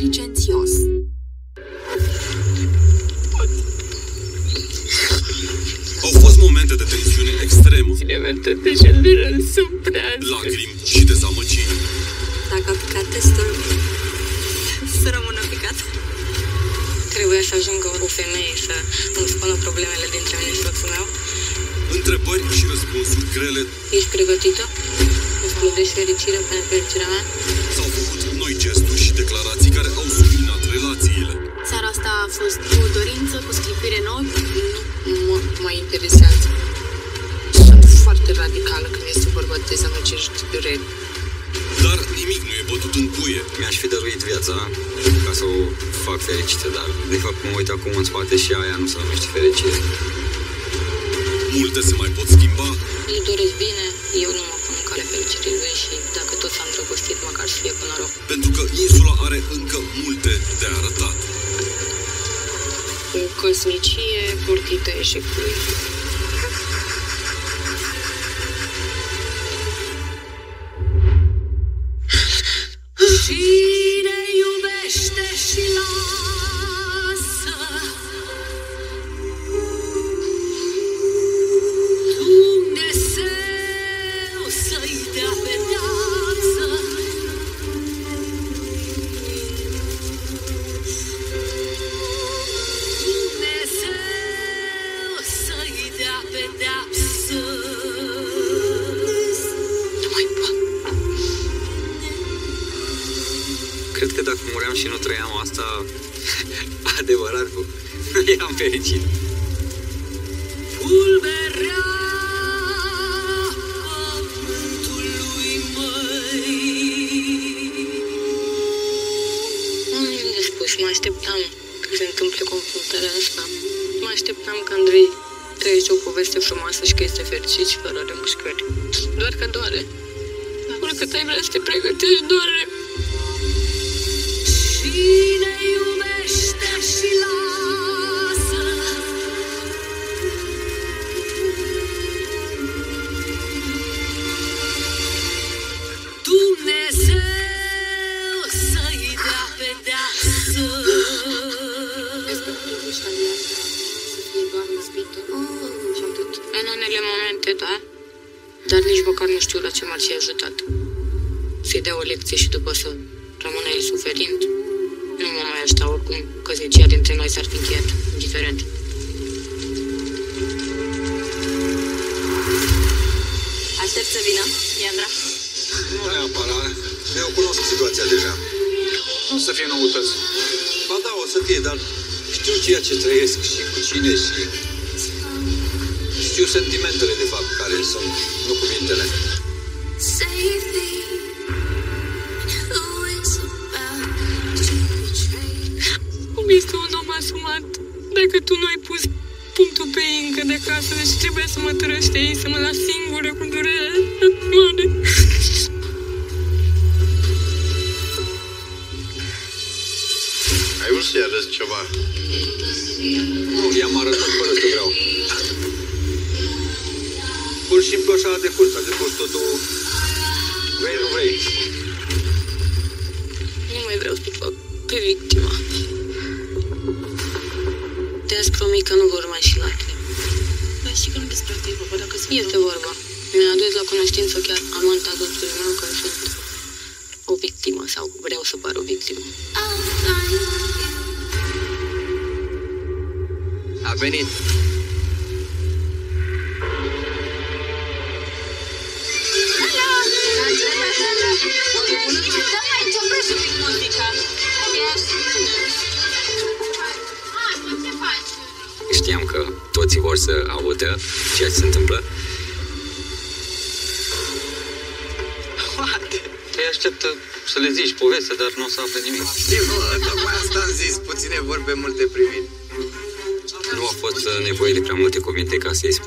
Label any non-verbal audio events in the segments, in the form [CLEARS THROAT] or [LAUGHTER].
licențios. Au fost momente de tensiune extremă, Elemente de general suprează. lacrimi și dezamăgiri. Dacă a picat testul, să rămână picat. Trebuia să ajungă o femeie să îmi spună problemele dintre mine și soțul meu. Întrebări și răspunsuri grele Ești pregătită? Îți plădești fericirea pe nefericirea mea? Fost cu dorință, cu sclipire în ochi. Nu mă mai interesează. Sunt foarte radicală când este vorba de dezamăgiri rele. Dar nimic nu e bătut în cuie. Mi-aș fi dăruit viața ca să o fac fericită, dar de fapt mă uit acum în spate și aia nu se numește fericire. Multe se mai pot schimba, Îi doresc bine, eu nu mă pun în cale fericirii lui și dacă tot s-a îndrăgostit, măcar să fie cu noroc. pentru că insula are încă multe de arătat. O căsnicie portită eșecului. Cine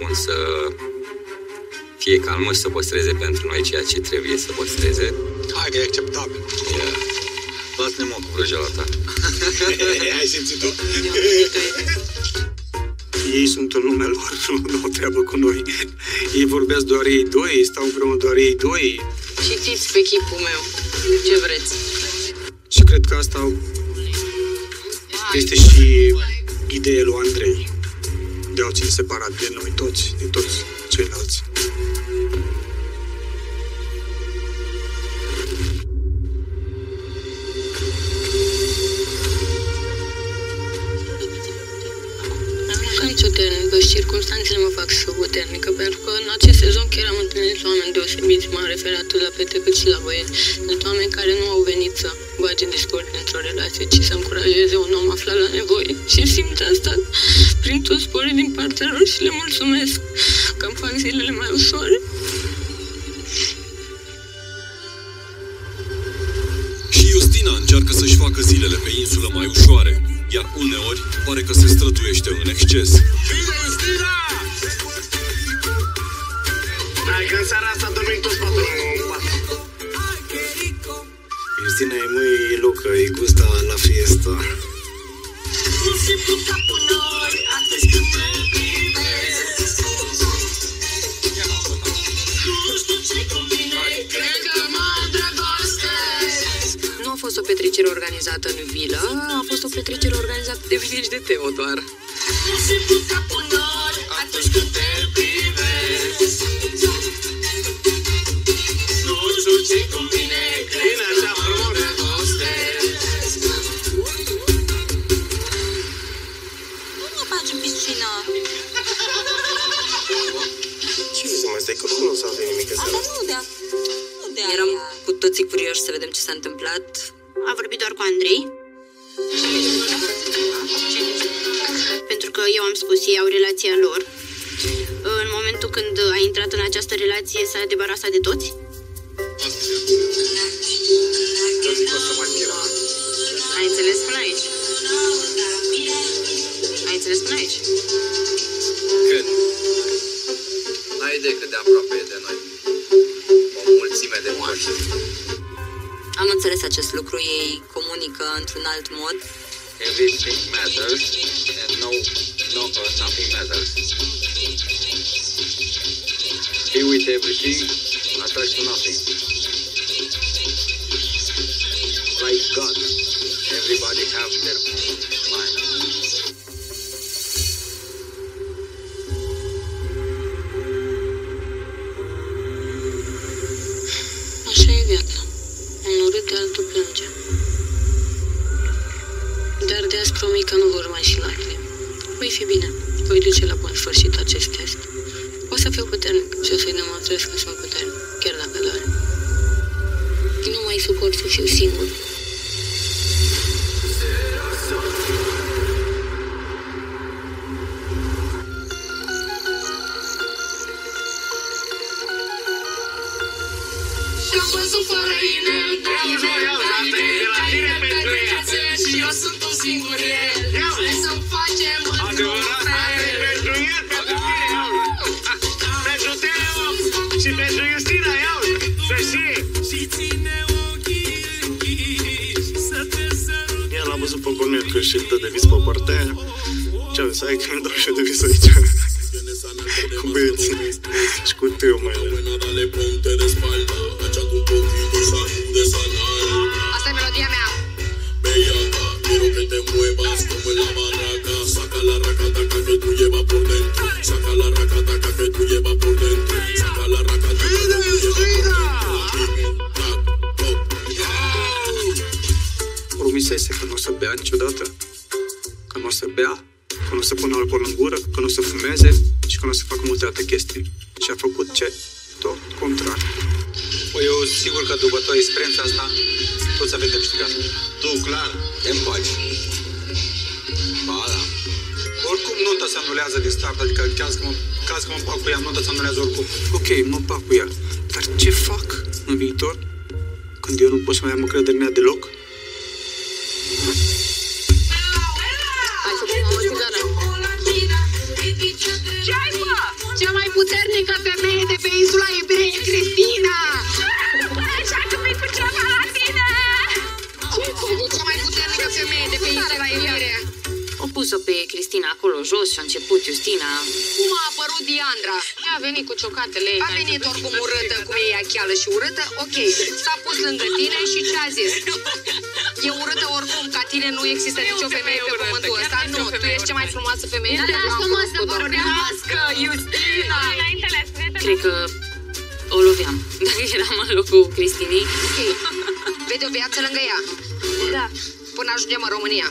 ca să-i spun să fie calmă și să păstreze pentru noi ceea ce trebuie să păstreze. Hai că e acceptabil. Yeah. Lasă-ne mă cu vrăjeala ta. [LAUGHS] Ai simțit-o? Ei sunt în lumea lor, [LAUGHS] nu au treabă cu noi. Ei vorbesc doar ei doi, stau împreună doar ei doi. Citiți pe chipul meu. că îi gusta la fiesta Nu a fost o petrecere organizată în vilă, a fost o petrecere organizată de mine de Teodor. Nu se relație s-a debarasat de toți? Ai înțeles până aici? Ai înțeles până aici? Când? N-ai idee cât de aproape e de noi. O mulțime de moași. Am înțeles acest lucru, ei comunică într-un alt mod. Everything matters and no, no or matters. Here with everything, I touch nothing. Like God, everybody have their mai frumoasă femeie Da, pe [LAUGHS] da, care lasă am mă să cunoscut-o. vorbească, Justina! Cred că o loveam. Dacă eram în locul Cristinei. Ok. Vede o viață lângă ea. Da. Până ajungem în România.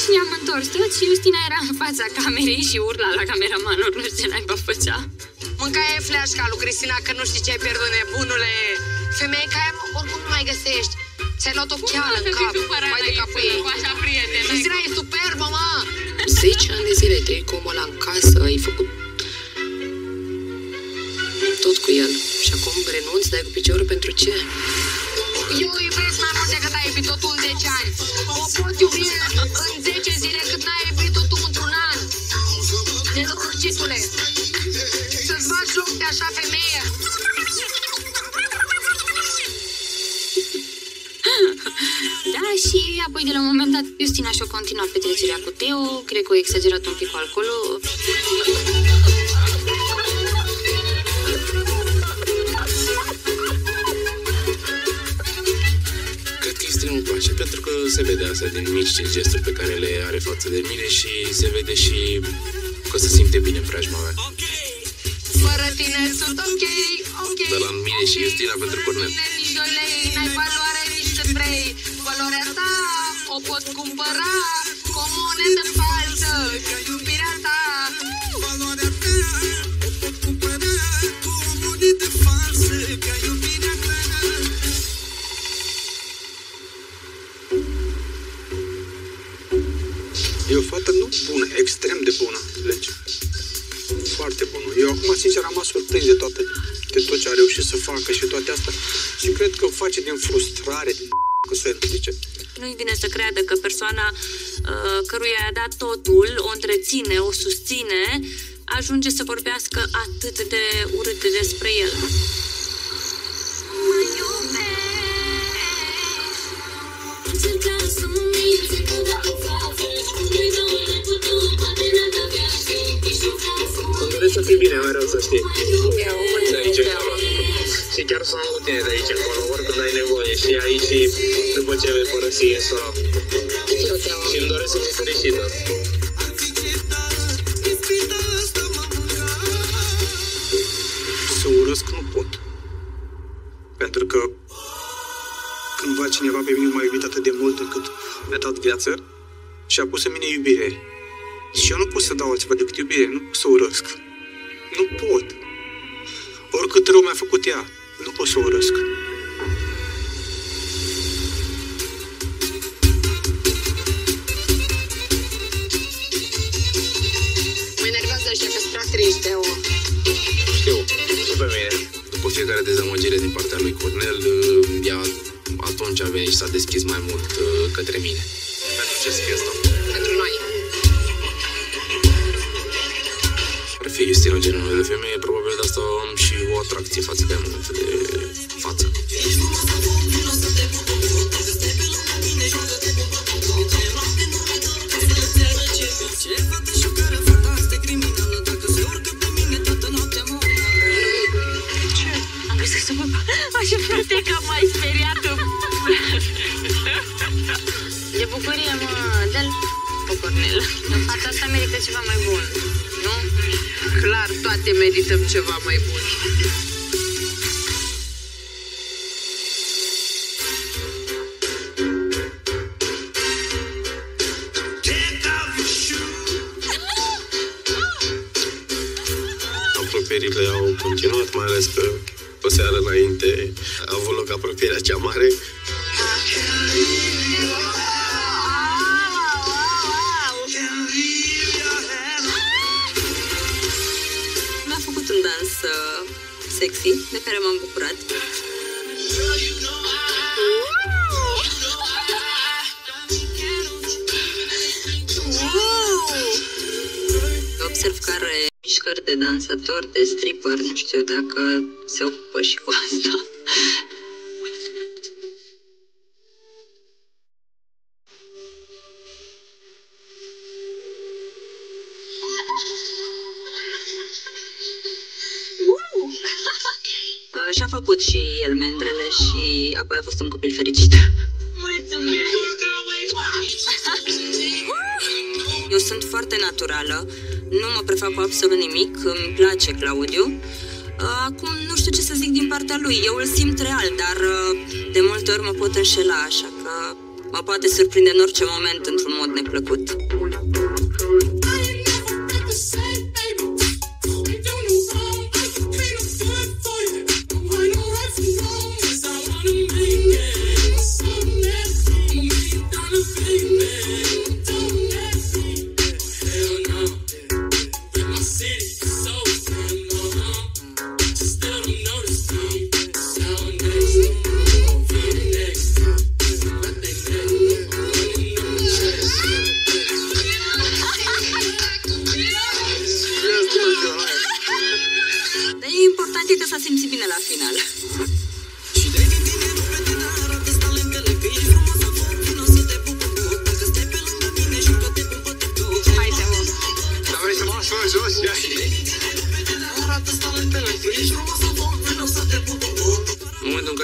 Și ne-am întors tot și Justina era în fața camerei și urla la cameramanul, nu știu ce naiba făcea. Mâncaie fleașca lui Cristina că nu știi ce ai pierdut, nebunule. Femeie ca aia oricum nu mai găsești. Ți-ai luat o cheală în cap. Mai de capul ei. Așa, 10 ani de zile ai trăit cu omul ăla în casă, ai făcut tot cu el. Și acum renunți, dai cu piciorul pentru ce? Teo, cred că a exagerat un pic cu alcoolul. Cred că Cristina îmi place pentru că se vede asta din mici gesturi pe care le are față de mine și se vede și că se simte bine în preajma mea. Fără tine sunt ok, ok. De la mine și Justina pentru Cornel. Tine nici doi lei, n-ai valoare nici cât vrei. Valoarea ta o pot cumpăra E o fată nu bună, extrem de bună, înțelegi? Foarte bună. Eu acum, sincer, am fost surprins de, toate, de tot ce a reușit să facă și toate astea. Și cred că o face din frustrare, din cu să zice. Nu-i vine să creadă că persoana uh, căruia i-a dat totul, o întreține, o susține, ajunge să vorbească atât de urât despre el. Îmi doresc să fii bine mereu, să știi. De aici încolo. Și chiar să am cu tine de aici încolo, oricând ai nevoie. Și aici și după ce vei părăsi insula. Și îmi doresc să fii fericită. Să urăsc nu pot. Pentru că cândva cineva pe mine m-a iubit atât de mult încât mi-a dat viață și a pus în mine iubire. Și eu nu pot să dau altceva decât iubire, nu pot să urăsc. Nu pot. Oricât rău mi-a făcut ea, nu pot să o urăsc. Mă enervează ăștia că sunt prea triști, Teo. Știu, și pe mine. După fiecare dezamăgire din partea lui Cornel, uh, ea atunci a venit și s-a deschis mai mult uh, către mine. Pentru ce Ar fi Justina genul meu de femeie, probabil de asta am și o atracție față de mult de față. Am crezut să mă... Așa frate că am mai speriat [LAUGHS] De bucurie, mă, dă-l pe Cornel. Fata asta merită ceva mai bun, nu? Clar, toate merităm ceva mai bun. Apropierile au continuat, mai ales că o seară înainte a avut loc apropierea cea mare. Un dans uh, sexy, de care m-am bucurat. Observ că are mișcări de dansator, de stripper, nu știu dacă se ocupă și cu asta. Făcut și el mendrele și apoi a fost un copil fericit. Eu sunt foarte naturală, nu mă prefac cu absolut nimic, îmi place Claudiu. Acum nu știu ce să zic din partea lui, eu îl simt real, dar uh, de multe ori mă pot înșela, așa că mă poate surprinde în orice moment într-un mod neplăcut. Dar e important e că s-a simțit bine la final.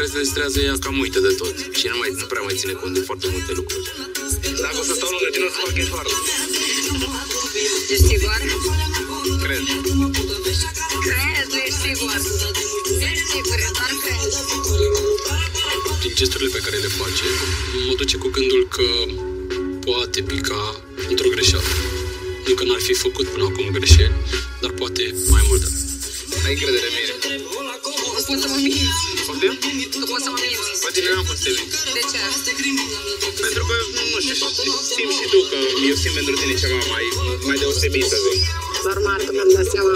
Care se distrează, ea cam uită de tot și nu, mai, nu prea mai ține cont de foarte multe lucruri. Dacă o să stau lângă tine, o să fac efortul. Ești sigur? Cred. Crezi, nu ești sigur. Ești sigur, eu doar cred. Prin gesturile pe care le face, mă duce cu gândul că poate pica într-o greșeală. Nu că n-ar fi făcut până acum greșeli, dar poate mai multe. Ai încredere în mine. Poți să mă minți. Poftim? Tu poți să mă minți. Pe tine nu am cum să te mint. De ce? Pentru că, nu știu, simți și tu că eu simt pentru tine ceva mai, mai deosebit, să zic. Normal că mi-am dat seama.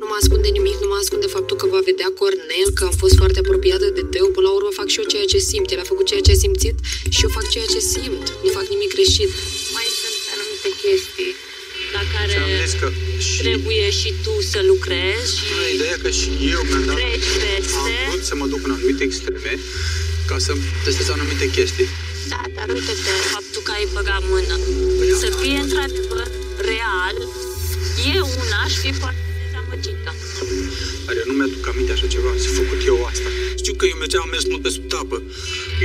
Nu mă ascunde nimic, nu mă ascunde faptul că va vedea Cornel că am fost foarte apropiată de Teo. Până la urmă fac și eu ceea ce simt. El a făcut ceea ce a simțit și eu fac ceea ce simt. Nu fac nimic greșit. Mai sunt anumite chestii la care Ți-am zis că și... trebuie și tu să lucrezi și Nu, ideea e că și eu mi-am dat... treci peste. Am vrut să mă duc în anumite extreme ca să testez anumite chestii. Da, dar uite-te, faptul că ai băgat mână. Să fie într-adevăr real, eu una aș fi foarte dezamăgită. Dar eu nu mi-aduc aminte așa ceva, să făcut eu asta. Știu că eu mergeam, am mers mult pe sub tapă.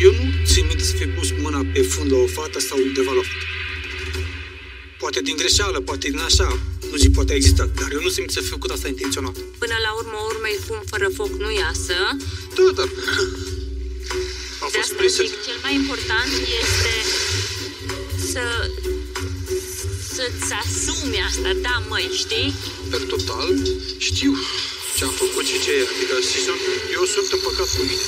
Eu nu țin minte să fi pus mâna pe fund la o fată sau undeva la o fată. Poate din greșeală, poate din așa, nu zic poate a existat, dar eu nu simt să fi făcut asta intenționat. Până la urmă, urmei, fum fără foc nu iasă. Da, dar... A De fost asta prins zic, cel mai important este să să-ți asumi asta, da, măi, știi? per total, știu ce am făcut și ce e. Adică și sunt, eu sunt împăcat cu mine.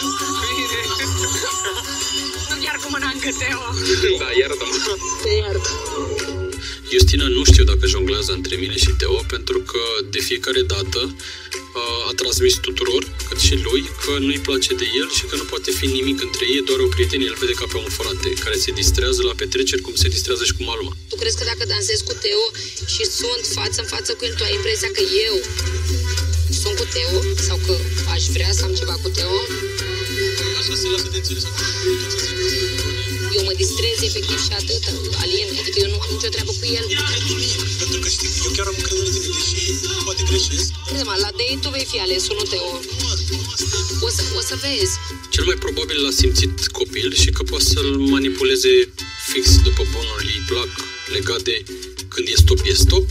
Bine. Nu chiar cu mâna în gâteo. Da, iartă-mă. Te iert. Justina nu știu dacă jonglează între mine și Teo, pentru că de fiecare dată uh, a transmis tuturor, cât și lui, că nu-i place de el și că nu poate fi nimic între ei, doar o prietenie. El vede ca pe un frate care se distrează la petreceri cum se distrează și cu Maluma. Tu crezi că dacă dansez cu Teo și sunt față în față cu el, tu ai impresia că eu sunt cu Teo sau că aș vrea să am ceva cu Teo? Așa se lasă de înțeles Eu mă distrez efectiv și atât, Alin, adică eu nu am nicio treabă cu el. Pentru că știi, eu chiar am încredere în tine, deși poate greșesc. Crede-mă, la date tu vei fi alesul, nu Teo. O să, o să vezi. Cel mai probabil l-a simțit copil și că poate să-l manipuleze fix după bunul îi plac legat de când e stop, e stop,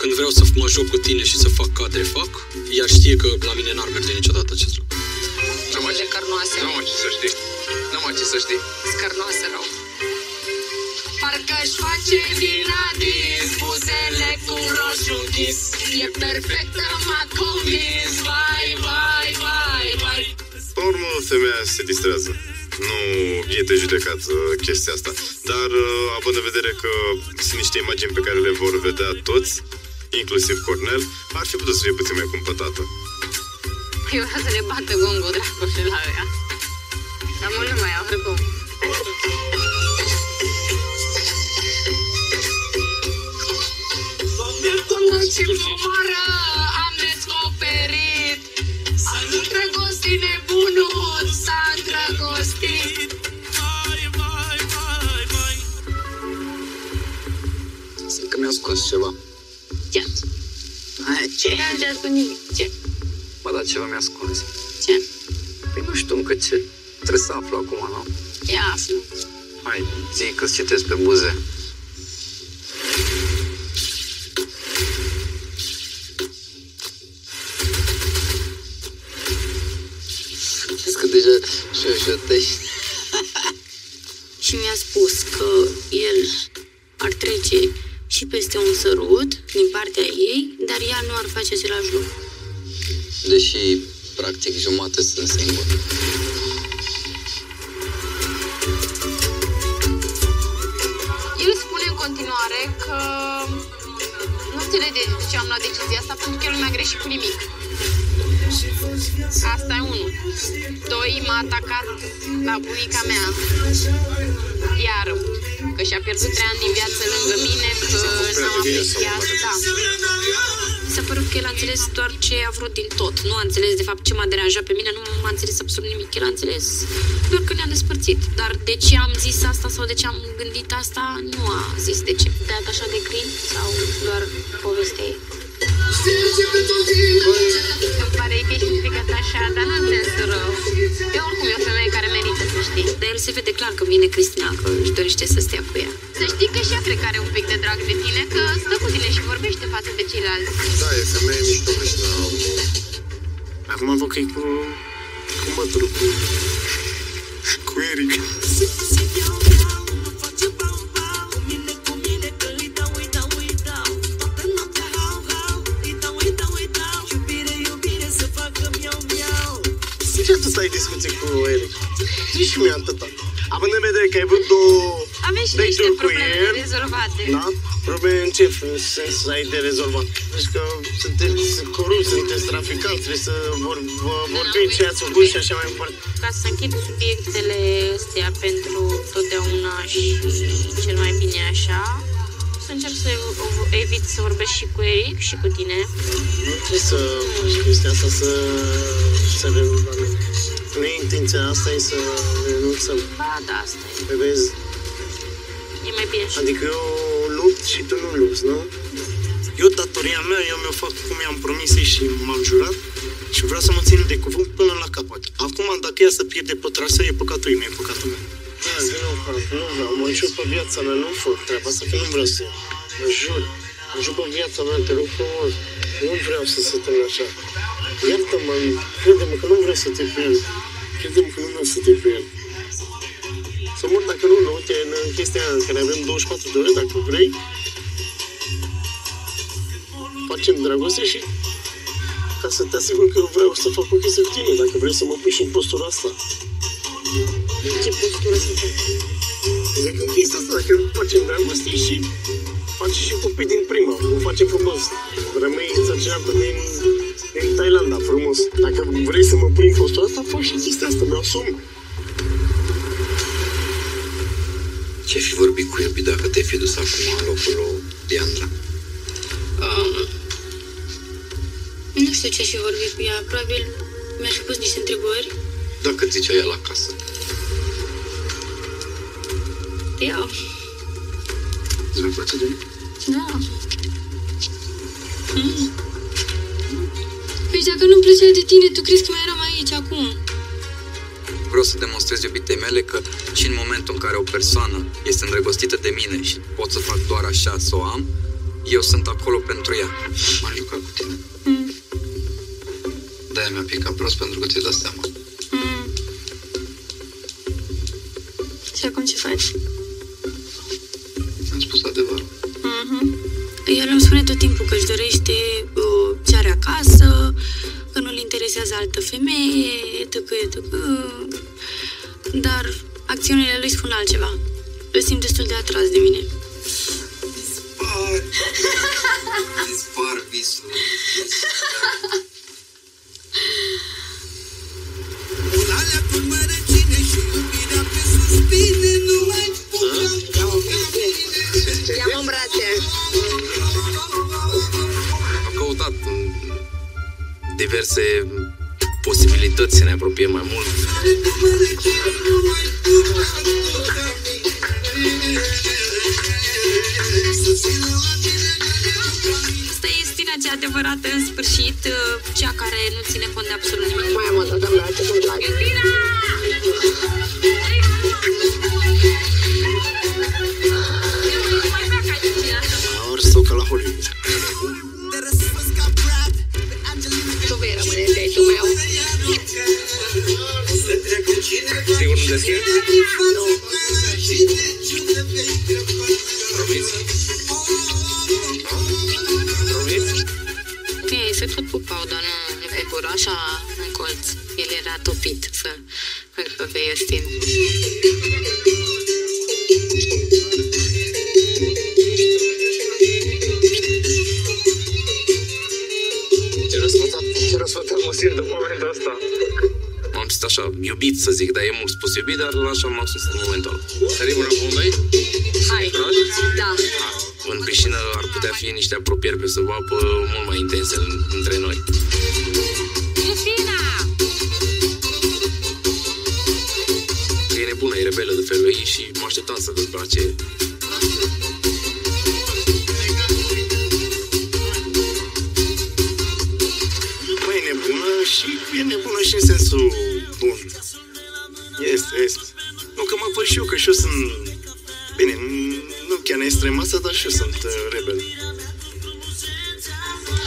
când vreau să mă joc cu tine și să fac cadre, fac, iar știe că la mine n-ar merge niciodată acest lucru. Nu mă ce, Cărnoase. nu mă ce să știi. Nu mă ce să știi. Scărnoase rău. Parcă-și face din adis Buzele cu roșu ghis E perfectă, m-a convins Vai, vai, vai, vai Până la urmă, femeia se distrează. Nu e de judecat uh, chestia asta. Dar, uh, având în vedere că sunt niște imagini pe care le vor vedea toți, inclusiv Cornel, ar fi putut să fie puțin mai cumpătată. Eu vreau să le bată gongul dragoste la ăia. Dar mult nu mai au oricum. Doamne, ce moară am descoperit S-a îndrăgostit nebunul, s-a îndrăgostit Simt că mi-a scos ceva. Ce? Ce? Nu ți-a spus nimic. Ce? Ba da, ceva mi-a scos. Ce? Păi nu știu încă ce. Trebuie să aflu acum, nu? Ia aflu. Hai, zi că citesc pe buze. Știți că deja șoșotești. [LAUGHS] Și mi-a spus că el ar trece și peste un sărut din partea ei, dar ea nu ar face același lucru. Deși, practic, jumate sunt singur. El spune în continuare că nu înțelege de ce am luat decizia asta pentru că el nu mi-a greșit cu nimic. Asta e unul. Doi, m-a atacat la bunica mea. Iar că și-a pierdut trei ani din viață lângă mine, că n-am apreciat, da. Mi s-a părut că el a înțeles doar ce a vrut din tot. Nu a înțeles, de fapt, ce m-a deranjat pe mine. Nu a înțeles absolut nimic. El a înțeles doar că ne-a despărțit. Dar de ce am zis asta sau de ce am gândit asta, nu a zis de ce. Dat așa de crin sau doar povestea ei? Îmi pare că ești stricat așa, dar nu în sensul rău. E oricum e o femeie care merită să știi. Dar el se vede clar că vine Cristina, că își dorește să stea cu ea. Să știi că și ea cred că are un pic de drag de tine, că stă cu tine și vorbește față de ceilalți. Da, e femeie mișto, mișto. Acum văd că e cu... cu mătru, cu... cu Eric. Ce atât ai discuții cu Eric? Zici și mie atâta. Având în vedere că ai avut două Avem și date-uri niște cu probleme el, rezolvate. Da? Probleme în ce sens ai de rezolvat? Deci că sunteți corupți, sunteți traficanți, trebuie să vor, vă vorbim ce ați făcut și așa mai departe. Ca să închid subiectele astea pentru totdeauna și cel mai bine așa, să încerc să evit să vorbesc și cu Eric și cu tine. Nu trebuie să faci chestia asta să, să renunțăm. Nu e intenția asta, e să renunțăm. Ba, da, asta e. Păi vezi, E mai bine și adică eu lupt și tu nu lupți, nu? Eu, datoria mea, eu mi-o fac cum i-am promis ei și m-am jurat și vreau să mă țin de cuvânt până la capăt. Acum, dacă ea să pierde pe traseu, e păcatul ei, nu e păcatul meu. Da, nu, nu vreau, mă jur pe viața mea, nu fac treaba asta, că nu vreau să mă jur. Mă jur pe viața mea, te rog frumos. Nu vreau să se întâmple așa. Iartă-mă, crede-mă că nu vreau să te pierd. Crede-mă că nu vreau să te pierd. Să mor dacă nu, nu, uite, în chestia aia în care avem 24 de ore, dacă vrei, facem dragoste și ca să te asigur că eu vreau să fac o chestie cu tine, dacă vrei să mă pui și în postura asta. Ce postură să fac? Zic în chestia asta, dacă facem dragoste și faci și copii din prima, o facem frumos. Rămâi sărcinată din, din Thailanda, frumos. Dacă vrei să mă pui în postura asta, fac și chestia asta, mi-o asum. Ce fi vorbit cu Iubi dacă te-ai fi dus acum în locul lui Diandra? Um, nu știu ce aș fi vorbit cu ea. Probabil mi-aș fi pus niște întrebări. Dacă îți zicea ea la casă. Eu. Îți mai place de mine? Da. Mm. Păi dacă nu-mi plăcea de tine, tu crezi că mai eram aici acum? Vreau să demonstrez iubitei mele că și în momentul în care o persoană este îndrăgostită de mine și pot să fac doar așa să o am, eu sunt acolo pentru ea. M-am jucat cu tine. Mm. De-aia mi-a picat prost pentru că ți-ai dat seama. Mm. Și acum ce faci? Tot timpul că își dorește uh, ce are acasă, că nu-l interesează altă femeie, etc., etc. Dar acțiunile lui spun altceva. Îl simt destul de atras de mine. Dispar! Dispar visul. Ia-mă diverse posibilități să ne apropiem mai mult. Asta e Justina cea adevărată în sfârșit, uh, cea care nu ține cont de absolut nimic. Mai am o dată, la ce sunt la Sigur nu deschid? Nu. Promiți? Promiți? Ei, se tot pupau, dar nu, nu pe gură, așa în colț. El era topit să îl pe Justin. Iubit să zic, dar e mult spus iubit, dar așa m-am simțit în momentul ăla. Sărim înapoi, băi? Hai, da. În piscină ar putea fi niște apropieri pe sub apă mult mai intense în- între noi. Justina! E nebună, e rebelă de femei și mă așteptam să dezbrace. Și eu sunt uh, rebel.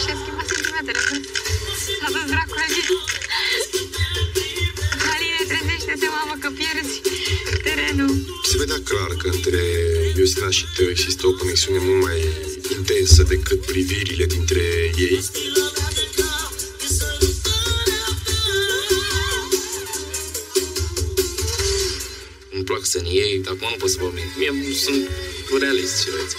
Și-a schimbat sentimentele. S-a dus dracului. Aline, trezește-te, mamă, că pierzi terenul. Se vedea clar că între Iosina și Teo există o conexiune mult mai intensă decât privirile dintre ei. Îmi plac să iei, acum nu pot să vă mint. Mie sunt realist și vreți.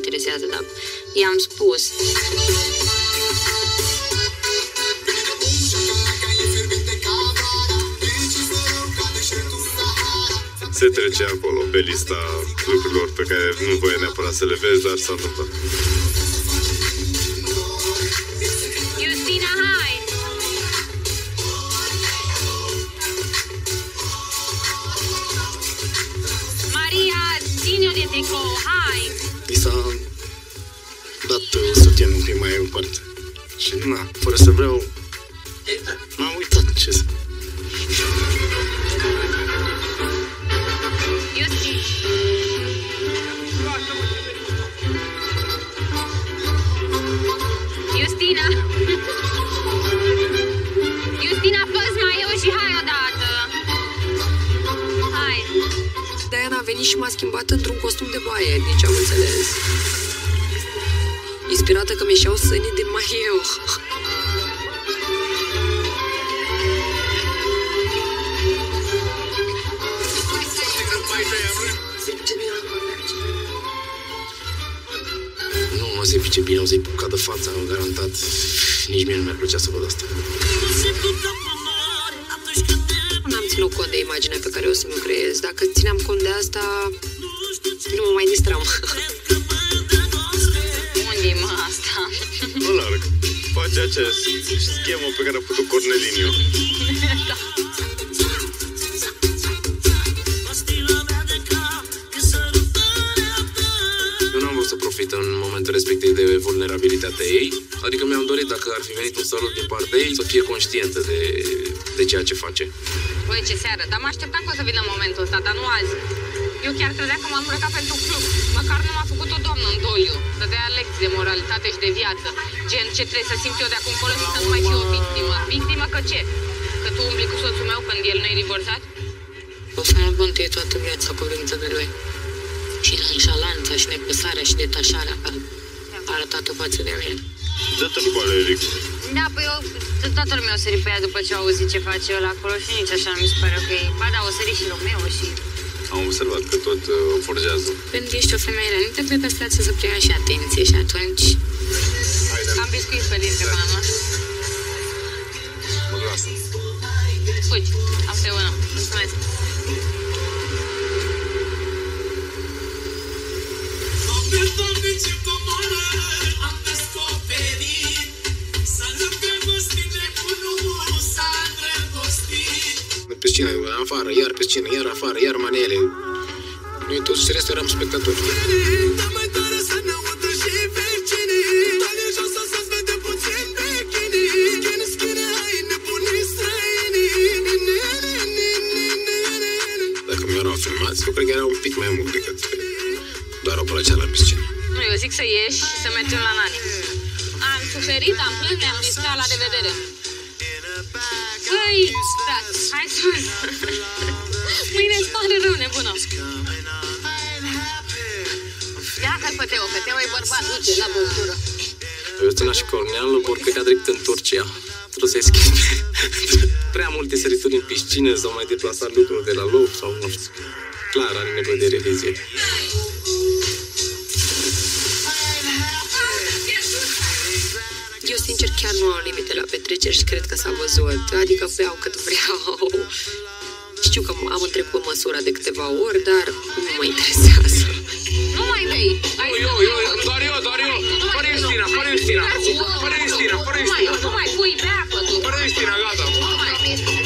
Interesează, dar i-am spus. Se trece acolo, pe lista lucrurilor pe care nu voie neapărat să le vezi, dar s-a întâmplat. Justina, hai! Maria, ține-o de tricou, hai! I s-a dat uh, sutienul un pic mai în parte. Și na, fără să vreau, m-am uitat ce să... Justin! Justina! Justina, fă mai eu și hai odată! Diana a venit și m-a schimbat într-un costum de baie, din ce am înțeles. Inspirată că mi-eșeau sânii din mai eu. Nu mă se fice bine, o să-i puca de fața, am garantat. Nici mie nu mi-ar plăcea să văd asta. N-am ținut cont de imaginea pe care o să mi-o creez. Dacă țineam cont de asta, nu mă mai distram. Face acea schemă pe care a făcut Cornelinio. Eu n-am vrut să profit în momentul respectiv de vulnerabilitatea ei, adică mi-am dorit dacă ar fi venit un salut din partea ei să fie conștientă de, de ceea ce face. Băi, ce seară, dar mă așteptam că o să vină momentul ăsta, dar nu azi. Eu chiar credeam că m-am îmbrăcat pentru club. Măcar nu m-a făcut o doamnă în doliu. Să dea lecții de moralitate și de viață. Gen, ce trebuie să simt eu de acum încolo și să nu mai fiu o victimă. Victimă că ce? Că tu umbli cu soțul meu când el nu e divorțat? O să mă bântuie toată viața cuvintele lui. Și nonșalanța și nepăsarea și detașarea care a arătat-o față de mine. Dă-te în coale, Eric. Da, păi eu, toată lumea o sări pe ea după ce a auzit ce face el acolo și nici așa nu mi se pare ok. Ba da, o sări și Romeo și... Am observat că tot uh, forjează. Când ești o femeie rănită, cred că îți să primești și atenție și atunci... Am biscuit pe dintre mama. Mă lasă. Fugi, am să una. Mulțumesc. Doamne, Doamne, ce comoară am îndrăgostit Pe scenă, în afară, iar pe scenă, iar afară, iar manele. Noi toți, și restul eram spectatori. Dar mai tare să ne audă și vecinii Doamne, jos să-ți vede puțin bikini Schine, schine, hai nebunii străinii Dacă mi-erau filmați, eu cred că era un pic mai mult decât doar o plăceală pe scenă. Nu, eu zic să ieși și să mergem la Nani. Am suferit, am plâns, ne-am distrat, la revedere. Băi, frate, hai sus. Mâine îți pare rău, nebună. Ia că-l pe Teo, că Teo e bărbat, duce la băutură. Justina și Cornel vor pleca direct în Turcia. Trebuie să-i schimbe [LAUGHS] prea multe sărituri în piscină sau mai deplasat lucruri de la loc sau nu știu. Clar, are nevoie de revizie. chiar nu au limite la petreceri și cred că s-a văzut. Adică beau cât vreau. Știu că am întrecut măsura de câteva ori, dar nu mă interesează. Nu mai bei! Nu, eu, eu, doar eu, doar eu! Fără Justina, fără Justina! Fără Justina, fără Justina! Nu mai pui pe apă, tu! Fără Justina, gata! Nu mai,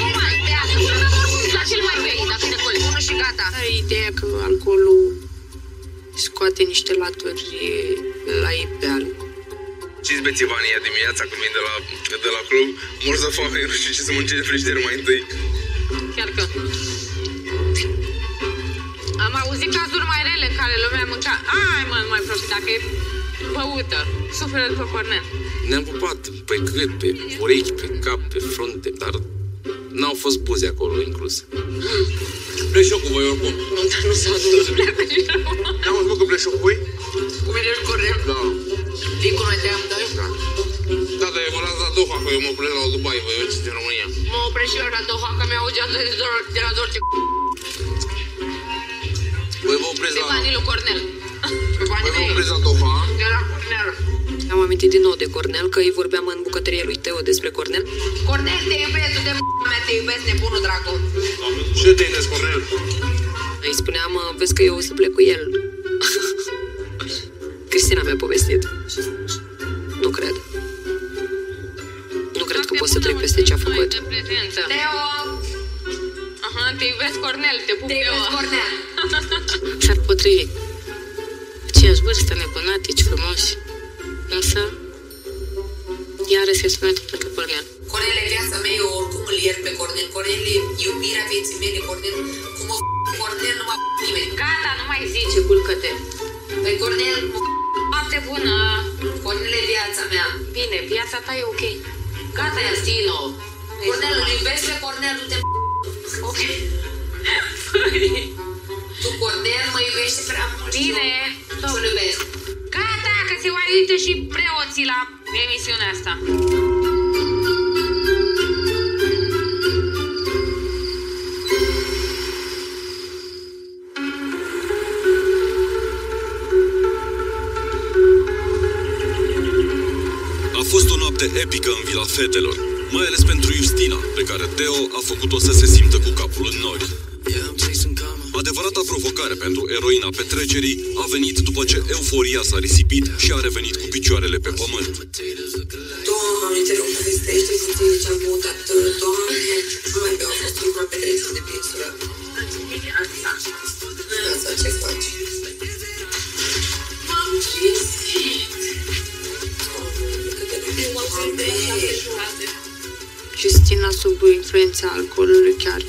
nu mai pe apă! Oricum la cel mai bei, dacă e coli, unul și gata! Are ideea că alcoolul scoate niște laturi la ipeală. 5 bețivania dimineața când vin de la, de la club, mor să foame, nu știu ce să mănânce de frigider mai întâi. Chiar că... Am auzit cazuri mai rele în care lumea muncea. Ai mă, nu mai profit, dacă e băută, suferă după cornet. Ne-am pupat pe gât, pe urechi, pe cap, pe frunte, dar n-au fost buze acolo inclus. Pleci eu cu voi oricum. Nu, dar nu s-a dus. N-am văzut că pleci eu cu voi? Cu mine ești Cornel? Da. Vii cu noi te amândoi? Da. Da, dar eu mă las la Doha, că eu mă plec la Dubai, voi mergeți din România. Mă opresc și eu la Doha, că mi-au geantă de, dor, de la dor ce Voi vă opriți de la... banii lui Cornel. Pe Voi banii vă mei. opriți la Doha, De la Cornel. Am amintit din nou de Cornel că îi vorbeam în bucătărie lui Teo despre Cornel. Cornel, te iubesc, tu de m***a mea, te iubesc, nebunul dracu. Ce te iubesc, Cornel? Îi spuneam, vezi că eu o să plec cu el. [LAUGHS] Cristina mi-a povestit. Nu cred. Nu cred că pot să trec peste ce a făcut. De prezență. Teo! Aha, te iubesc, Cornel, te pup Te iubesc, eu. Cornel. [LAUGHS] S-ar potrivi. Aceeași vârstă, nebunatici, frumoși. Însă, iarăși se spune tot pentru Cornel. Cornel e viața mea, eu oricum îl iert pe Cornel. Cornel e iubirea vieții mele, Cornel. Cum mă f- Cornel nu mă f- nimeni. Gata, nu mai zice, culcă-te. Păi Cornel, mă f- Noapte bună. Cornel e viața mea. Bine, viața ta e ok. Gata, Iastino. Cornel, îl iubesc pe Cornel, du-te m- Ok. Tu ești prea mult. Bine, Nu iubesc. Gata, că se mai uită și preoții la emisiunea asta. A fost o noapte epică în Vila Fetelor, mai ales pentru Justina, pe care Teo a făcut-o să se simtă cu capul în nori. Adevărata provocare pentru eroina petrecerii a venit după ce euforia s-a risipit și a revenit cu picioarele pe pământ. Doamne, te rog, povestește să ce am băutat. Doamne, nu mai beau, a fost ultima petrecere de pixură. Asta ce faci? M-am trezit. Justina sub influența alcoolului chiar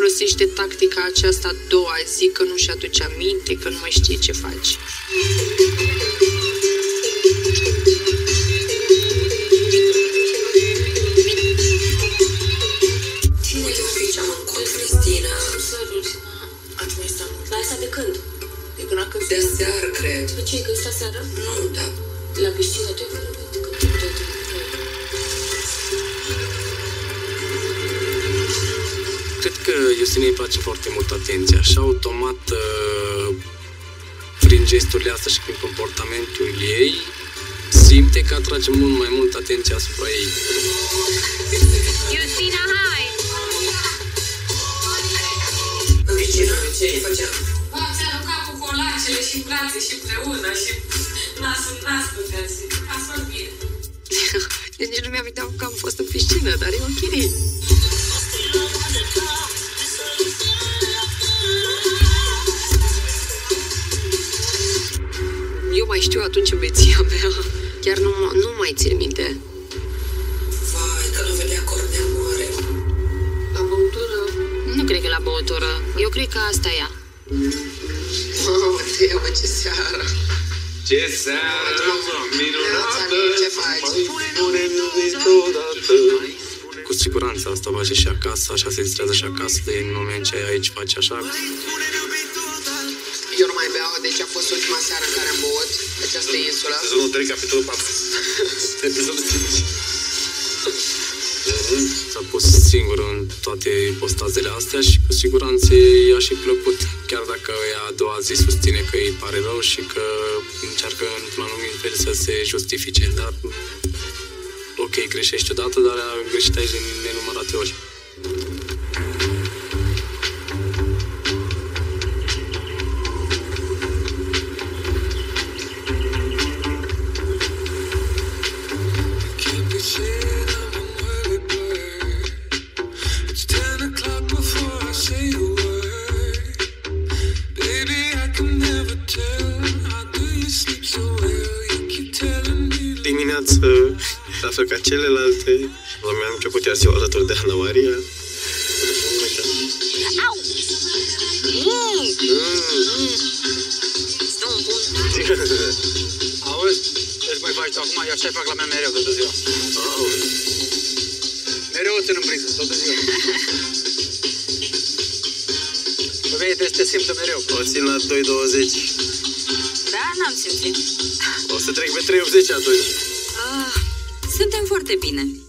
folosește tactica aceasta a doua zi că nu-și aduce aminte, că nu mai știe ce faci. Cine te ziceam în cont, Cristina? Ați mai stat mult. La asta de când? De când a căzut? De seară, cred. De ce ai căzut aseară? Nu, da. La piscină Cred că Justinei îi place foarte mult atenția și automat uh, prin gesturile astea și prin comportamentul ei simte că atrage mult mai mult atenția asupra ei. Justina, hai! Regina, ce îi făceam? V-am aruncat cu colacele și în brațe și împreună și nasul în nas puteați. A fost bine. [LAUGHS] Deci nici nu mi-am uitat că am fost în piscină, dar e ok. Atunci în beția mea. Chiar nu, nu mai țin minte. Vai, că nu vedea cornea moare. La băutură? Nu cred că la băutură. Eu cred că asta e ea. Mamă, Teo, ce seară. Ce seară minunată! Ce faci? Cu siguranță asta face și acasă, așa se distrează și acasă, de în moment ce ai aici face așa. Eu nu mai beau, deci a fost ultima seară în care am băut pe această insulă. Sezonul 3, capitolul 4. [LAUGHS] Episodul 5. S-a pus singur în toate postazele astea și cu siguranță i-a și plăcut, chiar dacă ea a doua zi susține că îi pare rău și că încearcă într-un anumit fel să se justifice, dar ok, greșești odată, dar a greșit aici în nenumărate ori. Mi-am început iar ziua alături de Ana Maria. Au! Mm. Mm. Stă un bun. Auzi, ce mai faci tu acum? Eu așa fac la mea mereu toată ziua. Mereu o țin în priză, toată ziua. Femeie trebuie să te simtă mereu. O țin la 2.20. Da, n-am simțit. O să trec pe 3.80 atunci. Ah, suntem foarte bine.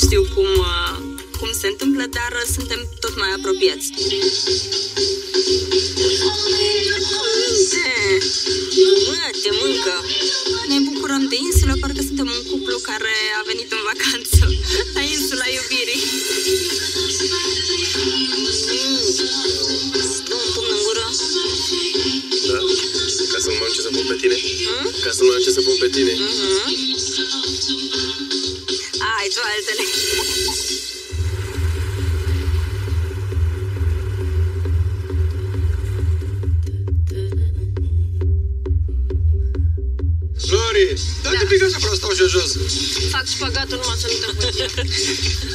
Nu știu cum, uh, cum se întâmplă, dar uh, suntem tot mai apropiați. Mă, te mâncă. Ne bucurăm de insulă, parcă suntem un cuplu care a venit în vacanță [LAUGHS] la insula iubirii. Dă un pumn în gură. Da? Ca să nu mai am ce să pun pe tine? Ca să nu mai am ce să pun pe tine? Ai, tu altele. Flori, dă-te pic așa, vreau să stau și jos. Fac spagatul numai să nu te [LAUGHS]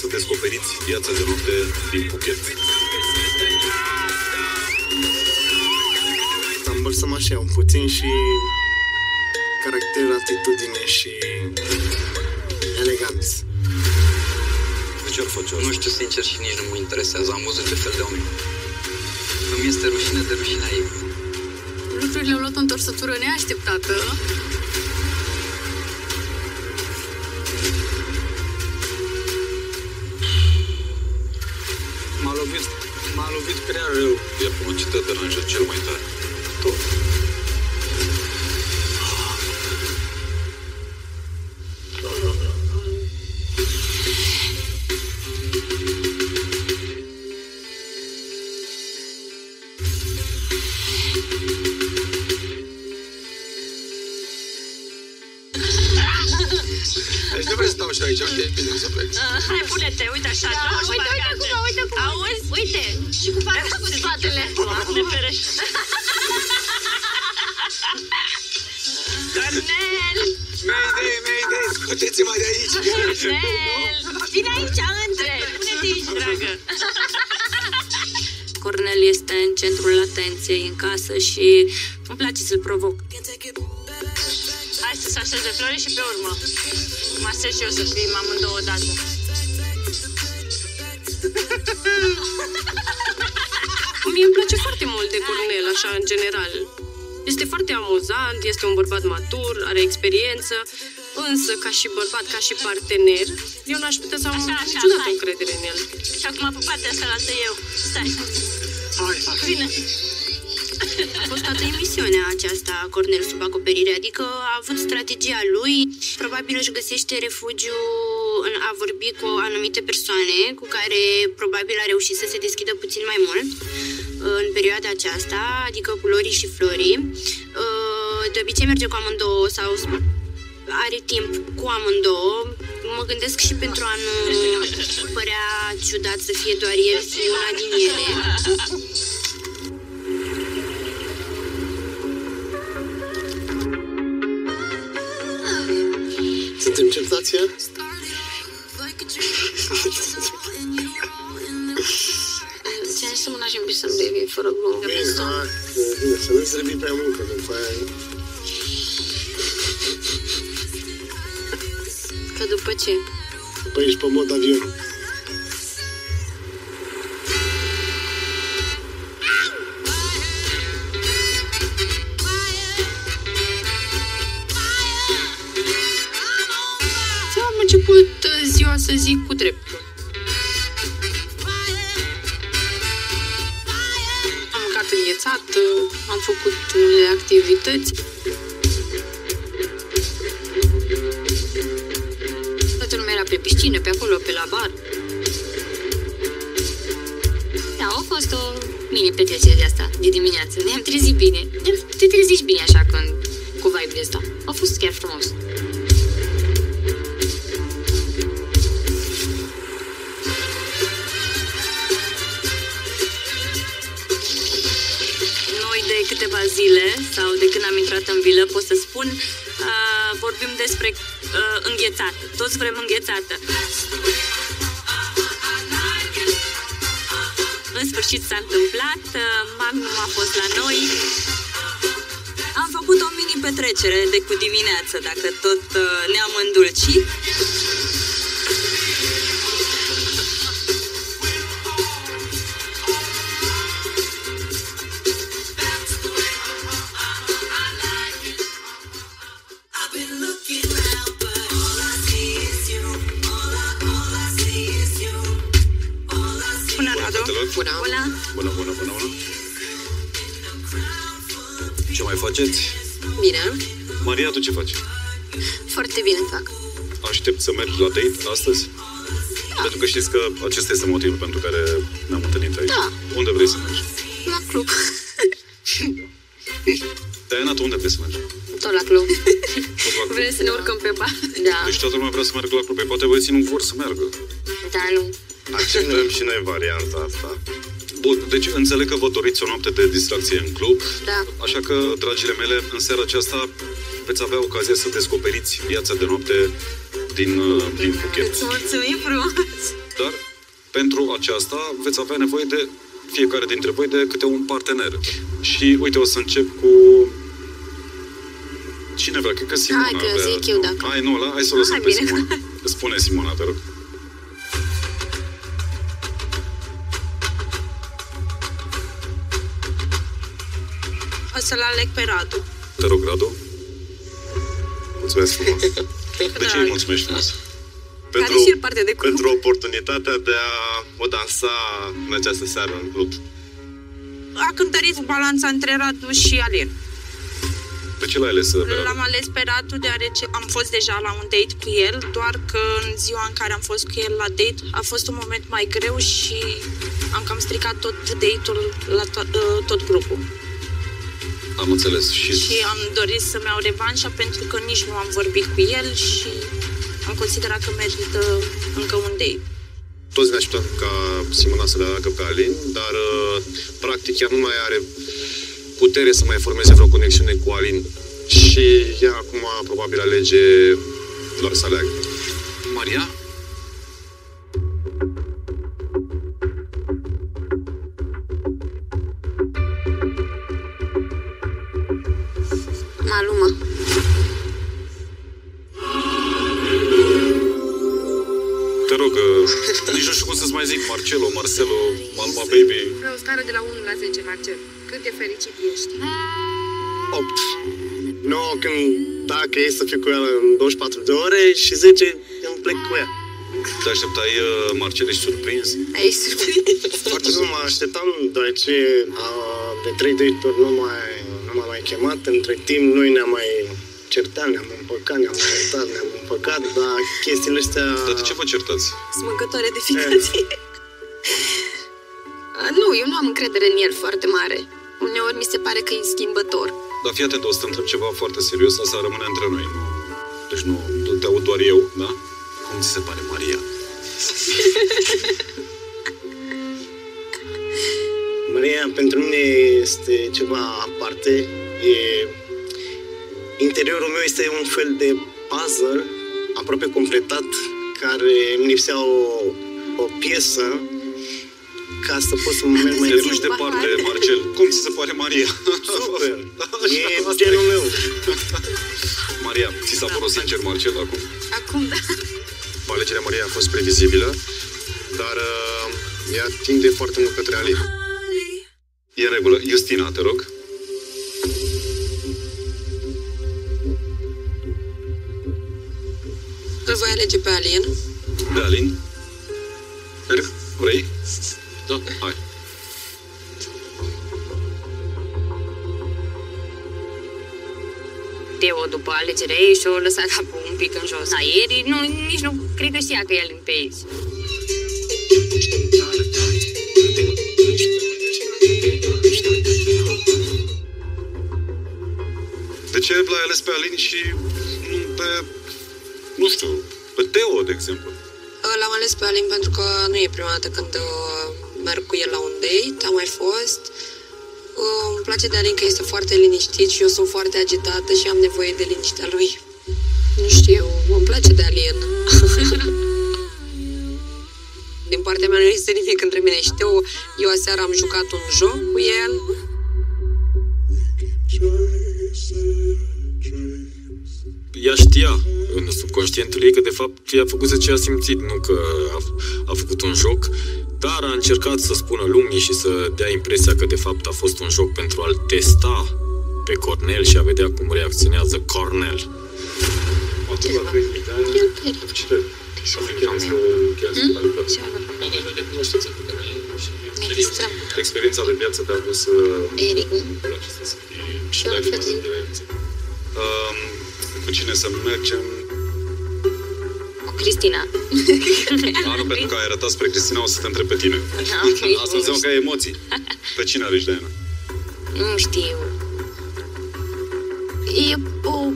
să descoperiți viața de noapte din Phuket. Am îmbălsăm așa un puțin și caracter, atitudine și eleganță. De ce ar face asta? Nu știu sincer și nici nu mă interesează. Am văzut ce fel de oameni. Îmi este rușine de rușinea ei. Lucrurile au luat o întorsătură neașteptată. Rău. Iar pe ce te deranjă cel mai tare? Deci nu vrei să stau și aici, ok, bine, să plec. Hai, pune-te, uite așa, Da, tragi uite, uite parcate. cum, uite cum. Auzi? Uite, și cu parcă [LAUGHS] cu spatele. [LAUGHS] Doamne ferește. [LAUGHS] Cornel! Mayday, mayday, scoteți-mă de aici! Cornel! Vine aici, între! Pune-te aici, dragă! Cornel este în centrul atenției în casă și îmi place să-l provoc. Hai să se așeze flori și pe urmă. Mă așez și eu să fim amândouă odată. [LAUGHS] Mie îmi place foarte mult de Cornel, așa, în general. Este foarte amuzant, este un bărbat matur, are experiență, însă, ca și bărbat, ca și partener, eu n-aș putea să am Așa, așa, niciodată hai. încredere în el. Și acum pe partea asta lasă eu. Stai. Hai, Bine. A fost toată emisiunea aceasta, Cornel sub acoperire, adică a avut strategia lui, probabil își găsește refugiu în a vorbi cu anumite persoane cu care probabil a reușit să se deschidă puțin mai mult în perioada aceasta, adică cu Lori și Flori. De obicei merge cu amândouă sau are timp cu amândouă. Mă gândesc și pentru a nu părea ciudat să fie doar el și una din ele. Suntem certația? Ți-am zis să mă lași un pic să-mi devii fără glumă. Bine, hai, bine, să nu-ți revii prea mult, că după aia... Că după ce? După ești pe mod avion. Să zic cu dreptul. Am mâncat înghețat, uh, am făcut unele activități. Toată lumea era pe piscină, pe acolo, pe la bar. Da, a fost o mini-petrecere de asta, de dimineață. Ne-am trezit bine. Te treziști bine așa când cu vibe-ul ăsta. A fost chiar frumos. Câteva zile, sau de când am intrat în vilă, pot să spun, uh, vorbim despre uh, înghețat. Toți vrem înghețată. În sfârșit s-a întâmplat, uh, Magnum a fost la noi. Am făcut o mini-petrecere de cu dimineață, dacă tot uh, ne-am îndulcit. Faceți? Bine, Maria, tu ce faci? foarte bine fac. Aștept să mergi la date astăzi? Pentru că știți că acesta este motivul pentru care ne-am întâlnit aici. Da. Unde vrei să mergi? La club. [LAUGHS] Diana, tu unde vrei să mergi? Tot la club. Tot la club. Vrem să ne urcăm pe bar? Da. Deci toată lumea vrea să meargă la club. Păi poate băieții nu vor să meargă. Da, nu. Acceptăm și noi varianta asta. Bun, deci înțeleg că vă doriți o noapte de distracție în club. Da. Așa că, dragile mele, în seara aceasta veți avea ocazia să descoperiți viața de noapte din, uh, din Phuket. Îți mulțumim frumos! Dar pentru aceasta veți avea nevoie de fiecare dintre voi de câte un partener. Și uite, o să încep cu... Cine vrea? Cred că Simona Hai că avea... zic eu dacă- Hai, nu, la, hai să o lăsăm Hai, pe bine. Simona. Spune Simona, te rog. Să-l aleg pe Radu. Te rog, Radu. Mulțumesc frumos. [LAUGHS] De ce îi mulțumești frumos? pentru, și el parte de pentru oportunitatea de a o dansa în această seară în club. A cântărit balanța între Radu și Alin. De ce l-ai ales? pe Radu? L-am ales pe Radu deoarece am fost deja la un date cu el, doar că în ziua în care am fost cu el la date a fost un moment mai greu și am cam stricat tot date-ul la to- uh, tot grupul. Am înțeles. Și Și am dorit să-mi iau revanșa pentru că nici nu am vorbit cu el și am considerat că merită încă un date. Toți ne așteptăm ca Simona să le aleagă pe Alin, dar uh, practic ea nu mai are putere să mai formeze vreo conexiune cu Alin și ea acum probabil alege doar să aleagă. Maria? [LAUGHS] nici nu știu cum să-ți mai zic, Marcelo, Marcelo, Malma Baby. Pe o scară de la 1 la 10, Marcel. Cât de fericit ești? 8. 9 când dacă e să fiu cu ea în 24 de ore și 10 îmi plec cu ea. Te așteptai, uh, Marcel, ești surprins? Ai surprins. Foarte nu mă așteptam, deoarece a, de 3 date-uri nu, mai, nu m-a mai chemat. Între timp noi ne-am mai certat, ne-am împăcat, ne-am certat, ne-am împăcat, dar chestiile astea... Dar de ce vă certați? Smâncătoare de ficație. [LAUGHS] nu, eu nu am încredere în el foarte mare. Uneori mi se pare că e schimbător. Dar fii atent, o să te întreb ceva foarte serios, asta rămâne între noi. Nu, deci nu, nu te aud doar eu, da? Cum ți se pare, Maria? [LAUGHS] Maria, pentru mine este ceva aparte. E... Interiorul meu este un fel de puzzle aproape completat, care îmi lipsea o, o piesă ca să pot să merg mai Te duci departe, Marcel. Cum ți se pare, Maria? Super! [LAUGHS] E genul meu. Maria, ți s-a părut sincer, Marcel, acum? Acum, da. Alegerea Maria a fost previzibilă, dar uh, ea tinde foarte mult către Alin. E în regulă. Justina, te rog. Îl voi alege pe Alin. De Alin? Merg? Vrei? Da? Hai. Teo, după alegerea ei, și-o lăsat capul un pic în jos. Da, ieri nu, nici nu cred că știa că e Alin pe aici. De ce l-ai ales pe Alin și nu pe, nu știu, pe Teo, de exemplu? L-am ales pe Alin pentru că nu e prima dată când uh, merg cu el la un date, am mai fost. Uh, îmi place de Alin că este foarte liniștit și eu sunt foarte agitată și am nevoie de liniștea lui. Nu știu, îmi place de Alin. [LAUGHS] Din partea mea nu este nimic între mine și Teo. Eu aseară am jucat un joc cu el. ea știa în subconștientul ei că de fapt ea a făcut ce a simțit, nu că a, a făcut un joc, dar a încercat să spună lumii și să dea impresia că de fapt a fost un joc pentru a-l testa pe Cornel și a vedea cum reacționează Cornel. Experiența de viață te-a dus să... Eric, Și de Um, cu cine să mergem? O Cristina. [LAUGHS] A, nu, pentru că ai arătat spre Cristina, o să te întreb pe tine. [LAUGHS] ok. Asta înseamnă că ai emoții. Pe cine alegi, Diana? Nu știu. E o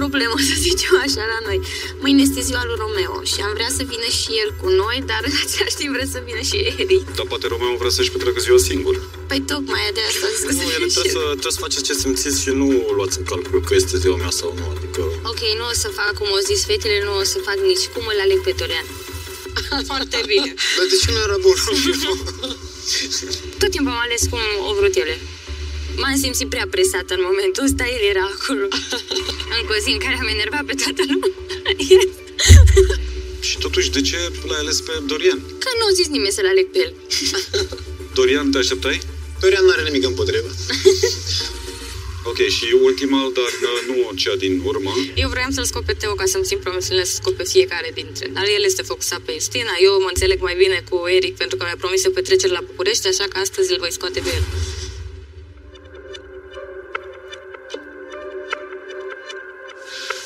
problemă, să zicem așa, la noi. Mâine este ziua lui Romeo și am vrea să vină și el cu noi, dar în același timp vrea să vină și Eric. Dar poate Romeo vrea să-și petreacă ziua singur. Păi tocmai de asta zic Nu, ele trebuie să, trebuie să faceți ce simțiți și nu luați în calcul că este ziua mea sau nu. Adică... Ok, nu o să fac cum o zis fetele, nu o să fac nici cum îl aleg pe Dorian. [LAUGHS] Foarte bine. Dar de ce nu era bun? Tot timpul am ales cum o vrut ele. M-am simțit prea presată în momentul ăsta, el era acolo. [LAUGHS] Încă o zi în care am enervat pe toată lumea. Și totuși, de ce l-ai ales pe Dorian? Că nu a zis nimeni să-l aleg pe el. [LAUGHS] Dorian, te așteptai? Dorian nu are nimic împotrivă. [LAUGHS] Ok, și ultima, dar uh, nu cea din urmă. Eu vreau să-l scot pe Teo ca să-mi țin promisiunile să scot pe fiecare dintre. Dar el este focusat pe Justina. Eu mă înțeleg mai bine cu Eric pentru că mi-a promis o petrecere la București, așa că astăzi îl voi scoate pe el.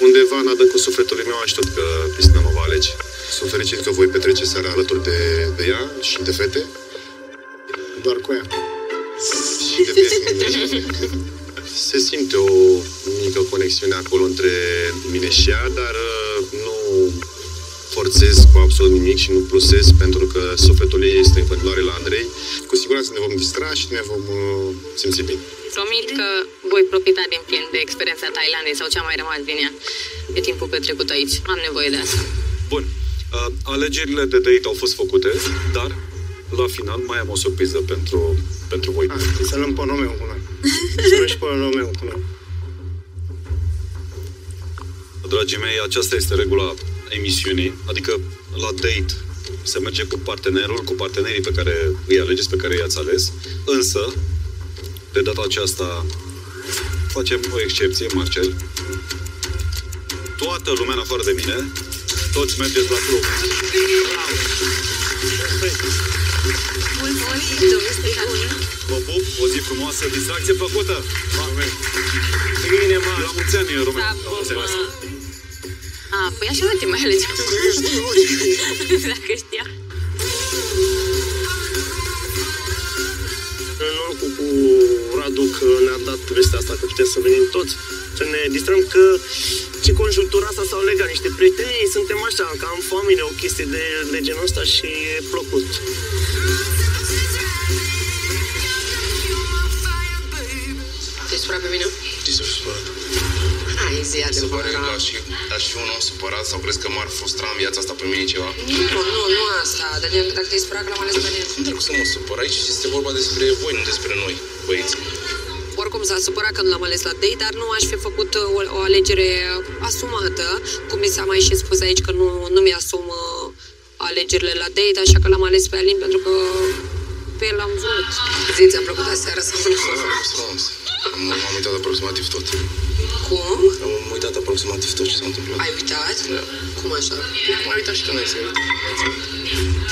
Undeva în adâncul sufletului meu aștept că Cristina mă va alege. Sunt fericit că voi petrece seara alături de, de ea și de fete. Doar cu ea. Și de prieteni. [LAUGHS] Se simte o mică conexiune acolo între mine și ea, dar uh, nu forțez cu absolut nimic și nu plusez pentru că sufletul ei este în continuare la Andrei. Cu siguranță ne vom distra și ne vom uh, simți bine. Promit că voi profita din plin de experiența Thailandei sau ce a mai rămas din ea de timpul petrecut aici. Am nevoie de asta. Bun. Uh, alegerile de date au fost făcute, dar la final mai am o surpriză pentru, pentru voi. Ah, să luăm pe Romeo cu noi. Să luăm și pe Romeo cu noi. Dragii mei, aceasta este regula emisiunii, adică la date se merge cu partenerul, cu partenerii pe care îi alegeți, pe care i-ați ales, însă, de data aceasta, facem o excepție, Marcel. Toată lumea, în afară de mine, toți mergeți la club. Vă pup, o zi frumoasă, distracție plăcută! Bine, mă! La mulți ani, Romeo! La mulți ani! A, păi așa nu te mai alegi. [LAUGHS] Dacă știa. Norocul cu Radu că ne-a dat vestea asta că putem să venim toți, să ne distrăm că ce conjunctura asta s-au legat niște prieteni, suntem așa, ca în familie, o chestie de, de genul ăsta și e plăcut. Te supărat pe mine? Ce s-a supărat? Hai, zi Se pare adevărat. că aș fi, aș fi un om supărat sau crezi că m-ar frustra în viața asta pe mine ceva? Nu, nu, nu asta. Daniel, dacă te-ai supărat că l-am ales pe Daniel. Cum trebuie să mă supăr? Aici este vorba despre voi, nu despre noi, băieți. Oricum s-a supărat când l-am ales la date, dar nu aș fi făcut uh, o, o alegere asumată. Cum mi s-a mai și spus aici că nu, nu mi-asum uh, alegerile la date, așa că l-am ales pe Alin pentru că pe el am vrut. Zi, ți-a plăcut aseară sau nu? Da, a fost frumos. Am, am uitat aproximativ tot. Cum? Am uitat aproximativ tot ce s-a întâmplat. Ai uitat? Da. Cum așa? Cum ai uitat și tu, n-ai să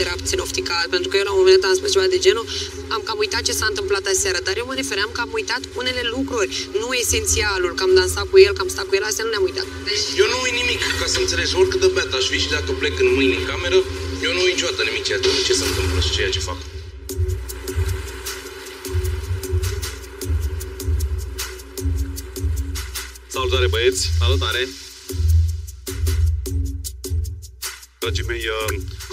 Era puțin ofticat, pentru că eu la un moment dat am spus ceva de genul, am cam uitat ce s-a întâmplat aseară, dar eu mă refeream că am uitat unele lucruri, nu esențialul, că am dansat cu el, că am stat cu el, astea nu ne-am uitat. Eu nu uit nimic, ca să înțelegi, oricât de beat aș fi și dacă plec în mâini în cameră, eu nu uit niciodată nimic ceea ce, ce se întâmplă și ceea ce fac. Salutare băieți! Salutare! Dragii mei, uh,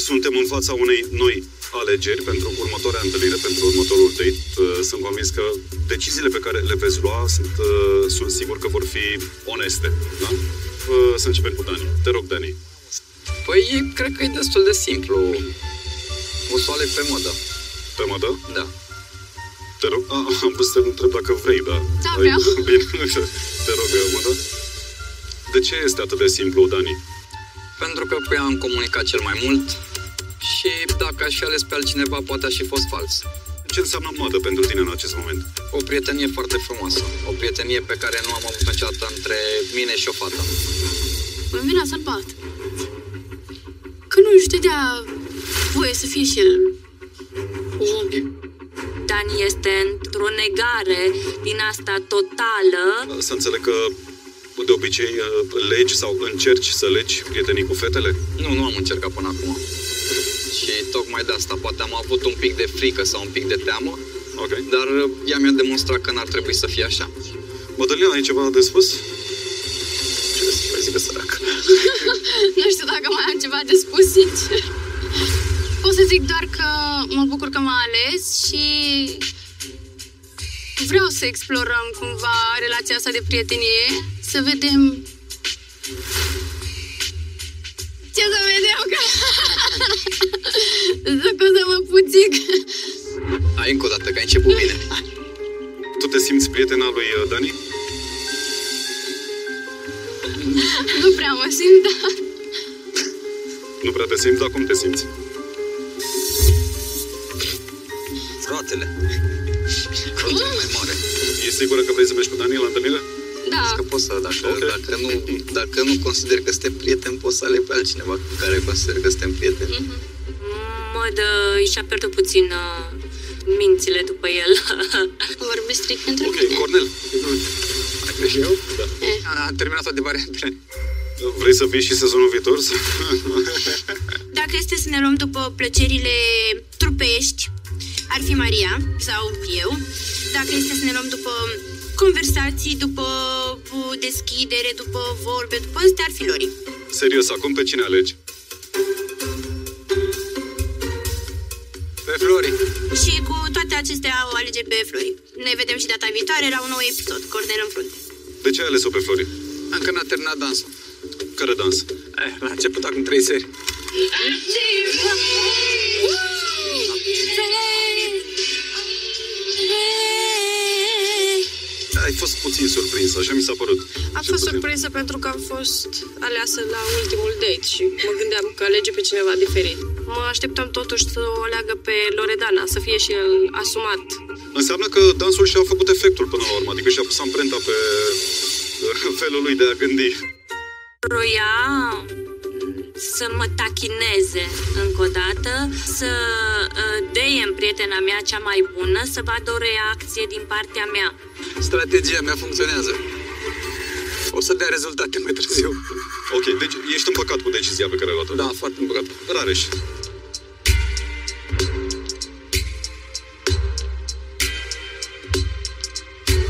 suntem în fața unei noi alegeri pentru următoarea întâlnire, pentru următorul date. Uh, Sunt convins că deciziile pe care le veți lua sunt, uh, sunt sigur că vor fi oneste. Da? Uh, Să începem cu Dani. Te rog, Dani. Păi, cred că e destul de simplu. O să o aleg pe modă. Pe modă? Da. Te rog, a, am vrut să te întreb dacă vrei, da. Da, Ai- vreau. [LAUGHS] Bine, te rog, modă. De ce este atât de simplu, Dani? Pentru că cu ea am comunicat cel mai mult și dacă aș fi ales pe altcineva, poate aș fi fost fals. Ce înseamnă modă pentru tine în acest moment? O prietenie foarte frumoasă. O prietenie pe care nu am avut niciodată între mine și o fată. Îmi vine să-l bat. Că nu își dădea voie să fie și el om. Dani este într-o negare din asta totală. Să înțeleg că de obicei uh, legi sau încerci să legi prietenii cu fetele? Nu, nu am încercat până acum. Și tocmai de asta poate am avut un pic de frică sau un pic de teamă, okay. dar uh, ea mi-a demonstrat că n-ar trebui să fie așa. Mădălina, ai ceva de spus? Ce să mai zică sărac? [LAUGHS] nu știu dacă mai am ceva de spus, sincer. Pot să zic doar că mă bucur că m-a ales și vreau să explorăm cumva relația asta de prietenie, să vedem Ce să vedem că... [LAUGHS] Scuză-mă puțin. Hai încă o dată, că ai început bine. Tu te simți prietena lui uh, Dani? Nu prea mă simt, dar... Nu prea te simți, dar cum te simți? Fratele. Fratele mai mare. E sigură că vrei să mergi cu Dani la întâlnire? Da. Că pot să, dacă, dacă, nu, dacă nu consider că suntem prieteni, pot să aleg pe altcineva cu care consider că suntem prieteni. Mă dă, și-a pierdut puțin uh, mințile după el. [LAUGHS] Vorbesc strict pentru Ok, Cornel, Ai și eu? Da. Am terminat toate variantele. Vrei să vii și sezonul viitor? [LAUGHS] Dacă este să ne luăm după plăcerile trupești, ar fi Maria sau eu. Dacă este să ne luăm după conversații, după uh, deschidere, după vorbe, după astea, ar fi Lori. Serios, acum pe cine alegi? Pe Flori. Și cu toate acestea o alege pe Flori. Ne vedem și data viitoare la un nou episod. Cornel în frunte. De ce ai ales-o pe Flori? Încă n-a terminat dansul. Care dans? Eh, a început acum trei seri. Ai fost puțin surprins, așa mi s-a părut. Am fost surprinsă pentru că am fost aleasă la ultimul date și mă gândeam că alege pe cineva diferit. Mă așteptam totuși să o aleagă pe Loredana, să fie și el asumat. Înseamnă că dansul și-a făcut efectul până la urmă, adică și-a pus amprenta pe uh, felul lui de a gândi. Vroia să mă tachineze încă o dată, să uh, deiem prietena mea cea mai bună, să vadă o reacție din partea mea. Strategia mea funcționează. O să dea rezultate mai târziu. Ok, deci ești împăcat cu decizia pe care ai luat-o. Da, foarte împăcat. Rareș.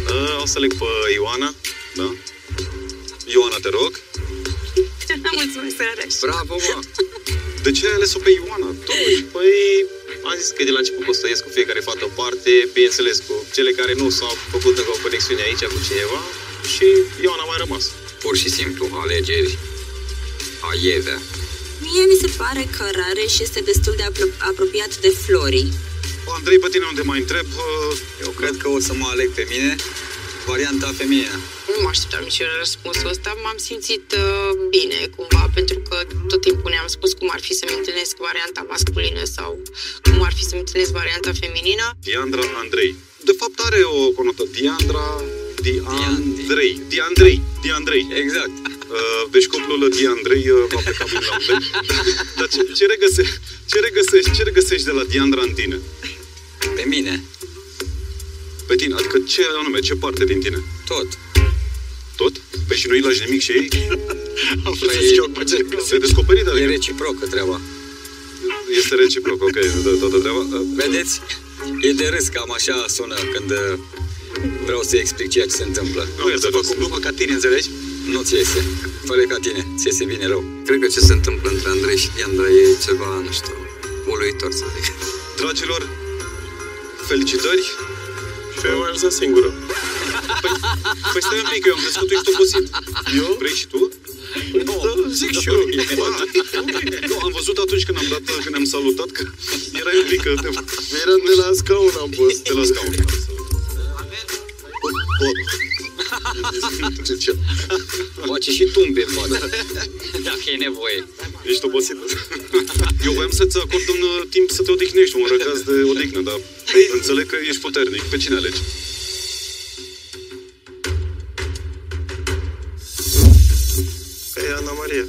Uh, o să leg pe Ioana, da? Ioana, te rog. [LAUGHS] Mulțumesc, Rareș. Bravo, mă! De ce ai ales-o pe Ioana? Totuși, Păi, am zis că de la început o să ies cu fiecare fată parte, bineînțeles, cu cele care nu s-au făcut încă o conexiune aici cu cineva și Ioana a mai rămas. Pur și simplu, alegeri aievea. Mie mi se pare că Rareș este destul de apro- apropiat de Flori. Andrei, pe tine unde mai întreb? Uh, Eu cred că o să mă aleg pe mine, varianta feminină. Nu mă așteptam nici eu la răspunsul ăsta, m-am simțit uh, bine cumva, pentru că tot timpul ne-am spus cum ar fi să-mi întâlnesc varianta masculină sau cum ar fi să-mi întâlnesc varianta feminină. Diandra Andrei. De fapt are o conotă. Diandra... Diandrei. Diandrei. Diandrei. Exact. Uh, deci cuplul Diandrei uh, va pleca bine la un date. Dar ce, ce, regăse, ce, regăsești, ce regăsești de la Diandra în tine? Pe mine? Pe tine? Adică ce anume? Ce parte din tine? Tot. Tot? Păi și nu-i lași nimic și ei? [LAUGHS] Am vrut să zic eu pe ce Se descoperi, dar E reciprocă treaba. Este reciproc, ok, de toată treaba. Uh, [LAUGHS] Vedeți? E de râs, cam așa sună când uh, vreau să explic ceea ce se întâmplă. Nu, e să fac o glumă ca tine, înțelegi? Nu ți iese. Fără ca tine, ți iese bine rău. Cred că ce se întâmplă între Andrei și Diandra e ceva, nu știu, uluitor să zic. Dragilor, felicitări. Și eu am lăsat singură. Păi, păi stai un pic, eu am crezut că tu ești obosit. Eu? Vrei și tu? Nu, zic și eu. Nu, am văzut atunci când am dat, când ne-am salutat, că erai un pic... că te- Eram de la scaun, am fost. De la scaun. Pot. [LAUGHS] Face și tumbe, poate. [LAUGHS] Dacă e nevoie. Ești obosit. Eu voiam să-ți acord un uh, timp să te odihnești, un răgaz de odihnă, dar înțeleg că ești puternic. Pe cine alegi? Că e Ana Maria.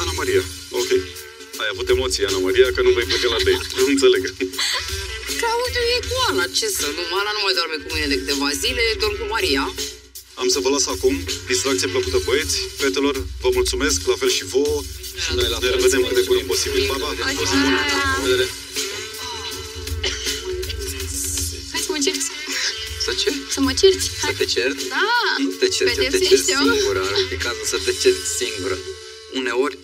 Ana Maria. Ok. Ai avut emoții, Ana Maria, că nu vei pleca la date. Nu [LAUGHS] înțeleg. Claudiu e cu Ana, ce să nu? Ana nu mai doarme cu mine de câteva zile, dorm cu Maria. Am să vă las acum. Distracție plăcută, băieți. Fetelor, vă mulțumesc, la fel și vouă. Și noi la ne revedem cât de curând posibil. Pa, pa! O zi bună! La revedere! Hai să mă cerți. Să ce? Să mă cerți. Să te cert? Da. Nu te cerți, eu te cert Pedepsește-o. singură. Ar fi cazul să te cerți singură. Uneori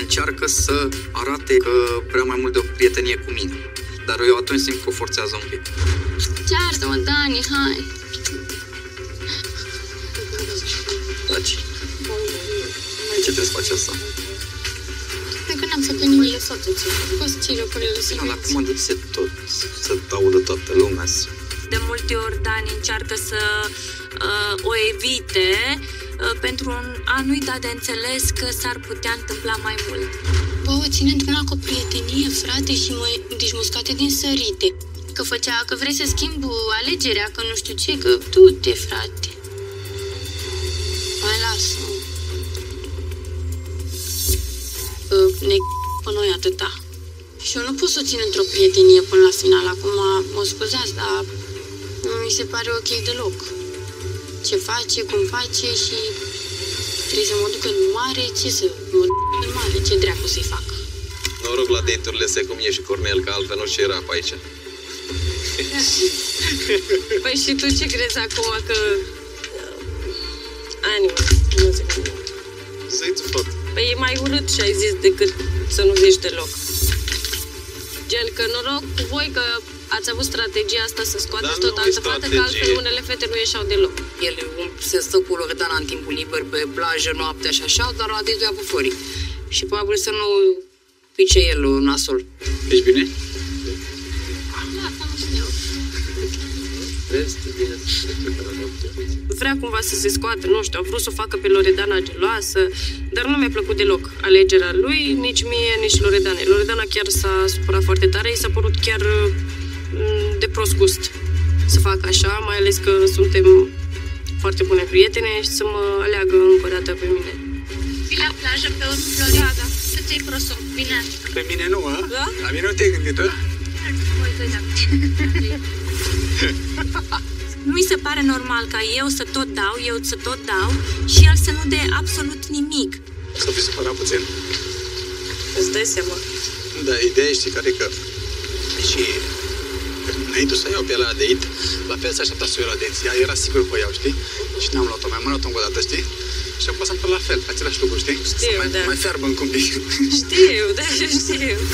încearcă să arate că vrea mai mult de o prietenie cu mine. Dar eu atunci simt că o forțează un pic. Ceartă-mă, Dani, hai. Taci. ce trebuie să faci asta? Hai că n-am făcut nimic lăsat ți Poți ține până la Da, dar acum de ce tot să audă toată lumea? De multe ori Dani încearcă să uh, o evite uh, pentru a nu-i da de înțeles că s-ar putea întâmpla mai mult. Bă, o ține într-una cu prietenie, frate, și mă, deci muscate din sărite. Că făcea, că vrei să schimb alegerea, că nu știu ce, că du-te, frate. Ne pe noi atâta. Și eu nu pot să o țin într-o prietenie până la final. Acum, mă scuzați, dar nu mi se pare ok deloc. Ce face, cum face și trebuie să mă duc în mare, ce să mă duc în mare, ce dracu să-i fac. Noroc la date-urile astea cum e și Cornel, că altfel nu ce era pe aici. [LAUGHS] Păi și tu ce crezi acum că... Anima, nu zic Zi-ți, frate. Păi e mai urât și ai zis decât să nu zici deloc. Gen că noroc cu voi că ați avut strategia asta să scoateți Dar tot nu e altă fată, că altfel strategie. unele fete nu ieșeau deloc. El se stă cu Loredana în timpul liber pe plajă, noaptea și așa, dar la date ia buforii. Și probabil să nu pice el nasol. Ești bine? Vrea cumva să se scoată, nu știu, a vrut să o facă pe Loredana geloasă, dar nu mi-a plăcut deloc alegerea lui, nici mie, nici Loredana. Loredana chiar s-a supărat foarte tare, i s-a părut chiar mm, de prost gust să facă așa, mai ales că suntem foarte bune prietene și să mă aleagă încă o dată pe mine. Vii la plajă pe urmă, Floriana. Să ți-ai prosop. Bine. Pe mine nu, a? Da? La mine nu te-ai gândit, a? Voi doi, da. Nu mi se pare normal ca eu să tot dau, eu să tot dau și el să nu dea absolut nimic. Să fi supărat puțin. Îți dai seama. Da, ideea știi care e că... Și înainte să iau pe ăla de date, la fel se aștepta să o iau la date. Ea era sigur că o iau, știi? Și n-am luat-o, mai am luat-o încă o dată, știi? Și am pasat pe la fel, același lucru, știi? Știu, mai, da. mai fiarbă încă un pic. Știu, da, știu. [LAUGHS]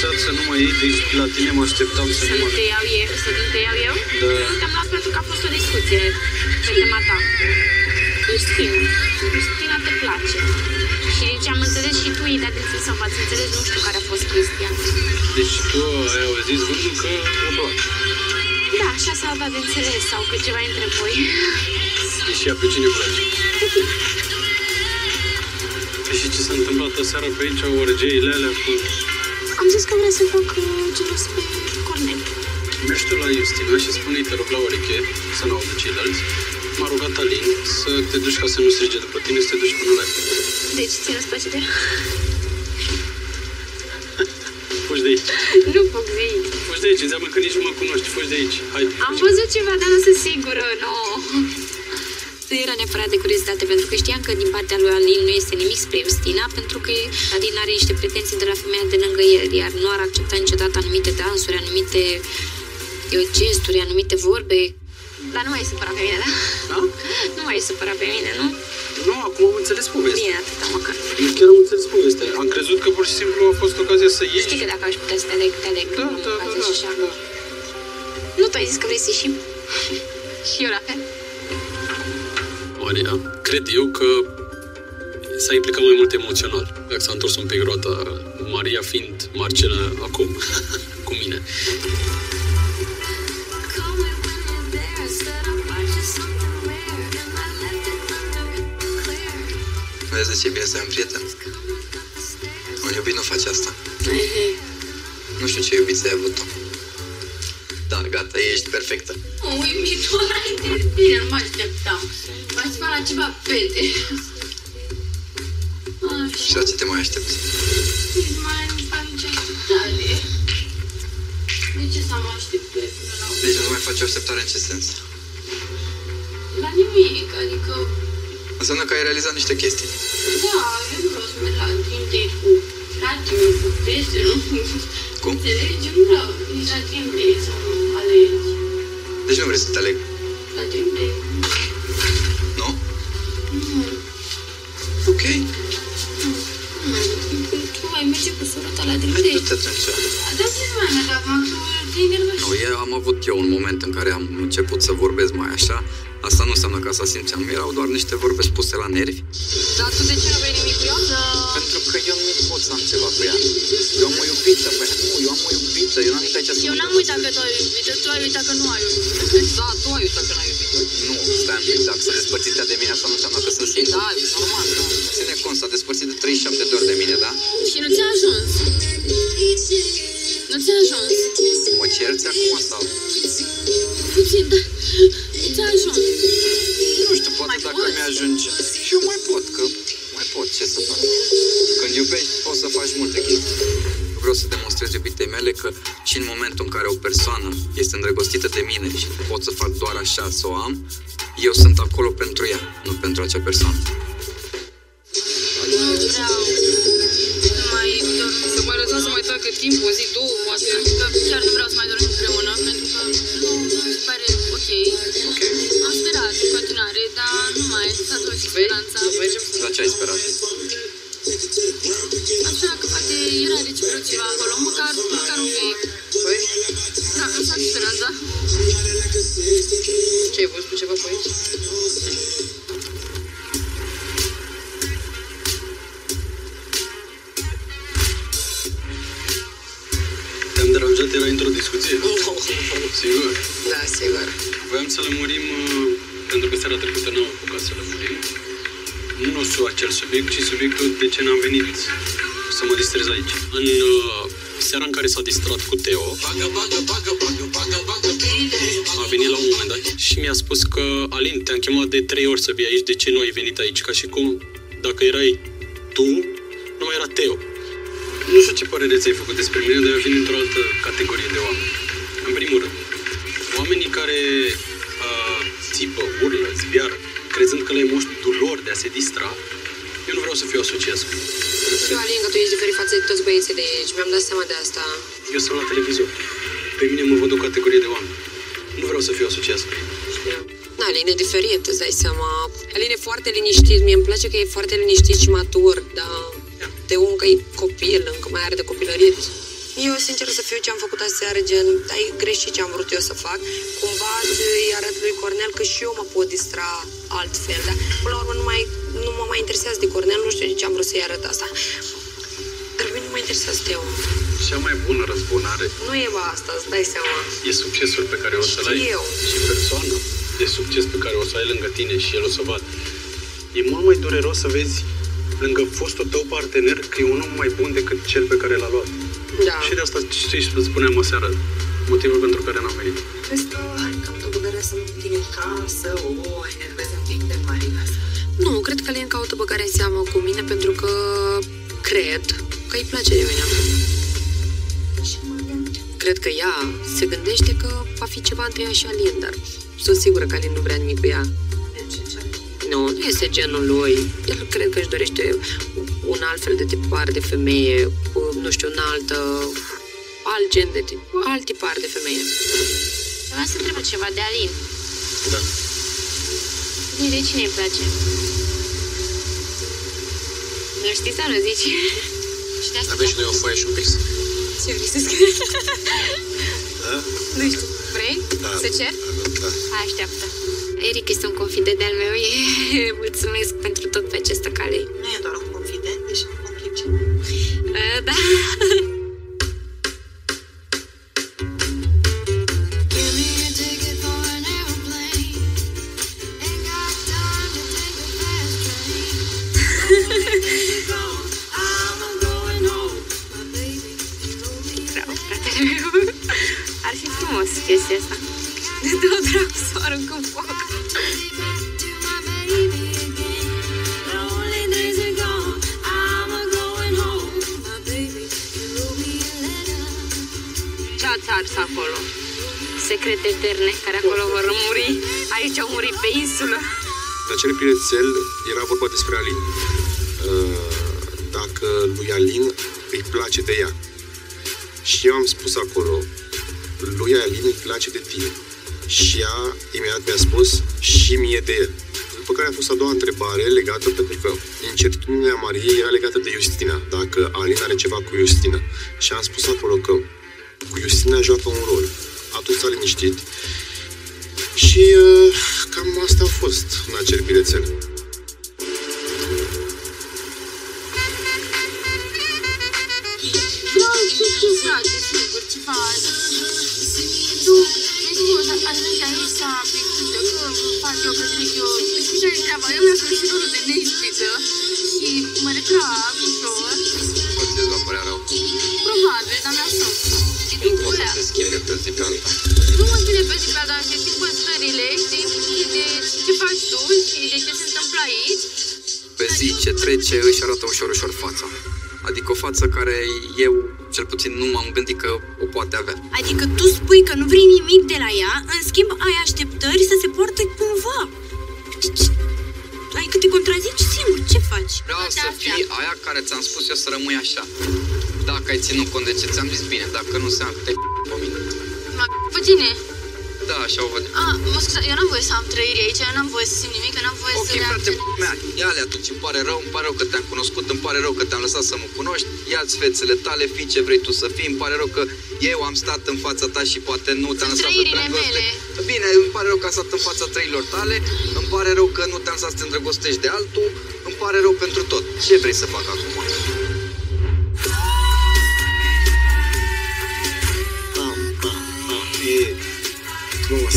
ai fi lăsat să nu mai iei, deci la tine mă așteptam să Să nu nu mai... te iau eu? Să nu te iau eu? Da. Nu te-am luat pentru că a fost o discuție pe tema ta. Tu știu, Cristina te place. Și ce am înțeles și tu, ideea de înțeles sau v-ați înțeles, nu știu care a fost chestia. Deci tu ai auzit vândul că îmi place. Da, așa s-a dat de înțeles sau că ceva între voi. Și ea pe cine place? Păi și ce s-a întâmplat aseară pe aici, orgeile alea cu... Am zis că vrea să fac uh, gelos pe Cornel. Mergi tu la Justina și spune-i, te rog, la ureche, să nu audă ceilalți. M-a rugat Alin să te duci ca să nu strige după tine, să te duci până la ea. Deci, ți răți place de [LAUGHS] Fugi de aici. Nu fug zi. Fugi de aici, înseamnă că nici nu mă cunoști. Fugi de aici. Hai. Am văzut ceva, dar nu sunt sigură, nu. Nu era neapărat de curiozitate, pentru că știam că din partea lui Alin nu este nimic spre Justina, pentru că Alin are niște pretenții de la femeia de lângă el, iar nu ar accepta niciodată anumite dansuri, anumite eu, gesturi, anumite vorbe. Dar nu mai e supărat pe mine, da? Da? Nu mai e supărat pe mine, nu? Nu, acum am înțeles povestea. Bine, atâta măcar. Eu chiar am înțeles povestea. Am crezut că pur și simplu a fost ocazia să ieși. Știi că dacă aș putea să te aleg, te aleg. Da, da, da, da, și așa. Nu tu ai zis că vrei să ieșim? [LAUGHS] și eu la fel. Maria, cred eu că s-a implicat mai mult emoțional. Dacă s-a întors un pic roata, Maria fiind Marcela acum, [LAUGHS] cu mine. Vezi de ce e bine să am prieten? Un iubit nu face asta. Nu știu ce iubiți ai avut-o. Dar gata, ești perfectă. Uimitoare de bine, nu mă așteptam. M-aș la ceva fete. Și la ce te mai aștepți? Mai îmi fac nicio așteptare. să mă aștepte până la Deci nu mai faci o așteptare în ce sens? La nimic, adică, Înseamnă că ai realizat niște chestii. da, eu nu vreau să merg la dream date cu fratele meu, cu testele, [LAUGHS] Cum? Înțelegi? Eu nu vreau nici la dream date să mă alegi. Deci nu vrei să te aleg. La dream mai dar m-am te enervești. Nu, eu am avut eu un moment în care am început să vorbesc mai așa. Asta nu înseamnă că asta simțeam. Erau doar niște vorbe spuse la nervi. Dar tu de ce nu vrei nimic cu ea? Pentru că eu nu pot să am ceva cu ea. Eu am o iubită, băi, nu, eu am o iubită, eu n-am uitat ce să Eu mă n-am uitat că tu ai iubit, tu ai uitat că nu ai iubit. Da, tu ai uitat că n-ai iubit. Nu, stai un pic, dacă s-a despărțit ea de mine, asta nu înseamnă că sunt singur. Da, e normal, da. Ține cont, s-a despărțit de 37 de ori de mine, da? Și nu ți-a ajuns. Nu ți-a ajuns. Mă cerți acum sau? Puțin, dar nu ți-a ajuns. Nu știu, poate dacă mi-ajunge. Și eu mai pot, că mai pot, ce să fac. Când iubești, poți să faci multe chestii. Vreau să demonstrez iubitei mele că și în momentul în care o persoană este îndrăgostită de mine și pot să fac doar așa să o am, eu sunt acolo pentru ea, nu pentru acea persoană. Nu Să mai lăsați să mai treacă timpul, o zi, două, poate. Că chiar nu vreau să mai dorm împreună, pentru că nu mi se pare ok. Ok. Am sperat în continuare, dar nu mai s-a dus speranța. La ce ai sperat? Așa că poate era reciproc ceva acolo, măcar, măcar un pic. Păi, Da, am s-a dus speranța. ce ai văzut ceva pe aici? Te-am deranjat, era într-o discuție. Sigur? Da, sigur. Voiam să lămurim, uh, pentru că seara trecută n-am apucat să lămurim. Nu nostru acel subiect, ci subiectul de ce n-am venit să mă distrez aici. În uh, seara în care s-a distrat cu Teo, a venit la un moment dat și mi-a spus că Alin, te-am chemat de trei ori să vii aici, de ce nu ai venit aici? Ca și cum, dacă erai tu, nu mai era Teo. Nu știu ce părere ți-ai făcut despre mine, dar eu vin într-o altă categorie de oameni. În primul rând, oamenii care uh, țipă, urlă, zbiară, crezând că le moști lor de a se distra, eu nu vreau să fiu asociat cu ei. Și eu, Alin, că tu ești diferit față de toți băieții de aici. Mi-am dat seama de asta. Eu sunt la televizor. Pe mine mă văd o categorie de oameni. Nu vreau să fiu asociat cu ei. Da, Alin e diferit, îți dai seama. Alin e foarte liniștit. Mie îmi place că e foarte liniștit și matur, dar de încă e copil, încă mai are de copilărit. Eu, sincer să fiu, ce am făcut aseară, gen, ai greșit ce am vrut eu să fac. Cumva îi arăt lui Cornel că și eu mă pot distra altfel, dar până la urmă nu, mai, nu mă mai interesează de Cornel, nu știu de ce am vrut să-i arăt asta. Dar pe mine nu mă interesează Teo. Cea mai bună răzbunare Nu e asta, îți dai seama. e succesul pe care o să-l ai Știu. și persoana de succes pe care o să ai lângă tine și el o să vadă. E mult mai dureros să vezi lângă fostul tău partener că e un om mai bun decât cel pe care l-a luat. Da. Și de asta știi și spuneam aseară motivul pentru care n-am venit. Vezi că hai că am băgarea să nu tine în casă, o enervezi un pic de Marina asta. Nu, cred că Lin caută băgare în seamă cu mine pentru că cred că îi place de mine. Cred că ea se gândește că va fi ceva între ea și Alin, dar sunt sigură că Alin nu vrea nimic cu ea. Nu, nu este genul lui. El cred că își dorește un alt fel de tipar de femeie, cu, nu știu, un alt, uh, alt gen de tip, alt tipar de femeie. Vreau să întreb ceva de Alin. Da. Mie de cine îi place? Nu știi să nu zici. [LAUGHS] Și de asta Aveți și noi o foaie și un pix. Ce vrei să scrii? Da? [LAUGHS] Nu știu. Vrei? Da. Să cer? Da. Hai, așteaptă. Eric este un confident de-al meu. E... [LAUGHS] Mulțumesc pentru tot pe această cale. Nu e doar un confident, e și un complice. Uh, da. [LAUGHS] Bravo, fratele meu. Ar fi frumos chestia asta. De două dracu să o arunc în foc. Ceața ars acolo. Secrete eterne care acolo vor muri. Aici au murit pe insulă. La acel pilețel era vorba despre Alin. Uh, Dacă lui Alin îi place de ea. Și eu am spus acolo, lui Alin îi place de tine. Și ea imediat mi-a spus și mie de el. După care a fost a doua întrebare legată pentru că incertitudinea Mariei era legată de Justina, dacă Alin are ceva cu Justina. Și am spus acolo că cu Justina joacă un rol. Atunci s-a liniștit. Și uh, cam asta a fost în acel bilețel. Aș vrea aici să aplică, că fac eu, că zic eu. Știi ce e treaba? Eu mi-am spus și rolul de neispiță și mă retrag ușor. Poți să va părea rău. Probabil, dar mi-a somn. Și Nu din poți să culea. te schimbi de pe zi pe alta. Nu mă ține pe zi pe alta, de tipă stările, știi, și de ce faci tu și de ce se întâmplă aici. Pe zi ce trece își arată ușor, ușor fața. Adică o față care eu, cel puțin, nu m-am gândit că o poate avea. Adică tu spui că nu vrei nimic de la ea, în schimb ai așteptări să se poarte cumva. Adică te contrazici singur, ce faci? Vreau să fii aia care ți-am spus eu să rămâi așa. Dacă ai ținut cont de ce ți-am zis bine, dacă nu înseamnă că te pe mine. Ma, pe tine? Da, așa o văd. A, mă scuza, eu n-am voie să am trăiri aici, eu n-am voie să simt nimic, eu n-am voie Ok, să le frate, mea, ia-le atunci, îmi pare rău, îmi pare rău că te-am cunoscut, îmi pare rău că te-am lăsat să mă cunoști, ia-ți fețele tale, fii ce vrei tu să fii, îmi pare rău că eu am stat în fața ta și poate nu te-am lăsat să te trăirile îndrăgostești. mele. Bine, îmi pare rău că am stat în fața trăilor tale, îmi pare rău că nu te-am lăsat să te îndrăgostești de altul, îmi pare rău pentru tot. Ce vrei să fac acum? E frumos.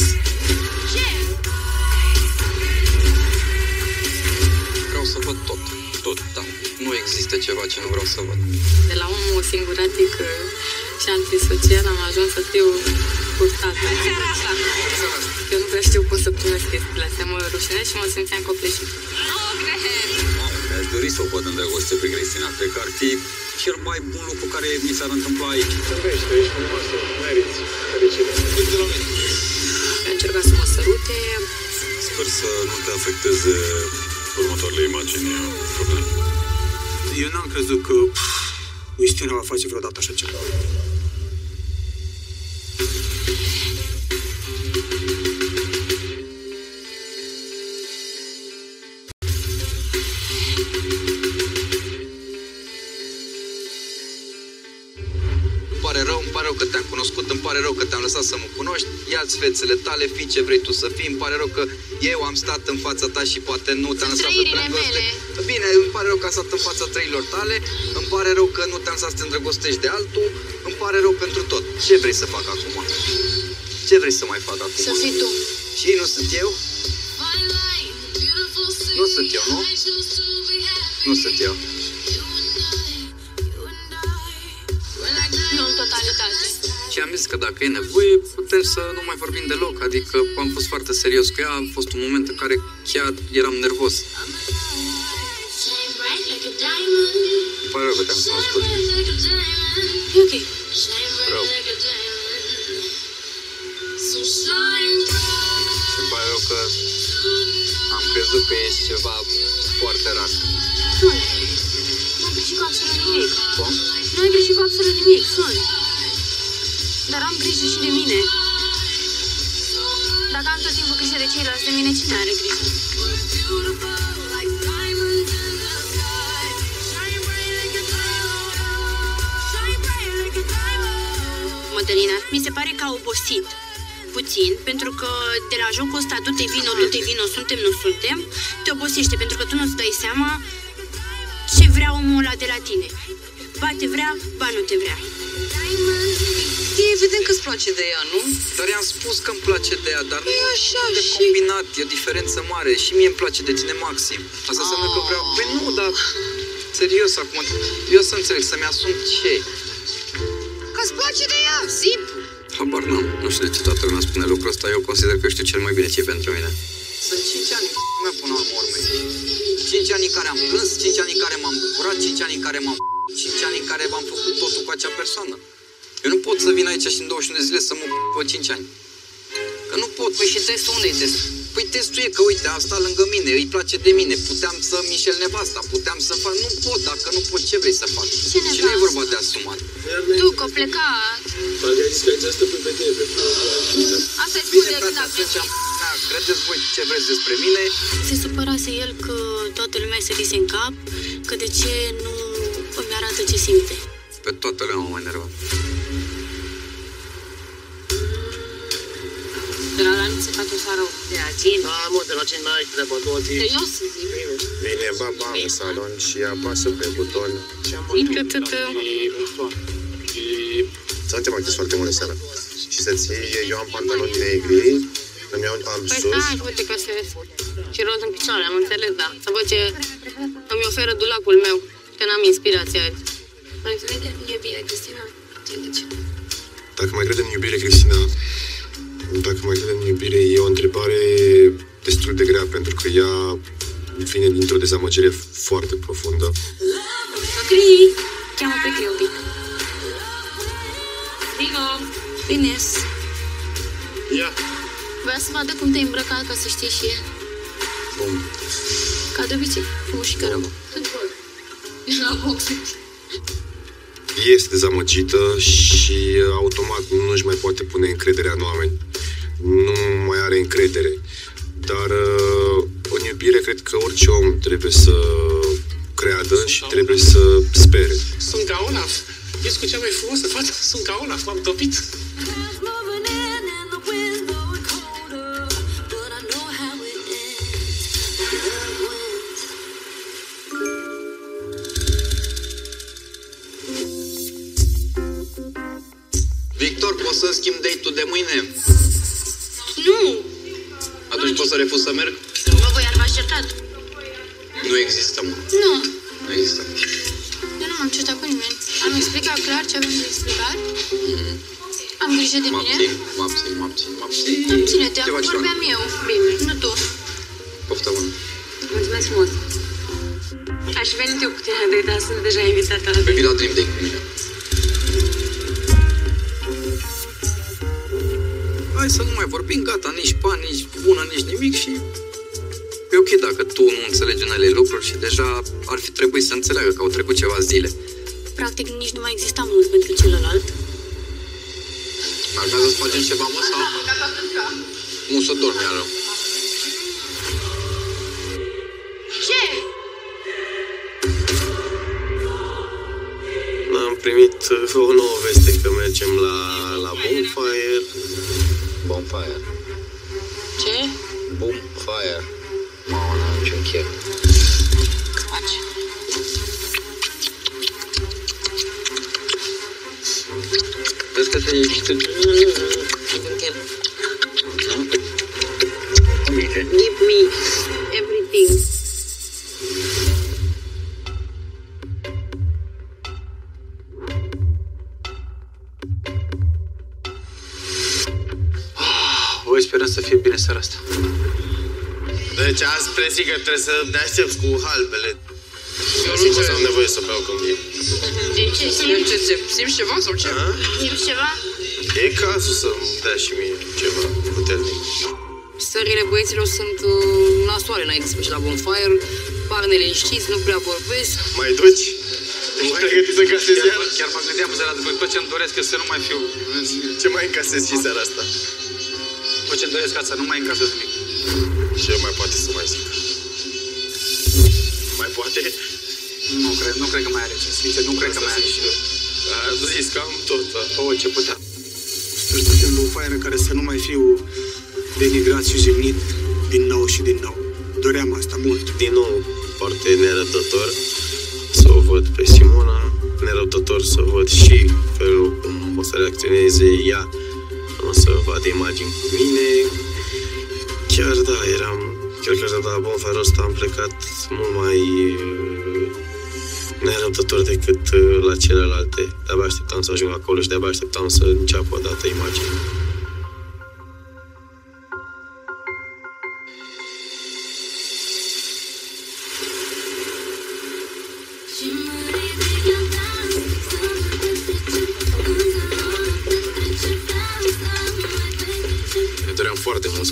Vreau să văd tot, tot, da. Nu există ceva ce nu vreau să văd. De la omul singuratic și antisocial am ajuns să fiu purtată. Eu nu prea știu cum să primesc chestiile astea, mă rușinez și mă simțeam copleșit. Mi-aș dori să o văd îndrăgostită pe Cristina. Cred că ar fi cel mai bun lucru care mi s-ar întâmpla aici. Vorbește, ești frumoasă, meriți fericire. Uite la mine. A încercat să mă sărute, Sper să nu te afecteze următoarele imagini, Cornel. Eu n-am crezut că pf, Justina va face vreodată așa ceva. Îmi pare rău că te-am lăsat să mă cunoști, ia-ți fețele tale, fii ce vrei tu să fii, îmi pare rău că eu am stat în fața ta și poate nu te-am lăsat să te trăirile îndrăgostești. Bine, îmi pare rău că am stat în fața trăilor tale, îmi pare rău că nu te-am lăsat să te îndrăgostești de altul, îmi pare rău pentru tot. Ce vrei să fac acum? Ce vrei să mai fac acum? Să fii tu. Și nu sunt eu? Nu sunt eu, nu? Nu sunt eu. Și am zis că dacă e nevoie, putem să nu mai vorbim deloc. Adică am fost foarte serios cu ea, a fost un moment în care chiar eram nervos. Îmi pare rău că te-am cunoscut. E ok. Rău. Și îmi pare rău că am crezut că ești ceva foarte rar. Nu. Nu ai greșit cu absolut nimic. Cum? Nu ai greșit cu absolut nimic, sunt. Dar am grijă și de mine. Dacă am tot timpul grijă de ceilalți, de mine cine are grijă? Mădălina, mi se pare că a obosit puțin, pentru că de la jocul ăsta du-te vino, du-te vino, suntem, nu suntem, te obosește, pentru că tu nu-ți dai seama ce vrea omul ăla de la tine. Ba te vrea, ba nu te vrea. E evident că-ți place de ea, nu? Dar i-am spus că îmi place de ea, dar nu E așa de și- combinat, e o diferență mare și mie îmi place de tine maxim. Asta înseamnă că vreau... Păi nu, dar serios acum, eu să înțeleg, să-mi asum ce? Că-ți place de ea, simplu. Habar n-am, nu știu de ce toată lumea spune lucrul ăsta, eu consider că știu cel mai bine ce e pentru mine. Sunt 5 ani, mea până la urmă urmei. 5 ani în care am plâns, 5 ani în care m-am bucurat, 5 ani în care m-am 5 ani în care v-am făcut totul cu acea persoană. Eu nu pot să vin aici și în 21 de zile să mă pe 5 ani. Că nu pot. Păi și testul unde e testul? Păi testul e că, uite, a stat lângă mine, îi place de mine, puteam să mișel nevasta, puteam să fac, nu pot, dacă nu pot, ce vrei să fac? Ce și nu e nevastă? vorba de asumat. Tu, că a plecat. Asta e Bine, scuze frate, când a atunci, plecat. da, credeți voi ce vreți despre mine? Se supărase el că toată lumea se dise în cap, că de ce nu îmi arată ce simte. Pe toată lumea m-am enervat. De la nu se face așa rău. De la cine? Da, mă, de la ce n-ai treaba, două zi. Serios? Vine baba în salon și apasă pe buton. Să nu te mai achis foarte mult seara. Și să-ți iei, eu am pantaloni negri, îmi iau alb Păi sus. stai, uite că se și roz în picioare, am înțeles, da. Să văd ce îmi oferă dulapul meu, că n-am inspirație azi. Mai crede în iubire, Cristina? Dacă mai crede în iubire, Cristina, dacă mai crede în iubire, e o întrebare destul de grea, pentru că ea vine dintr-o dezamăgire foarte profundă. Cri! Cheamă pe Cri un pic. Vino! Ines! Ia! Vreau să vadă cum te-ai îmbrăcat ca să știe și ea. Bun. Ca de obicei, frumos și cărămă. La boxe. Este dezamăgită și automat nu-și mai poate pune încrederea în oameni. Nu mai are încredere. Dar uh, în iubire cred că orice om trebuie să creadă și trebuie să spere. Sunt ca Olaf. Ești cu cea mai frumoasă fată. Sunt ca Olaf, m-am topit. Victor, poți să schimb date-ul de mâine? Nu! Atunci poți să refuz să merg? Mă voi ar v-aș certat. Nu există, mă. Nu, Nu există. eu nu m-am certat cu nimeni. Am explicat clar ce avem de explicat. Am grijă de Mă mine. abțin, mă abțin, mă abțin, mă abțin. Abține-te, Ce faci, vorbeam eu. Bine, nu tu. Poftă bună. Mulțumesc frumos. Aș veni eu cu tine de dar sunt deja invitată la Pe vila Dream Day cu mine. Hai să nu mai vorbim, gata, nici bani, nici bună, nici nimic și... E ok dacă tu nu înțelegi unele lucruri și deja ar fi trebuit să înțeleagă că au trecut ceva zile. Practic nici nu mai exista mult pentru celălalt. Ar vrea să facem ceva, mă, sau? Nu să dormi iară. Ce? Am primit uh, o nouă veste că mergem la, la Bonfire. Bonfire. Ce? Bonfire. Mamă, n-am niciun chef. Faci. Vezi că te ești... Give me everything. Voi sperăm să fie bine seara asta. Deci azi presic că trebuie să te aștepți cu halbele. Eu nu am nevoie să beau când vin. De ce? Simți, ce, ce, simți ceva sau ce? Simți ceva? E cazul să-mi dea și mie ceva puternic. Stările băieților sunt uh, nasoale înainte să pleci la bonfire, par neliniștiți, nu prea vorbesc. Mai duci? Ești pregătit să casezi Chiar, iar? mă- chiar mă gândeam seara asta, tot ce-mi doresc e să nu mai fiu... Ce mai încasezi și seara asta? Tot ce-mi doresc ca să nu mai încasez nimic. Și eu mai poate să mai zic. Mai poate? Nu cred, nu cred că mai are ce. Sincer, nu cred că mai are. A zis cam tot. da. Tot ce putea. Să stătem în faieră care să nu mai fiu denigrat și jignit din nou și din nou. Doream asta mult. Din nou, foarte nerăbdător să o văd pe Simona, nerăbdător să văd și felul cum o să reacționeze ea. O să vadă imagini cu mine. Chiar da, eram... Chiar că de la bonfarul ăsta am plecat mult mai uh, nerăbdător decât uh, la celelalte. De-abia așteptam să ajung acolo și de-abia așteptam să înceapă odată imaginea.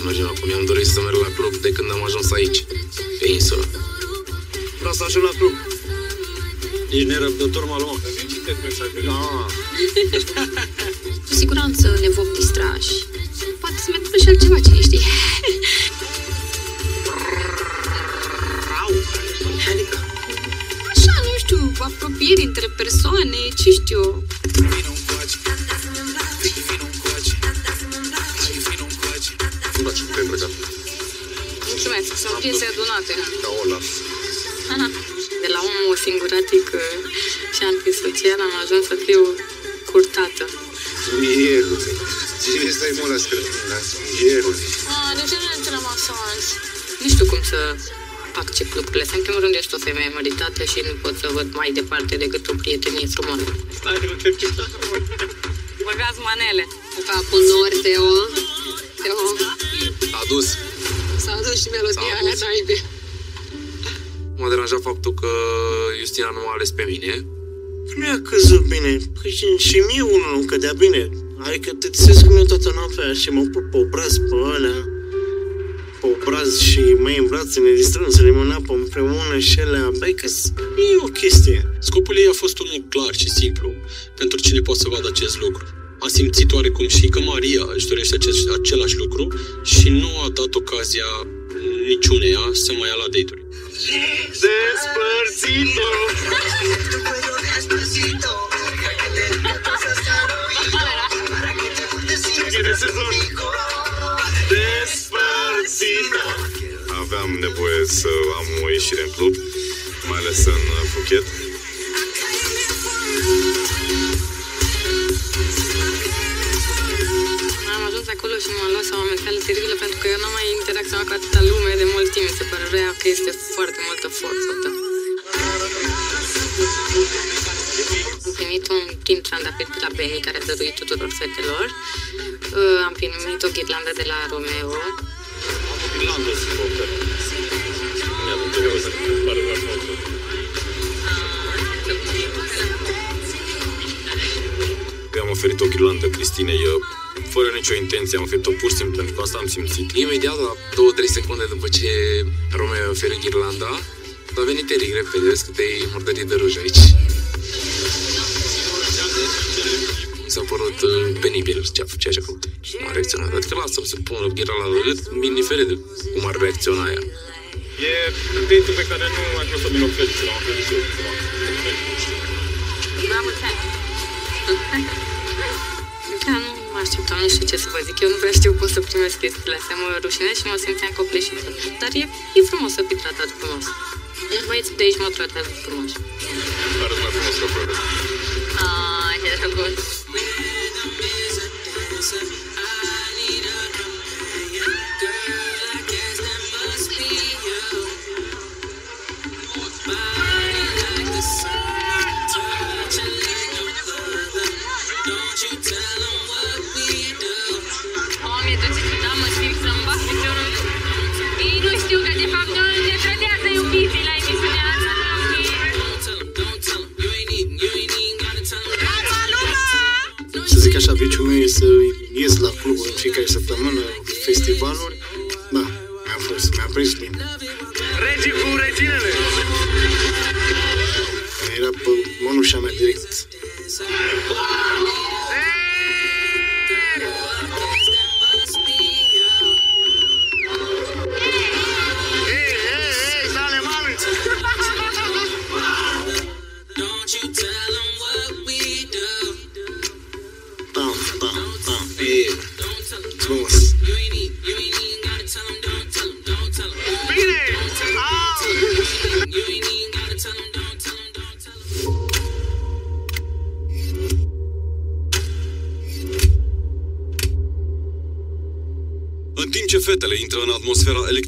Doream foarte mult să mergem acum. Mi-am dorit să merg la club de când am ajuns aici, pe insula. Vreau să ajung la club. Ești nerăbdător, mă luăm. Da. [LAUGHS] Cu siguranță ne vom distra și poate să mai și altceva, cine știe. [LAUGHS] Adică, Așa, nu știu, apropieri între persoane, ce știu eu. Nu faci cu plecat. Mulțumesc, sunt piese adunate. Ca Olaf. Aha. De la omul singuratic uh, și antisocial am ajuns să fiu curtată. Mierul. Cine stai mult la scrătina? Mierul. Ah, de ce nu ne întâlnim astăzi? Nu știu cum să accept lucrurile astea. În primul rând, ești o femeie măritată și nu pot să văd mai departe decât o prietenie frumoasă. Băgați manele. Cu capul nori, Teo. Teo. A dus. S-a dus și melodia S-a aia dus. naibii. M-a deranjat faptul că Justina nu m-a ales pe mine. Nu i-a căzut bine. Păi și, și mie unul nu cădea bine. Adică te țesesc cu mine toată noaptea și mă pup pe obraz pe ălea. Pe obraz și mai în brațe, ne distrăm să ne mâna pe împreună și alea. Băi, că e o chestie. Scopul ei a fost unul clar și simplu, pentru cine poate să vadă acest lucru. A simțit oarecum și că Maria își dorește acest, același lucru și nu a dat ocazia niciuneia să mai ia la date-uri. Despărțito Despărțito. Aveam nevoie să am o ieșire în club, mai ales în uh, Phuket. M-am luat o mentală teribilă pentru că eu n-am mai interacționat cu atâta lume de mult timp. Se părea că este foarte multă forță. Da. Am primit un prim trandafir de la Benny care a dăruit tuturor fetelor. Uh, Am primit o ghirlandă de la Romeo. Irlanda să facă. Mi-am greu să pare la foto. Eu am oferit o ghirlandă Cristinei, eu, fără nicio intenție, am oferit-o pur și simplu pentru că asta am simțit. Imediat, la 2-3 secunde după ce Romeo a oferit ghirlanda, a venit Eric repede, vezi câte murdării de ruj aici. Mi s-a părut uh, penibil ce a, ceea ce a făcut. Cum a reacționat. Adică lasă-l să pună ghirlanda la râd, indiferent de cum ar reacționa ea. E date pe care nu aș vrea să mi-l oferi, l-am oferit eu. La mulți ani! Da, nu mă așteptam, nu știu ce să vă zic. Eu nu prea știu cum să primesc chestiile astea. Mă rușinez și mă simțeam copleșită. Dar e, e frumos să fii tratat frumos. Băieții de aici mă tratează frumos. Care mai frumos ca flori. Ah, ce drăguț. Să zic așa, viciul meu e să ies la cluburi în fiecare săptămână, festivaluri. Da, mi-a fost, mi-a prins bine. Regi cu reginele Era pe mănușa mea direct.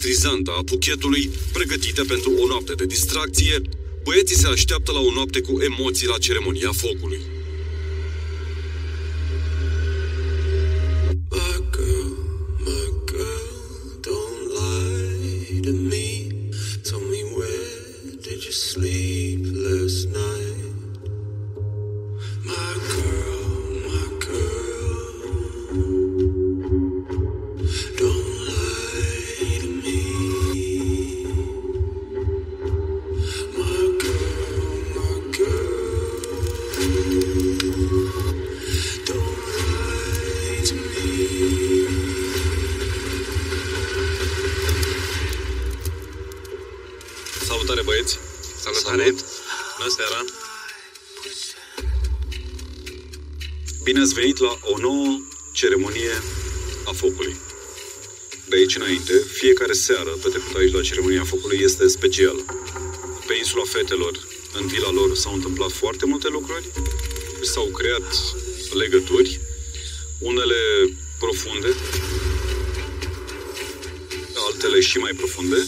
Electrizantă a Puchetului, pregătite pentru o noapte de distracție, băieții se așteaptă la o noapte cu emoții la ceremonia focului. Seară petrecută aici la ceremonia focului este specială. Pe insula fetelor, în vila lor, s-au întâmplat foarte multe lucruri, s-au creat legături, unele profunde, altele și mai profunde,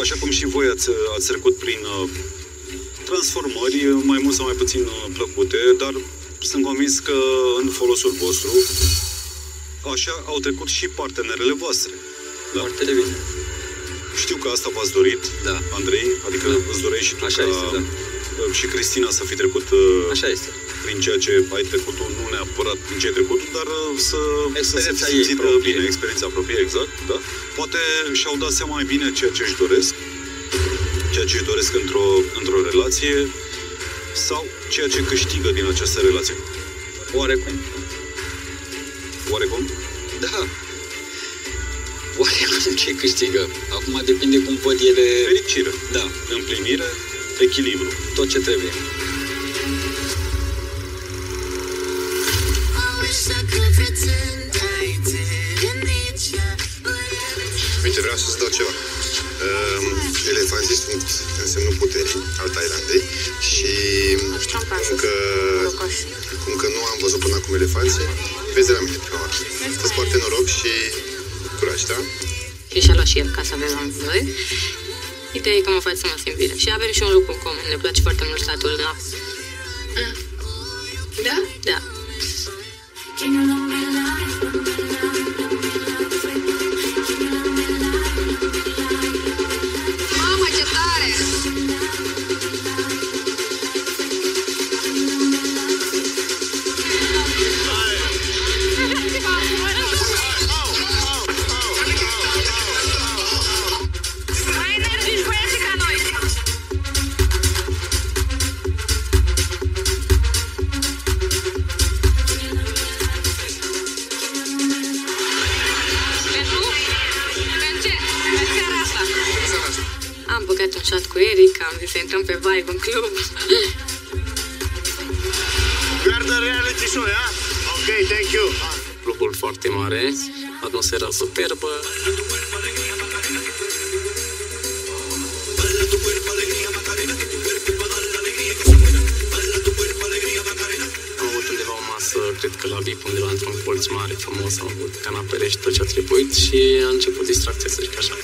așa cum și voi ați, ați trecut prin uh, transformări mai mult sau mai puțin uh, plăcute, dar sunt convins că în folosul vostru așa au trecut și partenerele voastre. Da? Foarte de bine. Știu că asta v-ați dorit, da. Andrei, adică da. îți dorești și tu Așa ca este, da. și Cristina să fi trecut uh, Așa este. prin ceea ce ai trecut tu, nu neapărat prin ce ai trecut tu, dar uh, să, să se Experiența fi ei simțit uh, proprie. bine, experiența proprie, exact, da. Poate și-au dat seama mai bine ceea ce își doresc, ceea ce își doresc într-o, într-o relație sau ceea ce câștigă din această relație. Oarecum. Oarecum? Da. Oarecum ce câștigă? Acum depinde cum văd ele... Fericire. Da. Împlinire, echilibru. Tot ce trebuie. Uite, vreau să-ți dau ceva. Um, elefanții sunt în semnul puterii al Thailandei și cum că, cum că nu am văzut până acum elefanții, vezi de la mine prima oară. Fă-ți foarte noroc și curaj, da? Și și-a luat și el ca să avem amândoi. Ideea e că mă face să mă simt bine. Și avem și un lucru în comun. Ne place foarte mult statul la... Da? Da. Mamă, Am băgat un shot cu Eric, am zis să intrăm pe vibe în club. We are the reality show, yeah? Ok, thank you. Clubul foarte mare, atmosfera superbă. Am avut undeva o masă, cred că la VIP, undeva într-un colț mare, frumos, am avut canapele și tot ce a trebuit și a început distracția, să zic așa.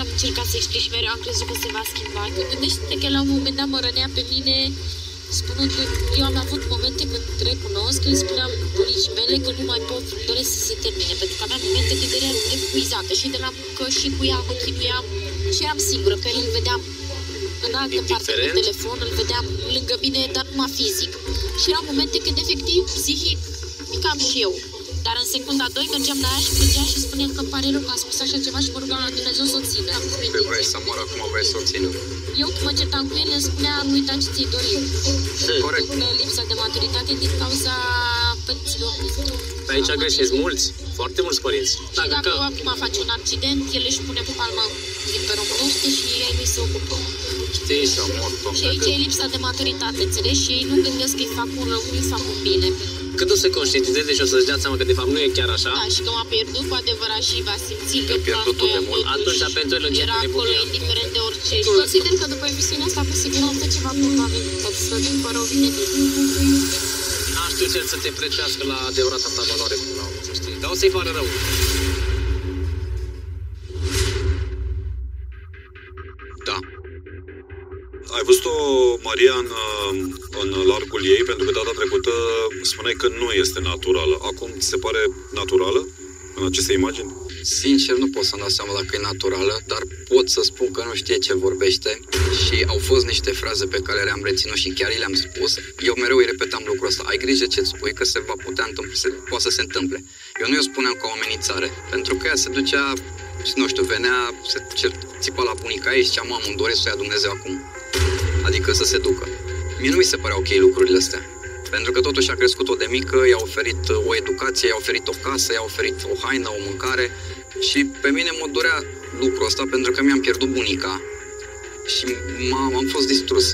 Și de câte ori am încercat să explic și mereu am crezut că se va schimba. Că gândește-te că la un moment dat mă rănea pe mine spunând că eu am avut momente când recunosc că îi spuneam bunicii mele că nu mai pot, doresc să se termine, pentru că aveam momente când eram epuizată și de la muncă și cu ea mă chinuiam și eram singură, pe el îl vedeam în altă parte pe Indiferent? telefon, îl vedeam lângă mine, dar numai fizic. Și erau momente când efectiv psihic picam și eu. Dar în secunda 2 mergeam la ea și plângea și spunea că îmi pare rău că a spus așa ceva și mă rugam la Dumnezeu să o țină. Pe vrei să mor acum, vrei să o țină. Eu când mă certam cu el, îmi spunea, nu uita ce ți-ai dorit. Corect. Lipsa de maturitate din cauza părinților. Pe aici greșesc mulți, foarte mulți părinți. Și dacă acum face un accident, el își pune pe palmă din pe românește și ei lui se ocupă. Știi, și mor, Și aici e lipsa de maturitate, înțelegi? Și ei nu gândesc că îi fac un rău, îi fac un bine. Când o să conștientizeze și o să-și dea seama că de fapt nu e chiar așa, Da, și că m-a pierdut cu adevărat și va simți că pierdut tot de mult. Atunci pentru el începe era acolo nebunia. indiferent de orice. Și consider că după emisiunea asta cu siguranță ceva bun va veni, că să vin fără o vine n-a știut el să te prețuiască la adevărata ta valoare până la urmă, să știi. Dar o să-i facă rău. Maria, în, în largul ei? Pentru că data trecută spuneai că nu este naturală. Acum ți se pare naturală în aceste imagini? Sincer, nu pot să-mi dau seama dacă e naturală, dar pot să spun că nu știe ce vorbește și au fost niște fraze pe care le-am reținut și chiar le-am spus. Eu mereu îi repetam lucrul ăsta. Ai grijă ce-ți spui că se va putea întâmpla, se, poate să se întâmple. Eu nu o spuneam ca o amenințare, pentru că ea se ducea, nu știu, venea, se cer, țipa la bunica ei și zicea, mamă, îmi doresc să o ia Dumnezeu acum. Adică să se ducă. Mie nu mi se păreau ok lucrurile astea. Pentru că totuși a crescut-o de mică, i-a oferit uh, o educație, i-a oferit o casă, i-a oferit o haină, o mâncare și pe mine mă durea lucrul ăsta pentru că mi-am pierdut bunica și m-am, am fost distrus.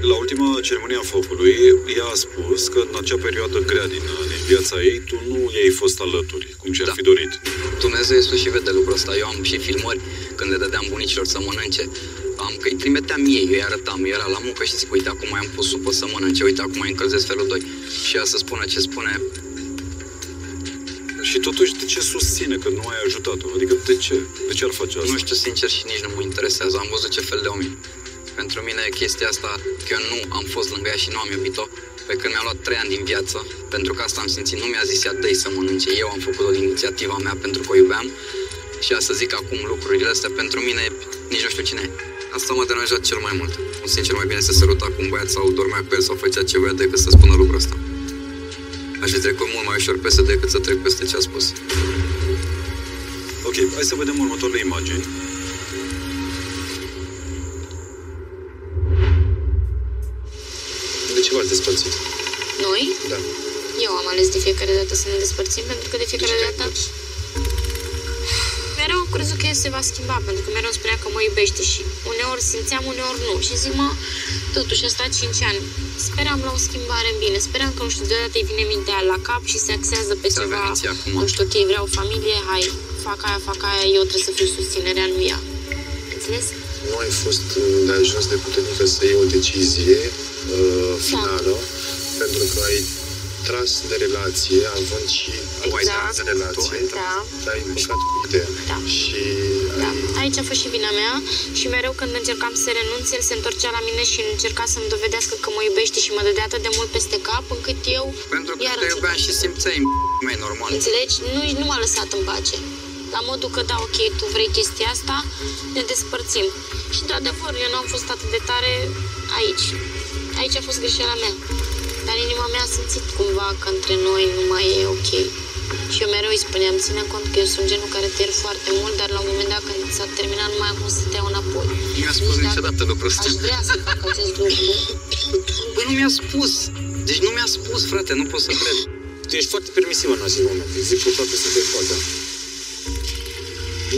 La ultima ceremonie a focului, ea a spus că în acea perioadă grea din, din viața ei, tu nu i-ai fost alături, cum și-ar fi dorit. Dumnezeu este și vede lucrul ăsta. Eu am și filmări când le dădeam bunicilor să mănânce. Am că îi trimiteam mie, eu îi arătam, eu era la muncă și zic, uite, acum am pus supă să mănânce, uite, acum îi încălzesc felul 2. Și ea să spună ce spune, Și totuși, de ce susține că nu ai ajutat-o? Adică de ce? De ce ar face asta? nu știu sincer și nici nu mă interesează, am văzut ce fel de om e. Pentru mine chestia asta, că eu nu am fost lângă ea și nu am iubit-o, pe când mi-a luat 3 ani din viață, pentru că asta am simțit, nu mi-a zis ea dă să mănânce, eu am făcut-o din inițiativa mea pentru că o iubeam și a să zic acum lucrurile astea, pentru mine nici nu știu cine e. Asta m-a deranjat cel mai mult. Sincer, mai bine să săruta cu un băiat sau dormea cu el sau făcea ce voia decât să spună lucrul ăsta. Aș fi trecut mult mai ușor peste decât să trec peste ce a spus. Ok, hai să vedem următoarele imagini. De ce v-ați despărțit? Noi? Da. Eu am ales de fiecare dată să ne despărțim, pentru că de fiecare dată... Mereu am crezut că el se va schimba, pentru că mereu îmi spunea că mă iubește și uneori simțeam, uneori nu. Și zic, mă, totuși a stat 5 ani. Speram la o schimbare în bine. Speram că, nu știu, deodată îi vine mintea la cap și se axează pe Ți-a ceva. venit ție acum. Nu știu, ok, vreau o familie, hai, fac aia, fac aia, eu trebuie să fiu susținerea, nu ea. Înțeles? Nu ai fost de ajuns de puternică să iei o decizie uh, finală, pentru că ai tras de relație, având și Tu ai Da. tras de relație, Da. te-ai împăcat cu ideea. Da. Și Da, aici a fost și vina mea și mereu când încercam să renunț, el se întorcea la mine și încerca să-mi dovedească că mă iubește și mă dădea atât de mult peste cap încât eu Pentru că iar te iubeam și simțeai mai normal. Înțelegi? Nu, nu m-a lăsat în pace. La modul că, da, ok, tu vrei chestia asta, ne despărțim. Și, de adevăr, eu nu am fost atât de tare aici. Aici a fost greșeala mea. Dar inima mea a simțit cumva că între noi nu mai e ok. Și eu mereu îi spuneam, ține cont că eu sunt genul care te iert foarte mult, dar la un moment dat când s-a terminat, nu mai am cum să te iau înapoi. Nu mi-a spus niciodată lucrul ăsta. Aș vrea să fac acest lucru. Băi, nu mi-a spus. Deci nu mi-a spus, frate, nu pot să cred. tu ești foarte permisivă în acest moment. Îți zic cu toate să te poate.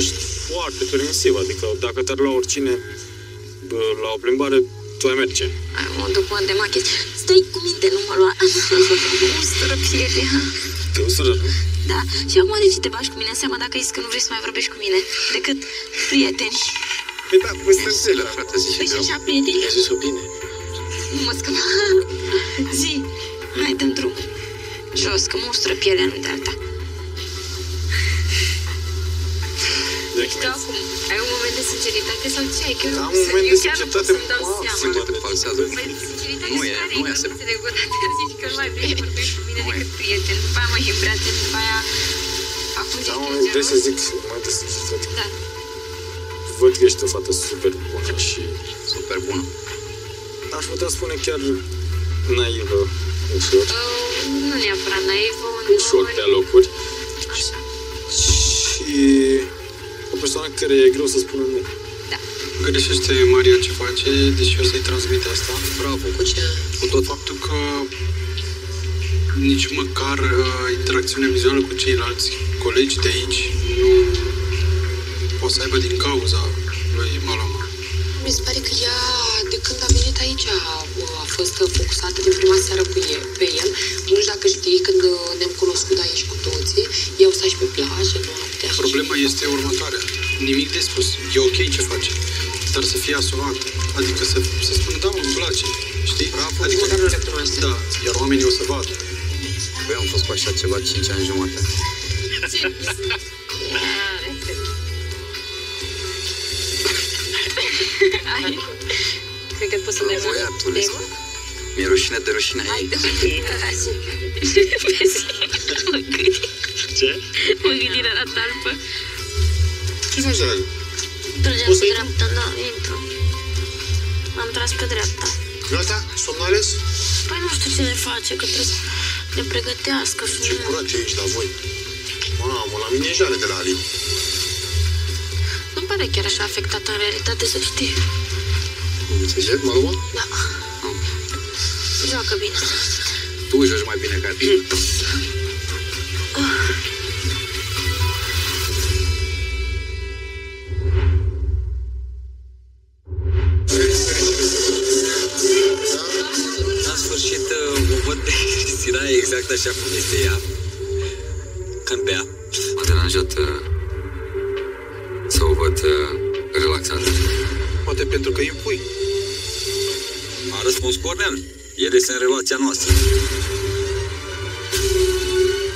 Ești foarte permisivă, adică dacă te-ar lua oricine bă, la o plimbare, tu ai merge. Ai, mă duc mă de machet. Stai cu minte, nu mă lua. [LAUGHS] Ustură pielea. Te usură, nu? Da, și acum de ce te bagi cu mine în seama dacă ai zis că nu vrei să mai vorbești cu mine decât prieteni? Păi da, păi stai zile, frate, zici Păi și așa, prieteni? Ai zis-o bine. Nu mă scăpa. [LAUGHS] Zi, hai, dăm drum. Jos, că mă ustură pielea, nu de alta. Deci, Tu acum, ai un moment de sinceritate sau ce ai? Că eu, Am nu un pot moment să- de eu chiar nu pot sinceritate să-mi dau maximă. seama. Simt că te falsează. Păi, sinceritate Nu e, care nu e că asta. nu înțeleg odată zici că nu mai vrei să [LAUGHS] vorbești cu mine decât prieten. După aia mă iei brațe, după aia... Acum zici Da, că mă, ești vrei să gelos? zic, mai de sinceritate. Da. Văd că ești o fată super bună și... Super bună. Aș putea spune chiar naivă, ușor. Uh, nu neapărat naivă, ușor pe locuri. Și o persoană care e greu să spună nu. Greșește Maria ce face, deși o să-i transmite asta. Bravo, cu ce? Cu tot faptul că nici măcar uh, interacțiunea vizuală cu ceilalți colegi de aici nu poate să aibă din cauza lui Malama. Mi se pare că ea, de când a venit aici, a, a fost focusată din prima seară pe el, pe el. Nu știu dacă știi, când uh, ne-am cunoscut aici cu toții, ei au stat și pe plajă, noaptea. Problema este următoarea. Nimic de spus. E ok ce face, dar să fie asumat. Adică să, să spună, da, mă, îmi place. Știi? Bravo. Adică, dar nu recunoaște. Da, iar oamenii o să vadă. Băi, am fost cu așa ceva 5 ani jumate. [LAUGHS] Ai, cred că poți să mergi la Băiatule, mi-e rușine de rușine ei. [LAUGHS] Ce? Mă gândire la talpă. Ce faci, dragă? Trăgeam Poți să pe intru? dreapta, da, intru. M-am tras pe dreapta. Gata? Somn ales? Păi nu știu ce ne face, că trebuie să ne pregătească și Ce curat e aici la voi. Mamă, la mine e jale de la Alin. nu pare chiar așa afectat în realitate, să știi. Înțelegi, Maluma? Da. Joacă bine. Tu joci mai bine ca tine. În sfârșit, uh, o văd pe Cristina [LAUGHS] exact așa cum este ea. Când bea. M-a deranjat uh, să o văd uh, relaxată. Poate pentru că îi pui. A răspuns Cornel. El este în relația noastră.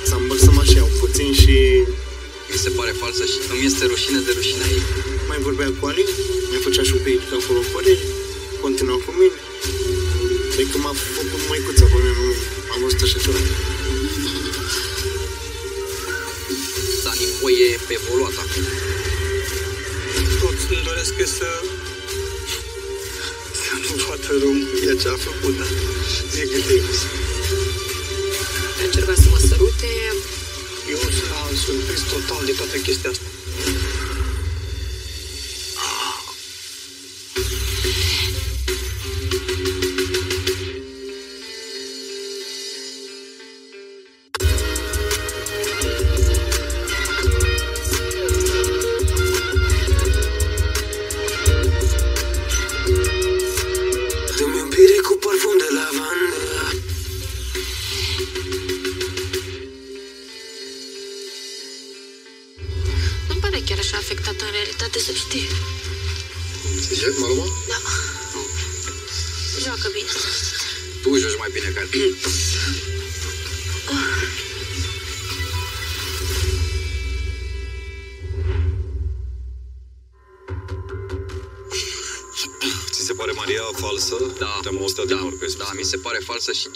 Să îmbălsăm așa puțin și Mi se pare falsă și îmi este rușine de rușinea ei. mai vorbea cu Alin, mai făcea și un pic acolo păreri, continua cu mine. De când m-a făcut măicuța pe mine, nu am văzut așa ceva. Dani Poie e pe evoluat acum. Toți îmi doresc e să... să nu vadă România ce a făcut, dar ne gândim. A încercat să mă sărute, Eu sunt surprins total de toată chestia asta.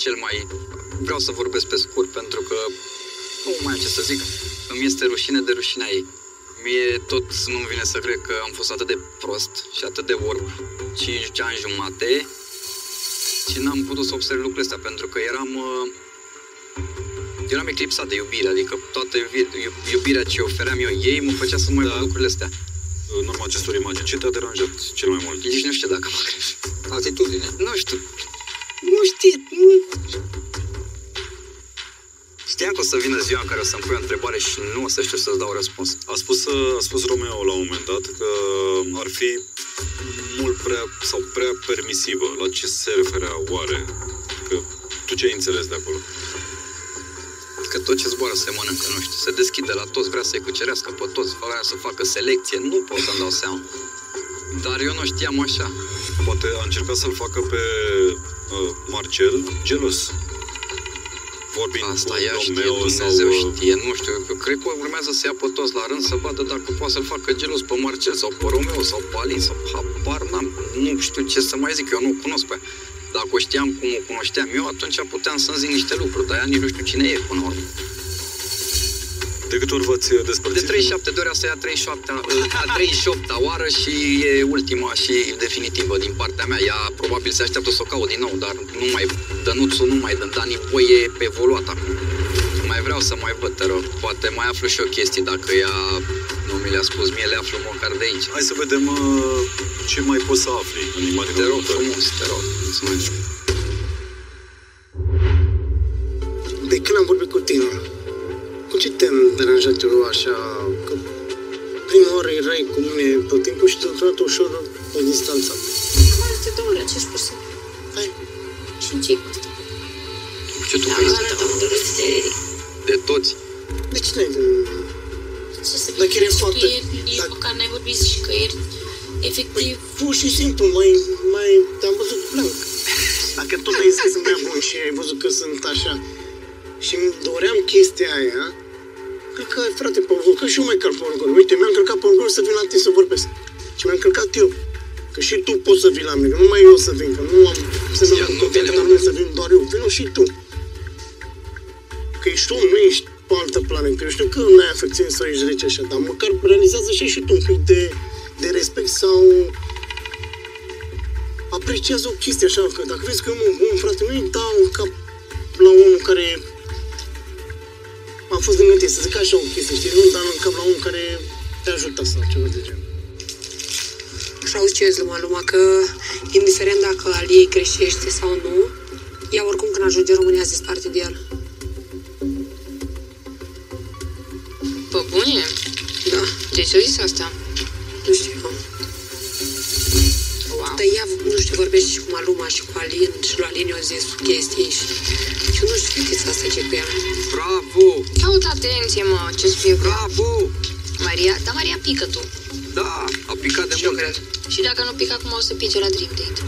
Cel mai... Vreau să vorbesc pe scurt, pentru că nu mai am ce să zic. Îmi este rușine de rușinea ei. Mie tot nu-mi vine să cred că am fost atât de prost și atât de orb 5 ani jumate și n-am putut să observ lucrurile astea, pentru că eram... uh, Eram eclipsat de iubire, adică toată iubi- iu- iubirea ce ofeream eu ei mă făcea să mai da. văd lucrurile astea. În urma acestor imagini, ce te-a deranjat cel mai mult? Nici nu știu dacă mă crezi. Atitudine. Nu știu. Nu știi. Nu... Știam că o să vină ziua în care o să-mi pui o întrebare și nu o să știu să-ți dau răspuns. A spus, uh, a spus Romeo la un moment dat că ar fi mult prea sau prea permisivă. La ce se referea oare? Că tu ce ai înțeles de acolo? Că tot ce zboară se mănâncă, nu știu, se deschide la toți, vrea să-i cucerească pe toți, vrea să facă selecție, nu pot să-mi dau seama. Dar eu nu știam așa. Poate a încercat să-l facă pe uh, Marcel gelos. Vorbind Asta cu ea știe, Romeo Dumnezeu sau... uh, știe, nu știu, eu cred că urmează să ia pe toți la rând să vadă dacă poate să-l facă gelos pe Marcel sau pe Romeo sau pe Alin sau habar n-am, nu știu ce să mai zic, eu nu o cunosc pe ea. Dacă o știam cum o cunoșteam eu, atunci puteam să-mi zic niște lucruri, dar ea nici nu știu cine e până la urmă. De câte ori v-ați uh, despărțit? De 37 de ori asta e a 38 a 38 oară și e ultima și definitivă din partea mea. Ea probabil se așteaptă să o caut din nou, dar nu mai, Dănuțul nu mai dă, Dani Boie e pe evoluat acum. Mai vreau să mai văd, te rog. Poate mai aflu și o chestie dacă ea nu mi le-a spus mie, le aflu măcar de aici. Hai să vedem uh, ce mai poți să afli în imaginea Te rog următoare. frumos, te rog. Mulțumesc. De când am vorbit cu tine, cu ce te-am deranjat eu așa? Că prima oară erai cu mine tot timpul și totodată ușor pe distanță. Alte două ore, ce-și pur să Hai. Și ce cu asta? Ce tu Am vrei? arătat am dorit să te ridic. De toți? De ce n-ai de... Ce să Dacă fie ești foarte... nici măcar n-ai vorbit și că e efectiv... Pur și simplu, mai, mai te-am văzut blanc. Dacă tot ai zis că sunt prea bun și ai văzut că sunt așa și îmi doream chestia aia, cred că, frate, pe că și eu mai calc pe un gol. Uite, mi-am călcat pe un gol să vin la tine să vorbesc. Și mi-am călcat eu. Că și tu poți să vii la mine, că nu mai eu să vin, că nu am să nu am content la mine să vin doar eu. Vino și tu. Că ești om, nu ești pe altă planetă. Eu știu că nu ai afecțiune sau ești rece așa, dar măcar realizează și, și tu un pic de, de respect sau apreciază o chestie așa, că dacă vezi că e un bun frate, nu-i dau în cap la omul care a fost lângă tine, să zic așa o chestie, știi, nu dau în cap la omul care te-a ajutat sau ceva de genul. Și auzi ce Luma, Luma, că indiferent dacă al ei creștește sau nu, ea oricum când ajunge în România se sparte de el. Pe bune? Da. De ce ai zis asta? Nu știu. Wow. Dar ea, nu știu, vorbește și cu Maluma și cu Alin și lui Alin i-a zis chestii și... Și eu nu știu fetița asta ce cu ea. Bravo! Caut atenție, mă, ce să fie Bravo! Maria, da, Maria, pică tu. Da, a picat de Și mult. eu cred. Și dacă nu pică acum, o să pice la Dream Date.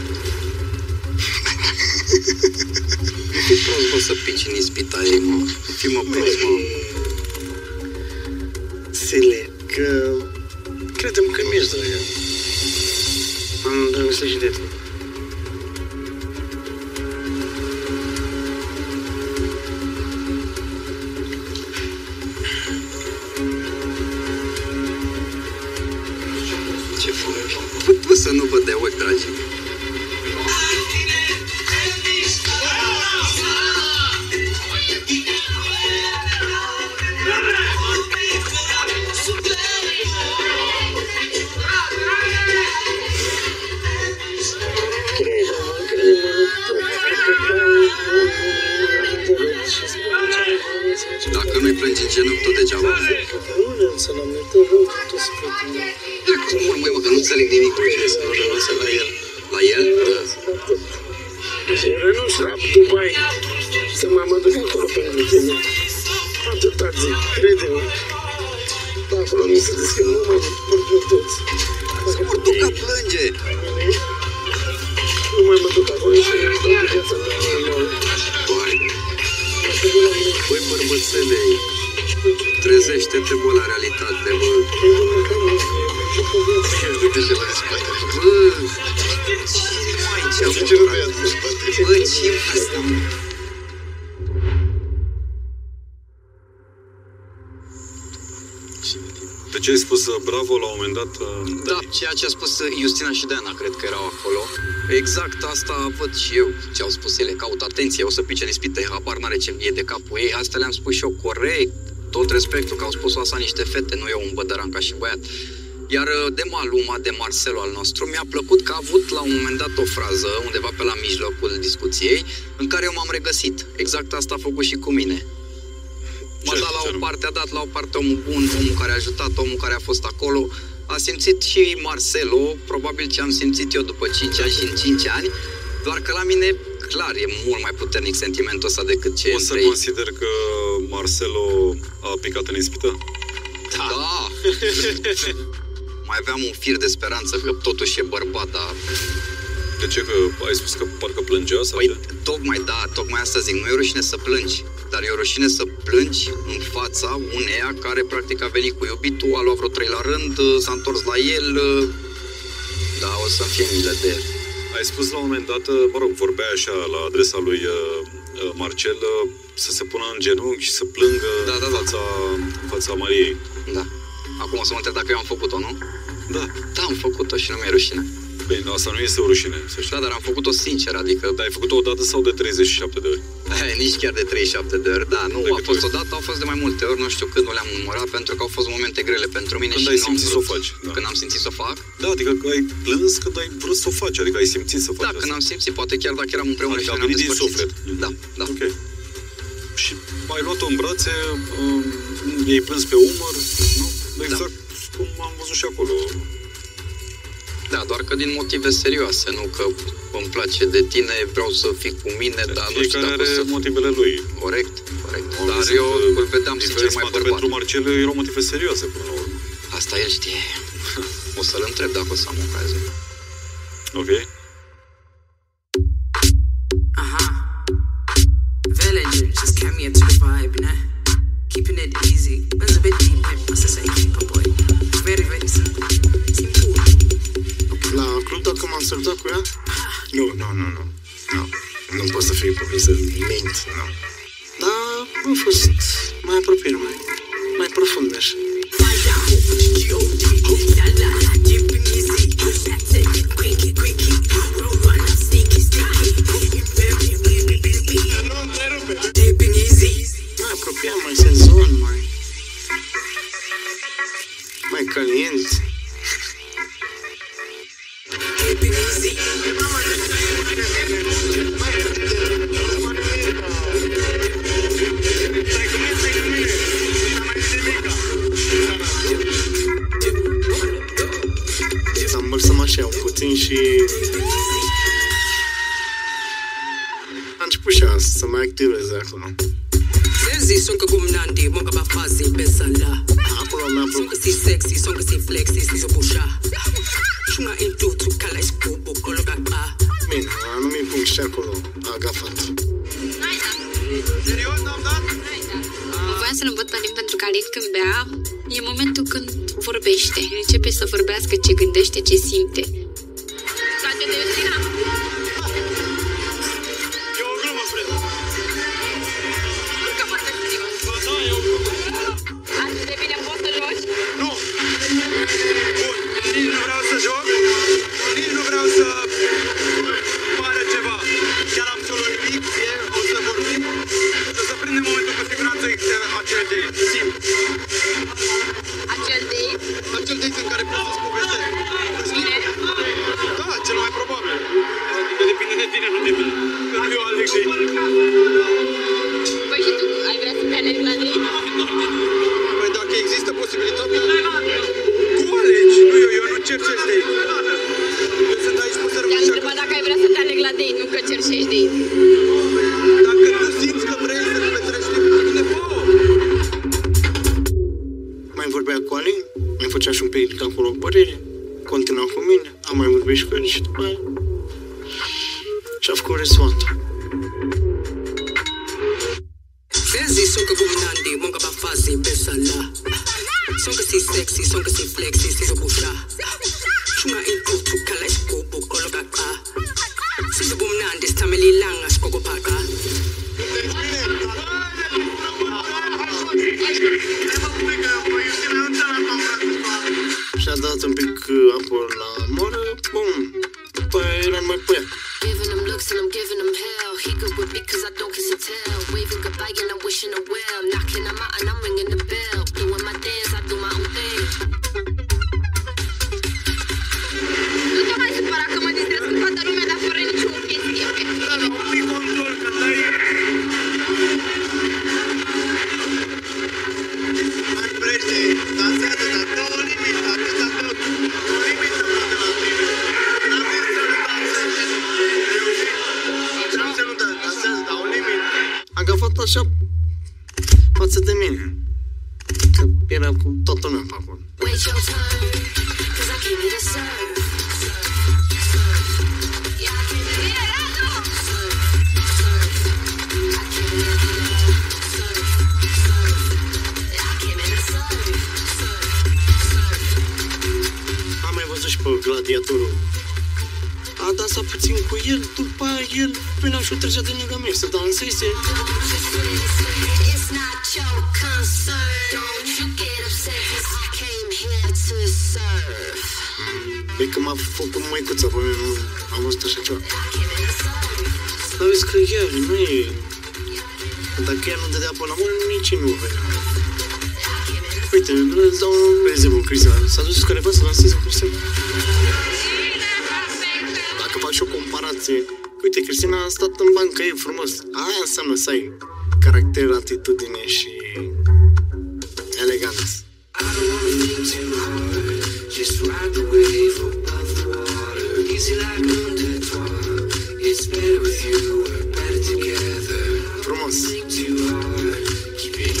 Nu fi prost, bă, să pici în ispita ei, mă. Fii mă prost, mă. Sile, că credem că mi-ești dragă. Am dragostea și de tine. Ce frumos. Put să nu văd de ochi, dragii. Dacă nu-i plângi în genunchi, tot degeaba. Cum mă, măi, mă, că nu înțeleg nimic. Ce să nu renunțe la el? La el? Da. Renunț la Dubai să mă mă duc acolo pentru tine. Atâta zic, crede-mă. Da, acolo mi se zice că nu mă duc pe toți. Dacă mă duc a plânge. Nu mai mă duc acolo și îmi dau viața mea normală. Băi, băi, bărbățele, trezește-te, bă, la realitate, bă. Uite ce la spate. Bă, ce Ce nu ia în spate? Bă, ce asta, mă? Ce ai spus uh, bravo la un moment dat? uh, Da, ceea ce a spus Justina și Diana, cred că erau acolo. Exact asta văd și eu, ce au spus ele. Caut atenție, o să pice în ispite, habar n-are ce e de capul ei. Asta le-am spus și eu corect. Tot respectul că au spus asta niște fete, nu eu un bădăran ca și băiat. Iar uh, de Maluma, de Marcelo al nostru, mi-a plăcut că a avut la un moment dat o frază, undeva pe la mijlocul discuției, în care eu m-am regăsit. Exact asta a făcut și cu mine. M-a dat la o parte, a dat la o parte omul bun, omul care a ajutat, omul care a fost acolo. A simțit și Marcelo, probabil ce am simțit eu după 5 ani și în 5 ani, doar că la mine, clar, e mult mai puternic sentimentul ăsta decât ce e O să între ei. consider că Marcelo a picat în ispită? Da! [LAUGHS] mai aveam un fir de speranță că totuși e bărbat, dar... De ce? Că ai spus că parcă plângea sau Păi, ce? tocmai, da, tocmai asta zic, nu e rușine să plângi, dar e o rușine să plângi în fața uneia care practic a venit cu iubitul, a luat vreo trei la rând, s-a întors la el, da, o să fie milă de el. Ai spus la un moment dat, uh, mă rog, vorbea așa la adresa lui uh, uh, Marcel uh, să se pună în genunchi și să plângă Da, da, în da. fața, în fața Mariei. Da. Acum o să mă întreb dacă eu am făcut-o, nu? Da. Da, am făcut-o și nu mi-e rușine. Păi, nu, asta nu este o rușine. Să știi. Da, dar am făcut-o sincer, adică... Dar ai făcut-o odată sau de 37 de ori? [LAUGHS] Hai, nici chiar de 37 de ori, da. Nu, de a fost odată, au fost de mai multe ori, nu știu când nu le-am numărat, pentru că au fost momente grele pentru mine când și ai nu simțit să o faci. Da. Când am simțit să o fac? Da, adică ai plâns când ai vrut să o faci, adică ai simțit să faci Da, asta. când am simțit, poate chiar dacă eram împreună adică și ne-am din suflet. Da, da. Ok. Și ai luat-o în brațe, uh, i-ai plâns pe umăr, nu? Da. Exact da. cum am văzut și acolo da, doar că din motive serioase, nu că îmi place de tine, vreau să fii cu mine, de dar nu știu dacă are să... motivele lui. Corect, corect. O, dar eu îl uh, vedeam sincer mai bărbat. Pentru Marcel erau motive serioase până la urmă. Asta el știe. [LAUGHS] o să-l întreb dacă o să am ocazie. Ok. profesional. Dar a fost mai apropiere, mai, mai profund așa.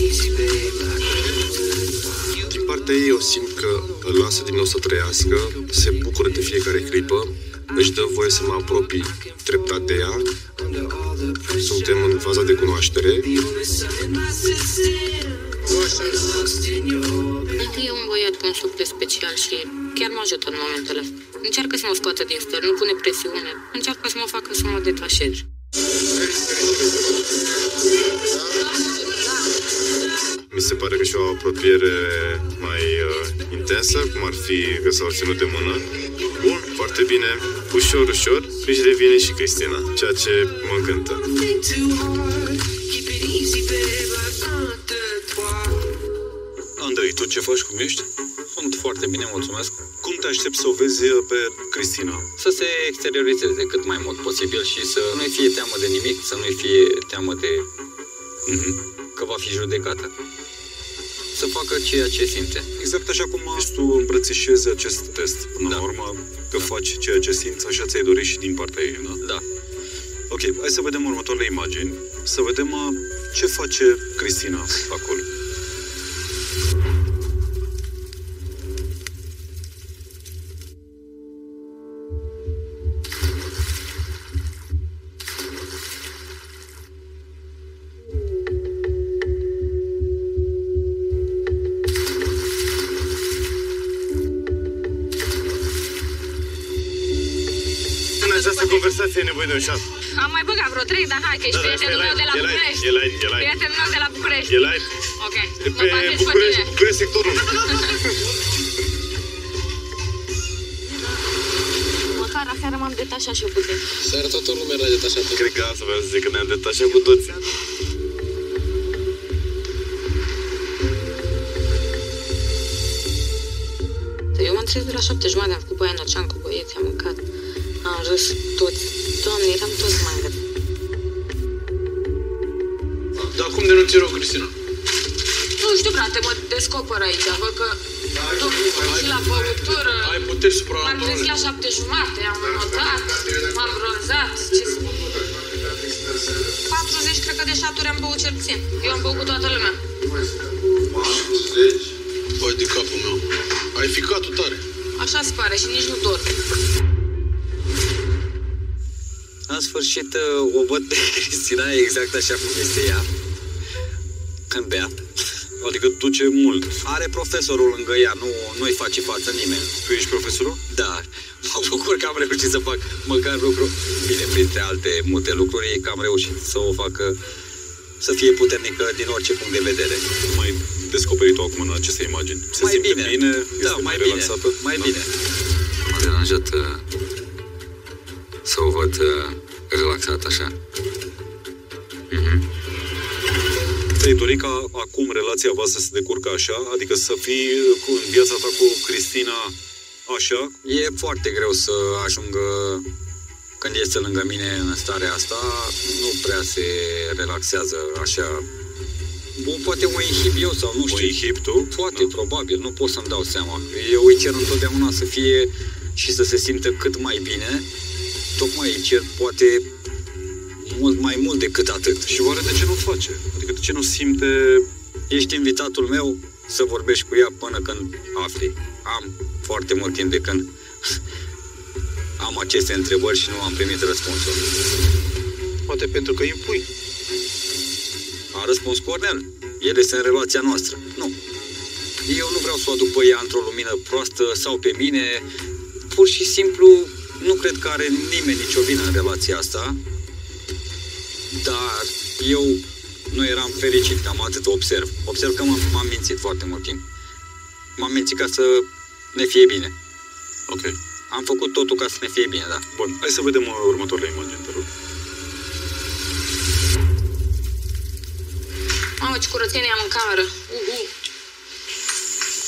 Easy, babe, like underwater. Din partea ei eu simt că îl lasă din nou să trăiască, se bucură de fiecare clipă, își dă voie să mă apropii chiar mă ajută în momentele. Încearcă să mă scoată din stări, nu pune presiune. Încearcă să mă facă să mă detașez. Mi se pare că și o apropiere mai uh, intensă, cum ar fi că s-au ținut de mână. Bun, foarte bine. Ușor, ușor, își revine și Cristina, ceea ce mă încântă. Think too hard, keep it easy, babe, like underwater. Andrei, tu ce faci? Cum ești? Sunt foarte bine, mulțumesc. Cum te aștepți să o vezi uh, pe Cristina? Să se exteriorizeze cât mai mult posibil și să nu-i fie teamă de nimic, să nu-i fie teamă de Mhm. că va fi judecată. Să facă ceea ce simte. Exact așa cum uh, tu îmbrățișezi acest test. Până da. la urmă, că da. faci ceea ce simți, așa ți-ai dorit și din partea ei, da? Da. Ok, hai să vedem următoarele imagini. Să vedem uh, ce face Cristina acolo. Conversație e nevoie de un șat. Am mai băgat vreo trei, dar hai că ești Da, da, prietenul e meu de la live, e live, București. e live, e live. Prietenul meu de la București. E live. Ok. E Mă pe bazez pe București, tine. București sectorul. [LAUGHS] Măcar aseară m-am detașat și eu puțin. Seara toată lumea era detașată. Cred că asta vreau să zic, că ne-am detașat cu toții. Eu m-am trezit de la șapte jumătate, am făcut baia în ocean cu băieții, am mâncat. Am râs toți. Doamne, eram toți mai răi. Dar cum denunți rău, Cristina? Nu știu, frate, mă descoper aici. Văd că duc și la băutură. Ai puteri M-am supranaturale. trezit la șapte jumate, am notat, m-am bronzat. Ce să... 40, cred că de șaturi am băut cel puțin. Eu am băut cu toată lumea. Vai de capul meu. Ai ficat tare. Așa se pare și nici nu dorm. În sfârșit uh, o văd pe Cristina [LAUGHS] exact așa cum este ea. Când bea. Adică duce mult. Are profesorul lângă ea, nu, nu-i face față nimeni. Tu ești profesorul? Da. Mă bucur că am reușit să fac măcar lucru. Bine, printre alte multe lucruri, că am reușit să o facă să fie puternică din orice punct de vedere. Mai descoperit-o acum în aceste imagini. Se Mai simte bine. bine, Da, este mai mai bine. relaxată. Mai Da? bine. M-a deranjat uh, să o văd uh, relaxat așa. Ți-ai dorit ca acum relația voastră să se decurcă așa? Adică să fii cu, în viața ta cu Cristina așa? E foarte greu să ajungă când este lângă mine în starea asta, nu prea se relaxează așa. Bun, poate o inhib eu sau nu știu. O inhib tu? Poate, da. probabil, nu pot să-mi dau seama. Eu îi cer întotdeauna să fie și să se simtă cât mai bine. Tocmai îi cer poate mult mai mult decât atât. Și oare de ce nu face? Adică de ce nu simte... Ești invitatul meu să vorbești cu ea până când afli. Am foarte mult timp de când [LAUGHS] am aceste întrebări și nu am primit răspunsuri. Poate pentru că impui. A răspuns Cornel. El este în relația noastră. Nu. Eu nu vreau să o aduc pe ea într-o lumină proastă sau pe mine. Pur și simplu, nu cred că are nimeni nicio vină în relația asta. Dar eu nu eram fericit, cam atât observ. Observ că m-am, m-am mințit foarte mult timp. m-am mințit ca să ne fie bine. Ok. Am făcut totul ca să ne fie bine, da. Bun, hai să vedem uh, următoarele imagini, te rog. Mamă, ce curățenie am în cameră. Uhu.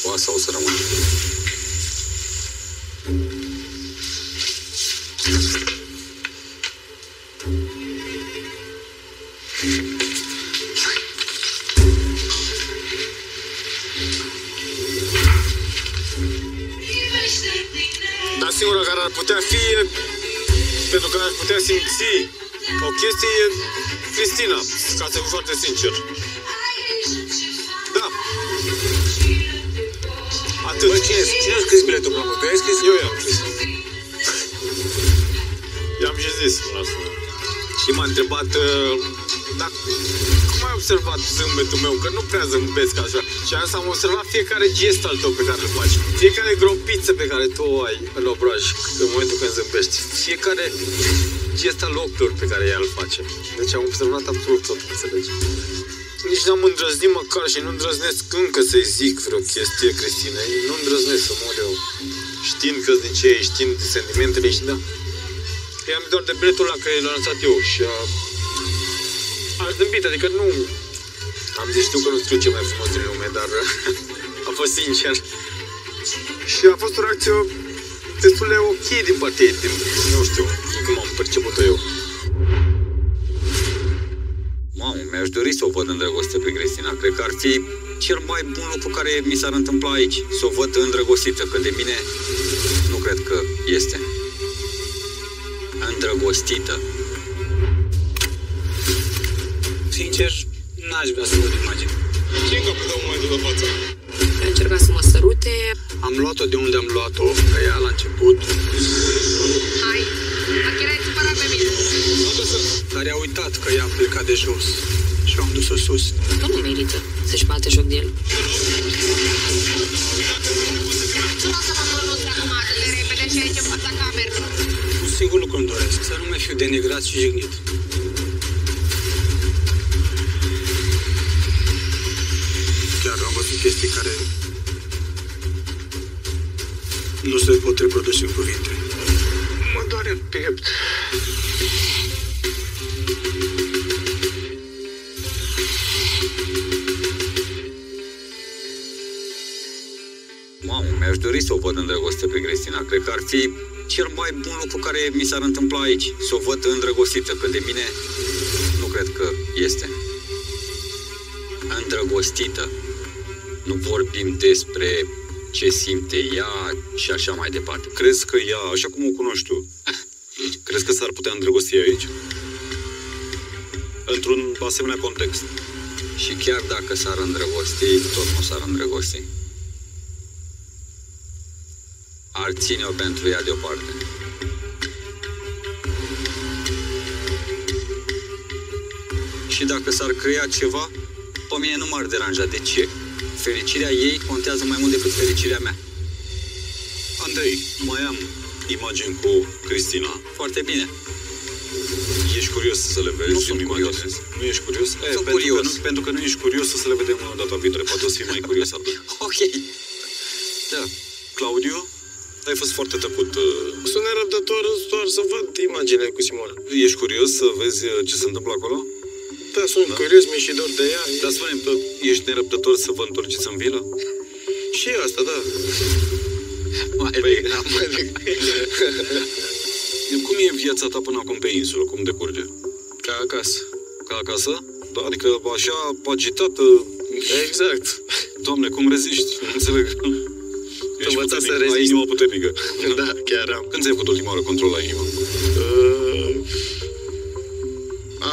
Cu asta o să rămân. Dar singura care ar putea fi, e- pentru că ar putea simți o chestie e Cristina, ca să fiu foarte sincer. Da. Atât. Bă, cine, cine a scris biletul pe Tu ai scris? Eu i-am scris. I-am și zis asta. Și m-a întrebat uh, dar cum ai observat zâmbetul meu? Că nu prea zâmbesc așa. Și asta am observat fiecare gest al tău pe care îl faci. Fiecare gropiță pe care tu o ai în obraj în momentul când zâmbești. Fiecare gest al ochilor pe care ea îl face. Deci am observat absolut tot, înțelegi? Nici n-am îndrăznit măcar și nu îndrăznesc încă să-i zic vreo chestie Cristinei. Nu îndrăznesc să mor eu. Știind că de ce e, știind sentimentele și da. I-am doar de biletul ăla că l-am lansat eu și a, a zâmbit, adică nu... Am zis, știu că nu știu ce mai frumos din lume, dar [LAUGHS] a fost sincer. Și a fost o reacție destul de ok din partea ei, din, nu știu cum am perceput-o eu. Mamă, mi-aș dori să o văd îndrăgostită pe Cristina. Cred că ar fi cel mai bun lucru care mi s-ar întâmpla aici. Să o văd îndrăgostită, că de mine nu cred că este. Îndrăgostită. Sincer, n-aș vrea să văd imagine. Ce în capul tău mai de față? A încercat să mă sărute. Am luat-o de unde am luat-o, că ea la început, Hai, Achira e supărat pe mine. care a uitat că ea a plecat de jos și am dus-o sus. Că nu merită să-și bată joc de el. Nu o să mă pronunț acum atât de repede și aici în fața camerei. Un singur lucru îmi doresc, să nu mai fiu denigrat și jignit. Chiar am văzut chestii care nu se pot reproduce în cuvinte. Mă doare în piept. Mamă, mi-aș dori să o văd îndrăgostită pe Cristina. Cred că ar fi cel mai bun lucru care mi s-ar întâmpla aici. Să o văd îndrăgostită, că de mine nu cred că este. Îndrăgostită. Nu vorbim despre ce simte ea și așa mai departe. Crezi că ea, așa cum o cunoști tu, [LAUGHS] crezi că s-ar putea îndrăgosti aici? Într-un asemenea context. Și chiar dacă s-ar îndrăgosti, tot nu s-ar îndrăgosti. Ar ține-o pentru ea deoparte. Și dacă s-ar crea ceva, pe mine nu m-ar deranja. De ce? Fericirea ei contează mai mult decât fericirea mea. Andrei, mai am imagini cu Cristina. Foarte bine. Ești curios să le vezi? Nu sunt Îmi curios. imaginez. Nu ești curios? E, Sunt pentru, curios. Că nu, pentru că nu ești curios o să le vedem uh, data viitoare. Poate o să fii mai curios atunci. [LAUGHS] ok. Da. Claudiu, ai fost foarte tăcut. uh, Sunt nerăbdător doar să văd imaginele cu Simona. Ești curios să vezi uh, ce se întâmplă acolo? Da, sunt curios, mi-e și dor de ea. Dar spune ești nerăbdător să vă întorceți în vilă? Și asta, da. Mai păi, cum e viața ta până acum pe insulă? Cum decurge? Ca acasă. Ca acasă? Da, adică așa agitată. Exact. Doamne, cum reziști? Nu înțeleg. Ești învățat puternic, să ai rezist. inima puternică. [LAUGHS] Da, chiar am. Când ți-ai făcut ultima oară control la inimă? Uh,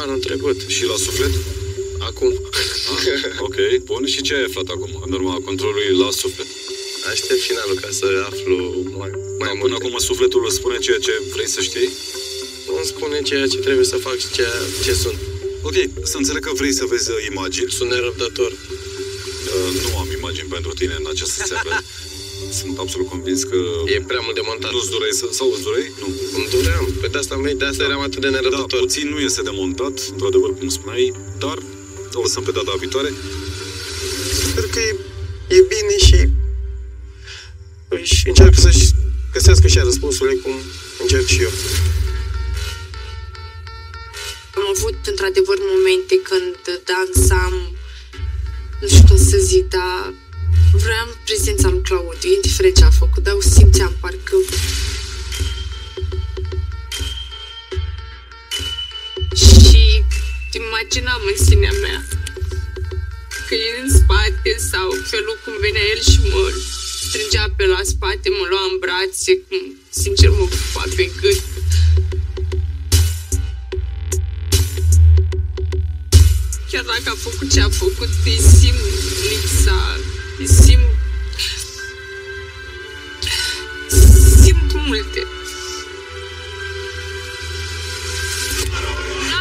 anul trecut. Și la suflet? Acum. Ah, ok, [LAUGHS] bun. Și ce ai aflat acum, în urma controlului la suflet? Aștept finalul ca să aflu mai, mai Da, mult. până acum sufletul îți spune ceea ce vrei să știi? Nu îmi spune ceea ce trebuie să fac și ceea ce sunt. Ok, să înțeleg că vrei să vezi uh, imagini. Sunt nerăbdător. Uh, nu am imagini pentru tine în această [LAUGHS] seară. Sunt absolut convins că... E prea mult de montat. Nu-ți doreai să... Sau îți doreai? Nu. Îmi doream. Pe de asta, de asta eram atât de nerăbdător. Da, puțin nu este de montat, într-adevăr, cum spuneai, dar o lăsăm pe data viitoare. Sper că e, e bine și și încearcă să-și găsească și ea răspunsurile cum încerc și eu. Am avut într-adevăr momente când dansam, nu știu cum să zic, dar vreau prezența lui Claudiu, indiferent ce a făcut, dar o simțeam parcă și imaginam în sinea mea că e în spate sau felul cum venea el și mă strângea pe la spate, mă lua în brațe, cum sincer mă pupa pe gât. Chiar dacă a făcut ce a făcut, îi simt lipsa, îi simt... Simt multe.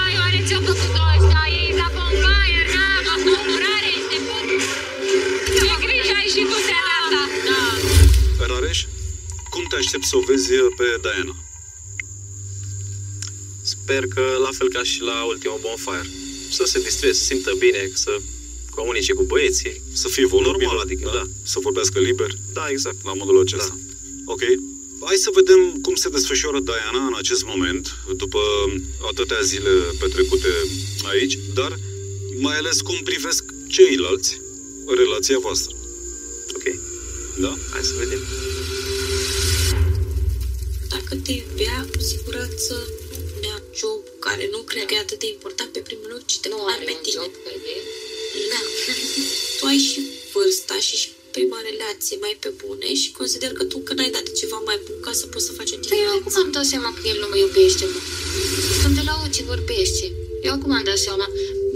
Ai, oare ce-au făcut ăștia? Ei la bonfire, na, la cumpărare, este bun. Ce grijă ai și tu seara asta? Da. Rareș, cum te aștepți să o vezi pe Diana? Sper că la fel ca și la ultimul bonfire. Să se distreze, să simtă bine, să comunice cu băieții. Să fie volubil, Normal, adică, da. Să vorbească liber? Da, exact. La modul acesta. Da. Ok. Hai să vedem cum se desfășoară Diana în acest moment, după atâtea zile petrecute aici, dar mai ales cum privesc ceilalți relația voastră. Ok. Da? Hai să vedem. Dacă te iubea, cu siguranță punea job care nu cred că e atât de important pe primul loc, ci te nu punea pe tine. Da. tu ai și vârsta și, și prima relație mai pe bune și consider că tu că n-ai dat de ceva mai bun ca să poți să faci o Păi eu diferență. acum am dat seama că el nu mă iubește, mă. Când de la ce vorbește. Eu acum am dat seama.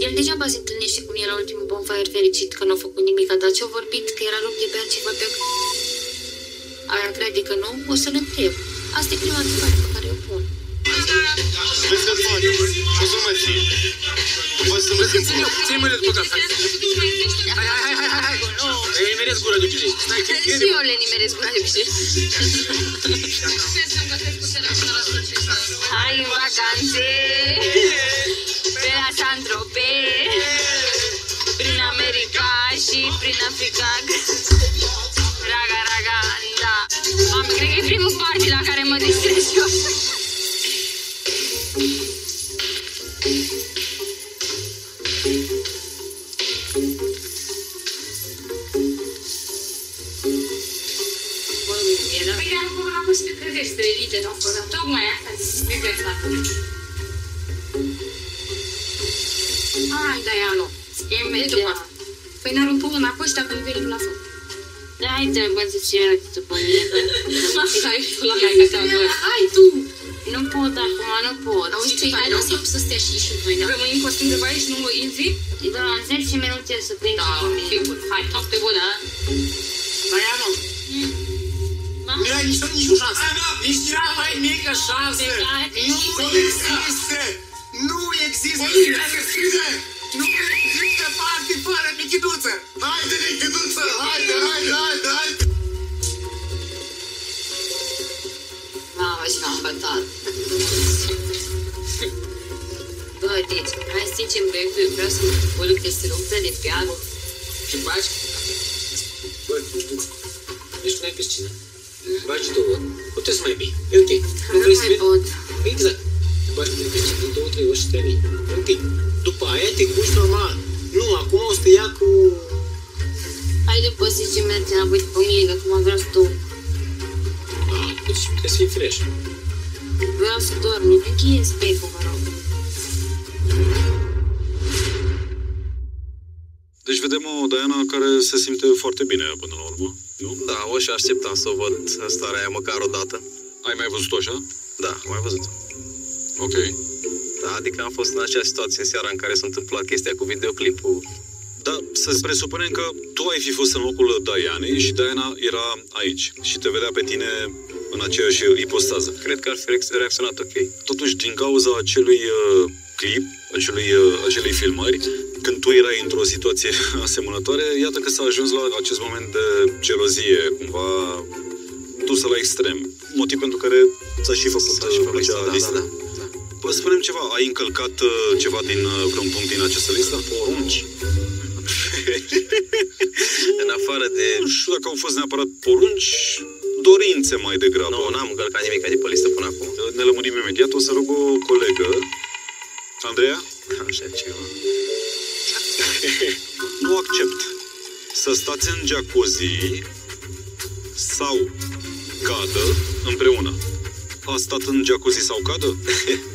El degeaba se întâlnește cu mine la ultimul bonfire fericit că nu a făcut nimic, dar ce-a vorbit că era rupt de bea ceva pe Aia crede că nu? O să-l întreb. Asta e prima întrebare pe care o pun. Vezi că fac. O să mai ții. Vă să vezi Ține, ține mâinile după cap. Hai, hai, hai, hai, hai, hai. Îi nimeresc gura de obicei. Stai, ce Și eu le nimeresc gura de obicei. Hai în vacanțe pe la Saint-Tropez prin America și prin Africa. Raga, raga, da. Mami, cred că e primul party la care mă distrez eu. Păi despre elite au fost, dar tocmai asta ziceți la Hai, Diana, schimbe după. Păi n-ar un pun înapoi și dacă nu venim la foc. Da, hai te bă, ce era după mine. Hai, la mea, că te Hai tu! Nu pot acum, nu pot. Auzi ce hai, lasă să stea și și noi, da? Rămâi în costum de baie și nu intri? Da, în 10 minute să plec Da, cu mine. sigur. Hai, toate bună, a? Mariano, nu ai nici, nici o șansă. Nici cea mai mică șansă. Nu există. Nu există. Nu există. Nu există parte fără Michiduță. Haide, Michiduță. Haide, haide, haide, haide. Mamă, și m-am bătat. Bă, deci, hai să zicem proiectul, eu vreau să mă culc de struptă de pian. Ce faci? Bă, ești una piscină. Bagi două. Puteți mai bine. E ok. Nu vrei să mai pot. Exact. Bagi de piscină de două, trei ori și termin. E ok. După aia te culci normal. Nu, acum o să te ia cu... Hai de poți zice merge înapoi după mine, că acum vreau să dorm. Ah, deci trebuie să fii fresh. Vreau să dorm, închizi becul, vă rog. Deci vedem o Diana care se simte foarte bine până la urmă, nu? Da, o și așteptam să o văd în starea aia măcar o dată. Ai mai văzut-o așa? Da, am mai văzut-o. Ok. Da, adică am fost în acea situație în seara în care s-a întâmplat chestia cu videoclipul. Da, să presupunem că tu ai fi fost în locul Dianei și Diana era aici și te vedea pe tine în aceeași ipostază. Cred că ar fi reacționat ok. Totuși, din cauza acelui uh, clip, acelui, uh, acelei filmări, când tu erai într-o situație [LAUGHS] asemănătoare, iată că s-a ajuns la acest moment de gelozie, cumva dusă la extrem. Motiv pentru care ți-a și făcut, S-a și făcut acea lista, da, listă. da, da. Bă, spunem ceva, ai încălcat uh, ceva din uh, vreun punct din această listă? Porunci. [LAUGHS] în afară de... Nu știu dacă au fost neapărat porunci, dorințe mai degrabă. Nu, n-am încălcat nimic de pe listă până acum. Ne lămurim imediat. O să rog o colegă. Andreea? Așa ceva. [LAUGHS] Nu accept să stați în jacuzzi sau cadă împreună. A stat în jacuzzi sau cadă?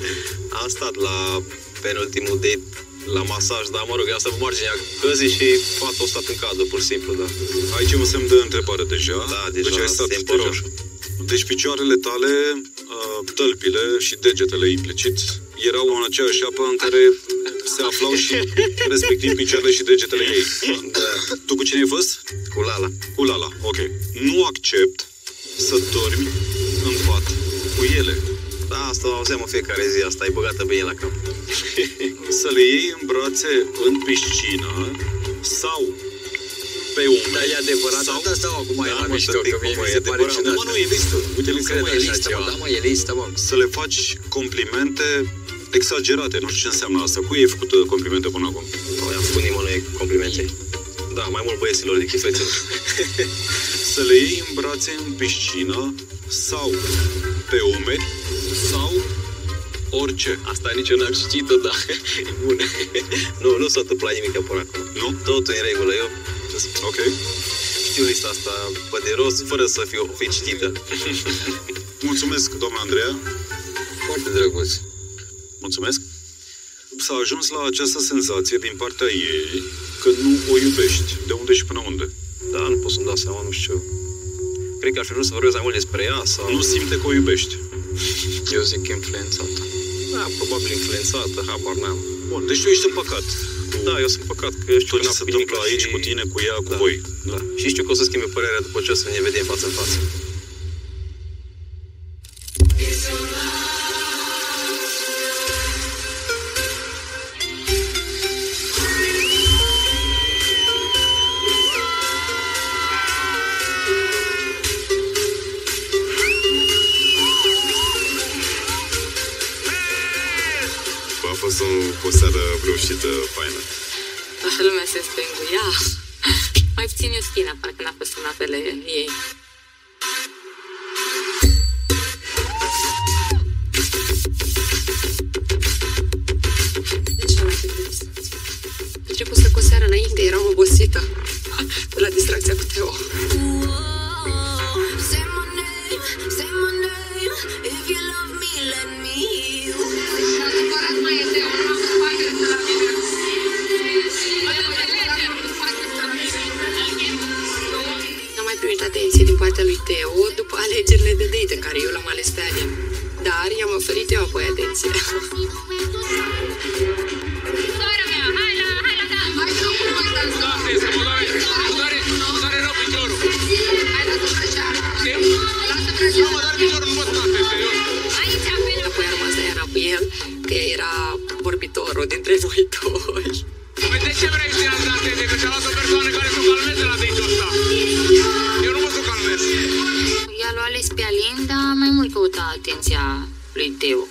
[LAUGHS] Am stat la penultimul date la masaj, dar mă rog, eu am stat pe marginea căzii și fata a stat în cadă, pur și simplu, da. Aici un semn de întrebare deja. Da, deja, deci ai stat semn pe deja. roșu. Deci picioarele tale, uh, tălpile și degetele implicit erau în aceeași apă în care se aflau și [LAUGHS] respectiv picioarele și degetele ei. Da. Tu cu cine ai fost? Cu Lala. Cu Lala, ok. Nu accept să dormi în pat cu ele. Da, asta o auzeam în fiecare zi, asta e băgată bine la cap. [LAUGHS] Să le iei în brațe în piscină sau pe umeri. Da, e adevărat. Sau... Da, stau acum, e la mă, mișto, să că mie mă, mi e se pare adevărat. ciudat. Nu, mă, nu, e listă. Uite, Nu listă, cred, mă, e e listă, ceva. mă, da, mă, e listă, mă. Să le faci complimente exagerate. Nu știu ce înseamnă asta. Cui ai făcut uh, complimente până acum? Nu, i-am făcut nimănui complimente. Da, mai mult băieților decât fețelor. [LAUGHS] Să le iei în brațe în piscină sau pe umeri sau orice. Asta nici eu n-am citit-o, da. [LAUGHS] E bună. nu, nu s-a întâmplat nimic până acum. Nu? Totul e în regulă. Eu Ok. știu lista asta pe de rost, fără să fiu fi citită. [LAUGHS] Mulțumesc, doamna Andreea. Foarte drăguț. Mulțumesc. S-a ajuns la această senzație din partea ei că nu o iubești. De unde și până unde? Da, nu pot să-mi dau seama, nu știu. Cred că ar fi vrut să vorbesc mai mult despre ea sau... Nu simte că o iubești. Eu zic influențată. Da, probabil influențată, habar n-am. Bun, deci tu ești împăcat. Da, eu sunt păcat că eu știu Tot că ce n-am se făcut nimic întâmplă aici, și... cu tine, cu ea, cu Da. voi. Da. Și știu că o să schimbe părerea după ce o să ne vedem față în față. O, o seară reușită, faină. Toată lumea se spenguia. Mai puțin Justina, parcă n-a fost în apele ei. De ce n-am mai făcut distracție? Trecusă cu o seară înainte, eram obosită. De la distracția cu Teo. Say my name, say my name. If you love me, let me N-am mai primit atenție din partea lui Teo după alegerile de date în care eu l-am ales pe Alin. Dar i-am oferit eu apoi atenție. Sora mea, hai la, hai la dans! Hai să nu mai dans! Da, este, mă doare, mă doare, mă doare rău piciorul. Hai, lasă vrăjeala. Ce? Lasă vrăjeala. Mă doare piciorul, nu mă state, serios. Aici, pe Apoi a rămas Diana cu el, că era vorbitorul dintre noi doi. Păi de ce vrei să ia atenție? Că ți-a luat o persoană care să o calmeze la date-ul ăsta. Eu nu mă să o calmez. Ea l-a ales pe Alin, dar mai mult căuta atenția lui Teo.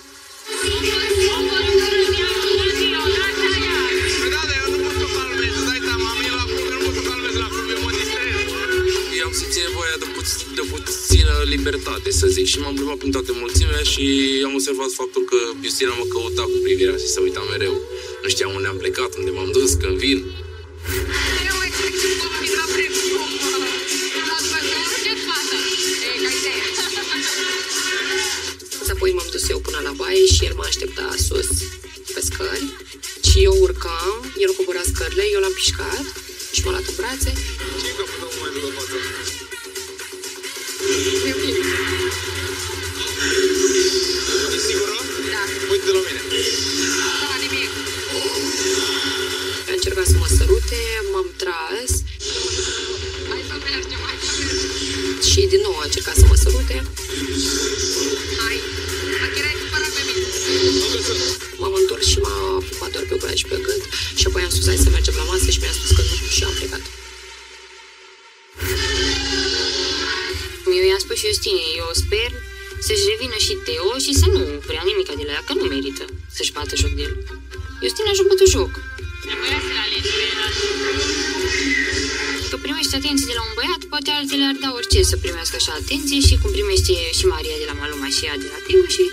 Eu am simțit nevoia de, puț- de puțină libertate, să zic, și m-am plimbat prin toată mulțimea și am observat faptul că Justina mă căuta cu privirea și se uita mereu. Nu știam unde am plecat, unde m-am dus, când vin. Eu efectiv combina precum... Ați văzut? Ce-ți pasă? E, ca idee. Apoi m-am dus eu până la baie și el mă aștepta sus pe scări. Și eu urcam, el cobora scările, eu l-am pișcat și m-a luat în brațe. Da. Uite de la mine. Da, nimic. A încercat să mă sărute, m-am tras Hai să mergem, hai să mergem. și din nou a încercat să mă sărute. Hai. Achira ai supărat pe mine. M-am întors și m-a pupat doar pe gura și pe gât și apoi am spus hai să mergem la masă și mi-a spus că nu și am plecat. Eu i-am spus și Justinei, eu sper să-și revină și Teo și să nu prea nimic de la ea, că nu merită să-și bată joc de el. Justina și-a bătut joc. Că primești atenție de la un băiat, poate altele ar da orice să primească așa atenție și cum primește și Maria de la Maluma și ea de la Teo și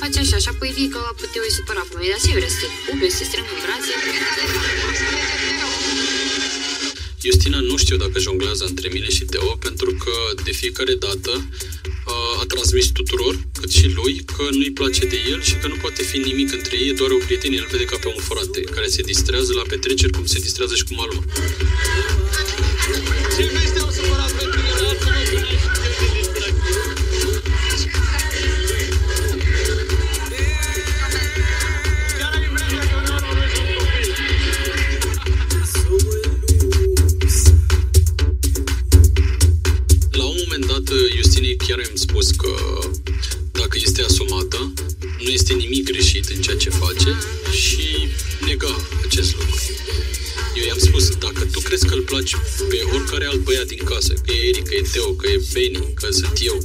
faci așa și apoi vii că Teo e supărat pe mine, dar ce vrea să te pupe, să te strâng în brațe? Justina nu știu dacă jonglează între mine și Teo, pentru că de fiecare dată a, a transmis tuturor, cât și lui, că nu-i place de el și că nu poate fi nimic între ei, doar o prietenie îl vede ca pe un frate, care se distrează la petreceri cum se distrează și cu Maluma. Justinei chiar i-am spus că dacă este asumată, nu este nimic greșit în ceea ce face și nega acest lucru. Eu i-am spus, dacă tu crezi că îl placi pe oricare alt băiat din casă, că e Eric, că e Teo, că e Benny, că sunt eu,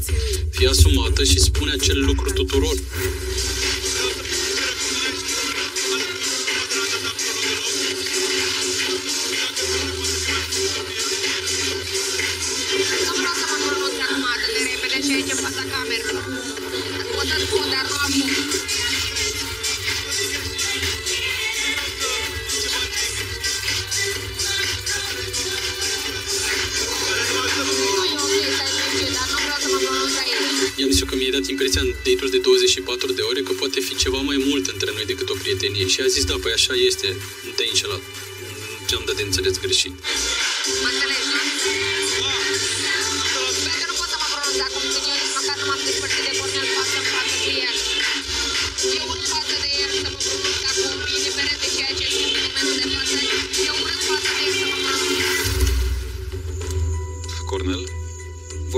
fii asumată și spune acel lucru tuturor. Dat impresia în date de 24 de ore că poate fi ceva mai mult între noi decât o prietenie. Și a zis, da, păi așa este, nu te-ai înșelat. Nu am dat de înțeles greșit. Mă înțelegi, nu?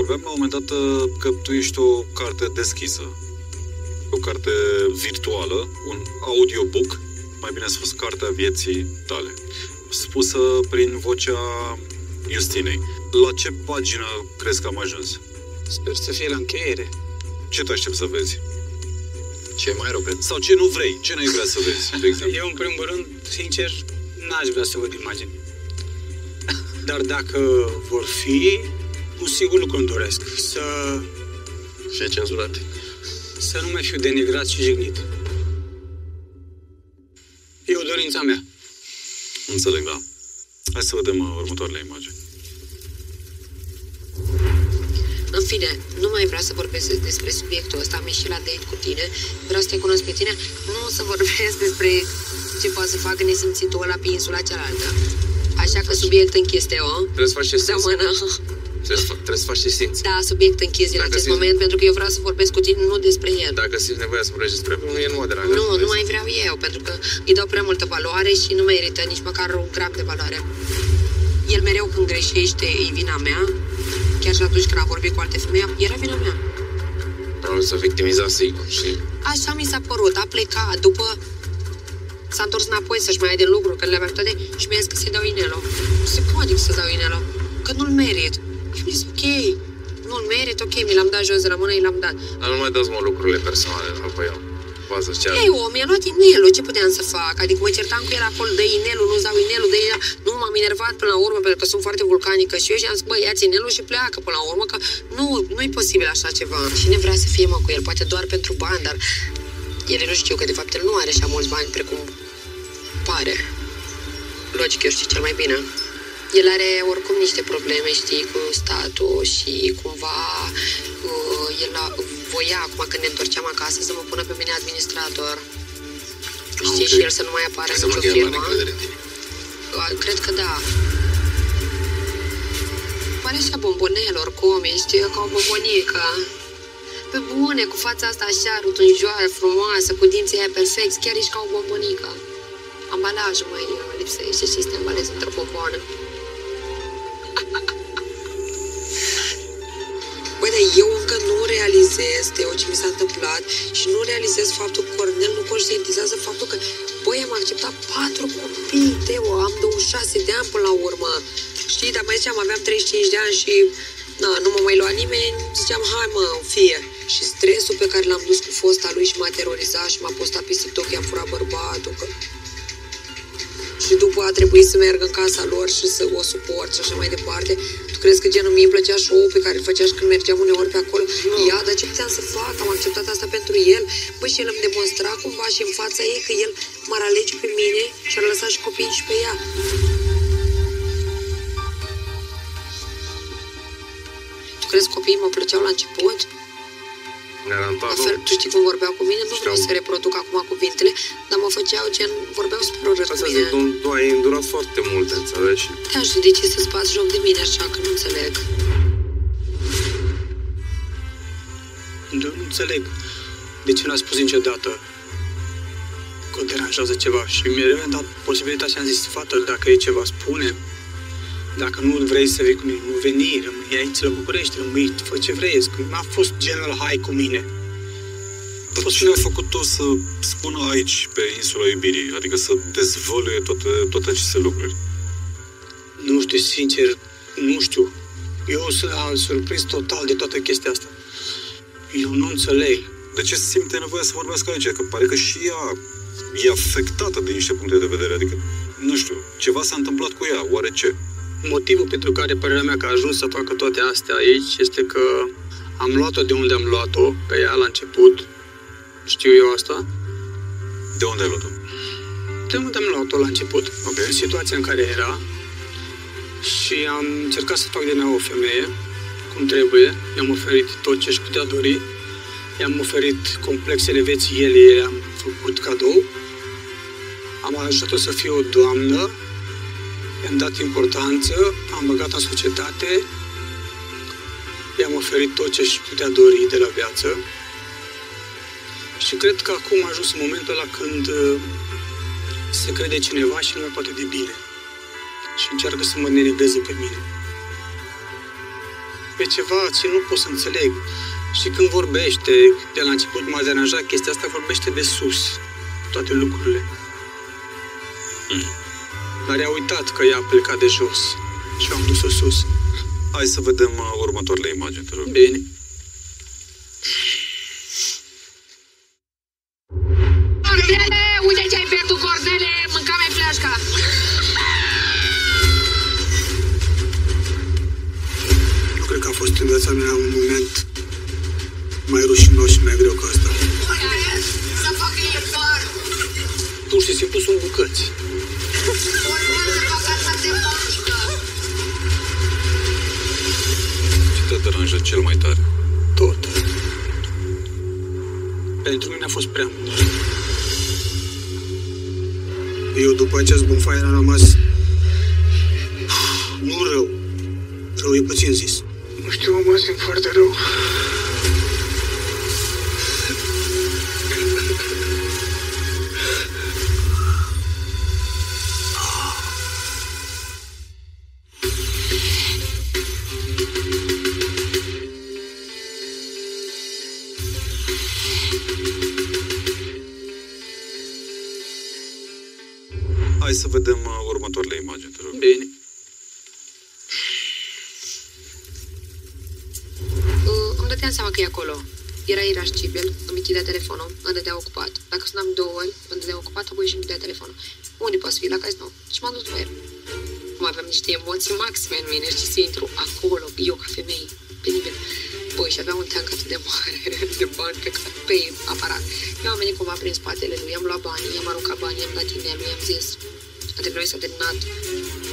Vorbeam la un moment dat uh, că tu ești o carte deschisă. O carte virtuală, un audiobook, mai bine spus, cartea vieții tale, spusă prin vocea Justinei. La ce pagină crezi că am ajuns? Sper să fie la încheiere. Ce te aștept să vezi? Ce mai rău pe... Sau ce nu vrei? Ce n-ai vrea să vezi, de exemplu? Eu, în primul rând, sincer, n-aș vrea să văd imagini. Dar dacă vor fi, un singur lucru îmi doresc. Să... Fie cenzurate. Să nu mai fiu denigrat și jignit. E o dorința mea. Înțeleg, da. Hai să vedem uh, următoarele imagini. În fine, nu mai vreau să vorbesc despre subiectul ăsta, am ieșit la date cu tine, vreau să te cunosc pe tine, nu o să vorbesc despre ce poate să facă nesimțitul ăla pe insula cealaltă. Așa că subiect închis, Teo. Trebuie să faci ce Da, simți. mână. Trebuie să, fa- trebuie să faci ce simți. Da, subiect închis din Dacă acest simți- moment, pentru că eu vreau să vorbesc cu tine, nu despre el. Dacă simți nevoia să vorbești despre nu e numai dragă. Nu, nu mai vreau eu, pentru că îi dau prea multă valoare și nu merită nici măcar un gram de valoare. El mereu când greșește, e vina mea, chiar și atunci când a vorbit cu alte femei, era vina mea. Probabil să victimiza sigur și... Așa mi s-a părut, a plecat, după s-a întors înapoi să-și mai ia de lucru, că le aveam toate și mi-a zis că să-i dau inelo. Nu se poate să dau inelo, că nu-l merit. Și mi-a zis, ok, nu-l merit, ok, mi l-am dat jos de la mână, i l-am dat. Dar nu mai dați mă lucrurile personale apoi eu. Poate să-ți ceară. Ei, om, mi-a luat inelul, ce puteam să fac? Adică mă certam cu el acolo, dă inelul, nu-ți dau inelul, dă inelul. Nu, m-am enervat până la urmă, pentru că sunt foarte vulcanică și eu și am zis, bă, ia-ți inelul și pleacă până la urmă, că nu, nu e posibil așa ceva. Cine vrea să fie, mă, cu el, poate doar pentru bani, dar el nu știu că de fapt el nu are așa mulți bani precum pare. Logic, eu știu cel mai bine. El are oricum niște probleme, știi, cu statul și cumva uh, el a, voia acum când ne întorceam acasă să mă pună pe mine administrator. Știi, și el să nu mai apară Să în mă nicio chem la firmă. încredere în tine. Uh, Cred că da. Pare așa bombonel oricum, ești ca o bombonică. Pe bune, cu fața asta așa rotunjoară, frumoasă, cu dinții aia perfecți, chiar ești ca o bombonică. Ambalajul mai uh, lipsește și să te ambalezi într-o bomboană. Băi, dar eu încă nu realizez, Teo, ce mi s-a întâmplat și nu realizez faptul că Cornel nu conștientizează faptul că, băi, am acceptat patru copii, Teo, am 26 de ani până la urmă. Știi, dar mai ziceam, aveam 35 de ani și na, nu mă mai lua nimeni, ziceam, hai mă, fie. Și stresul pe care l-am dus cu fosta lui și m-a terorizat și m-a postat pe TikTok, i-a furat bărbatul, că... și după a trebuit să merg în casa lor și să o suport și așa mai departe. Tu crezi că genul mie îmi plăcea show pe care îl făcea și când mergeam uneori pe acolo? Ia, dar ce puteam să fac? Am acceptat asta pentru el. Băi, și el îmi demonstra cumva și în fața ei că el m-ar alege pe mine și ar lăsa și copiii și pe ea. Tu crezi că copiii mă plăceau la început? Garantat, La fel, tu știi cum vorbeau cu mine? Nu vreau să reproduc acum cuvintele, dar mă făceau gen, vorbeau super urât cu Asta mine. zic, tu, tu ai îndurat foarte mult, înțelegi? Te știu de ce să-ți bați joc de mine așa, că nu înțeleg. Nu, nu înțeleg de ce n-a spus niciodată că o deranjează ceva și mereu mi-a dat posibilitatea și am zis, fată, dacă e ceva, spune. Dacă nu vrei să vii cu mine, nu veni, rămâi aici la București, rămâi, fă ce vrei. Că N-a fost genul hai cu mine. Dar ce a făcut-o să spună aici, pe insula iubirii? Adică să dezvăluie toate, toate aceste lucruri? Nu știu, sincer, nu știu. Eu sunt am surprins total de toată chestia asta. Eu nu înțeleg. De ce simte nevoia să vorbească aici? Că pare că și ea e afectată din niște puncte de vedere. Adică, nu știu, ceva s-a întâmplat cu ea. Oare ce? Motivul pentru care părerea mea că a ajuns să facă toate astea aici este că am luat-o de unde am luat-o, pe ea la început. Știu eu asta. De unde ai luat-o? De unde am luat-o la început. Okay. În situația în care era. Și am încercat să fac din ea o femeie, cum trebuie. I-am oferit tot ce își putea dori. I-am oferit complexele vieții ele, i-am făcut cadou. Am ajutat-o să fie o doamnă, i-am dat importanță, am băgat în societate, i-am oferit tot ce își putea dori de la viață. Și cred că acum a ajuns momentul ăla când uh, se crede cineva și nu mai poate de bine. Și încearcă să mă neregheze pe mine. Pe ceva ce nu pot să înțeleg. Și când vorbește, de la început m-a deranjat chestia asta, vorbește de sus. Toate lucrurile. Dar i-a uitat că ea a plecat de jos. Și am dus-o sus. Hai să vedem uh, următoarele imagini, te rog. Bine. Cornele, uite ce ai pierdut, Cornele! Mânca mai fleașca! Nu cred că a fost în viața mea un moment mai rușinos și mai greu ca asta. Să facă iertar! Pur și simplu sunt bucăți. Cornel, să facă asta de moșcă! Ce te deranjează cel mai tare? Tot. Pentru mine a fost prea mult. Eu după acest bonfire am rămas... Nu rău. Rău e puțin zis. Nu știu, mă simt foarte rău. Închidea telefonul, îmi dădea ocupat. Dacă sunam două ori, îmi dădea ocupat, apoi și îmi dădea telefonul. Unde poți fi? La casino. Și m-am dus cu el. Mai aveam niște emoții maxime în mine și să intru acolo, eu ca femeie, penibil. Băi, și avea un teanc atât de mare [LAUGHS] de bani pe, care, pe aparat. Eu am venit cumva prin spatele lui, i-am luat banii, i-am aruncat banii, i-am dat inelul, i-am zis, a trebuit să terminat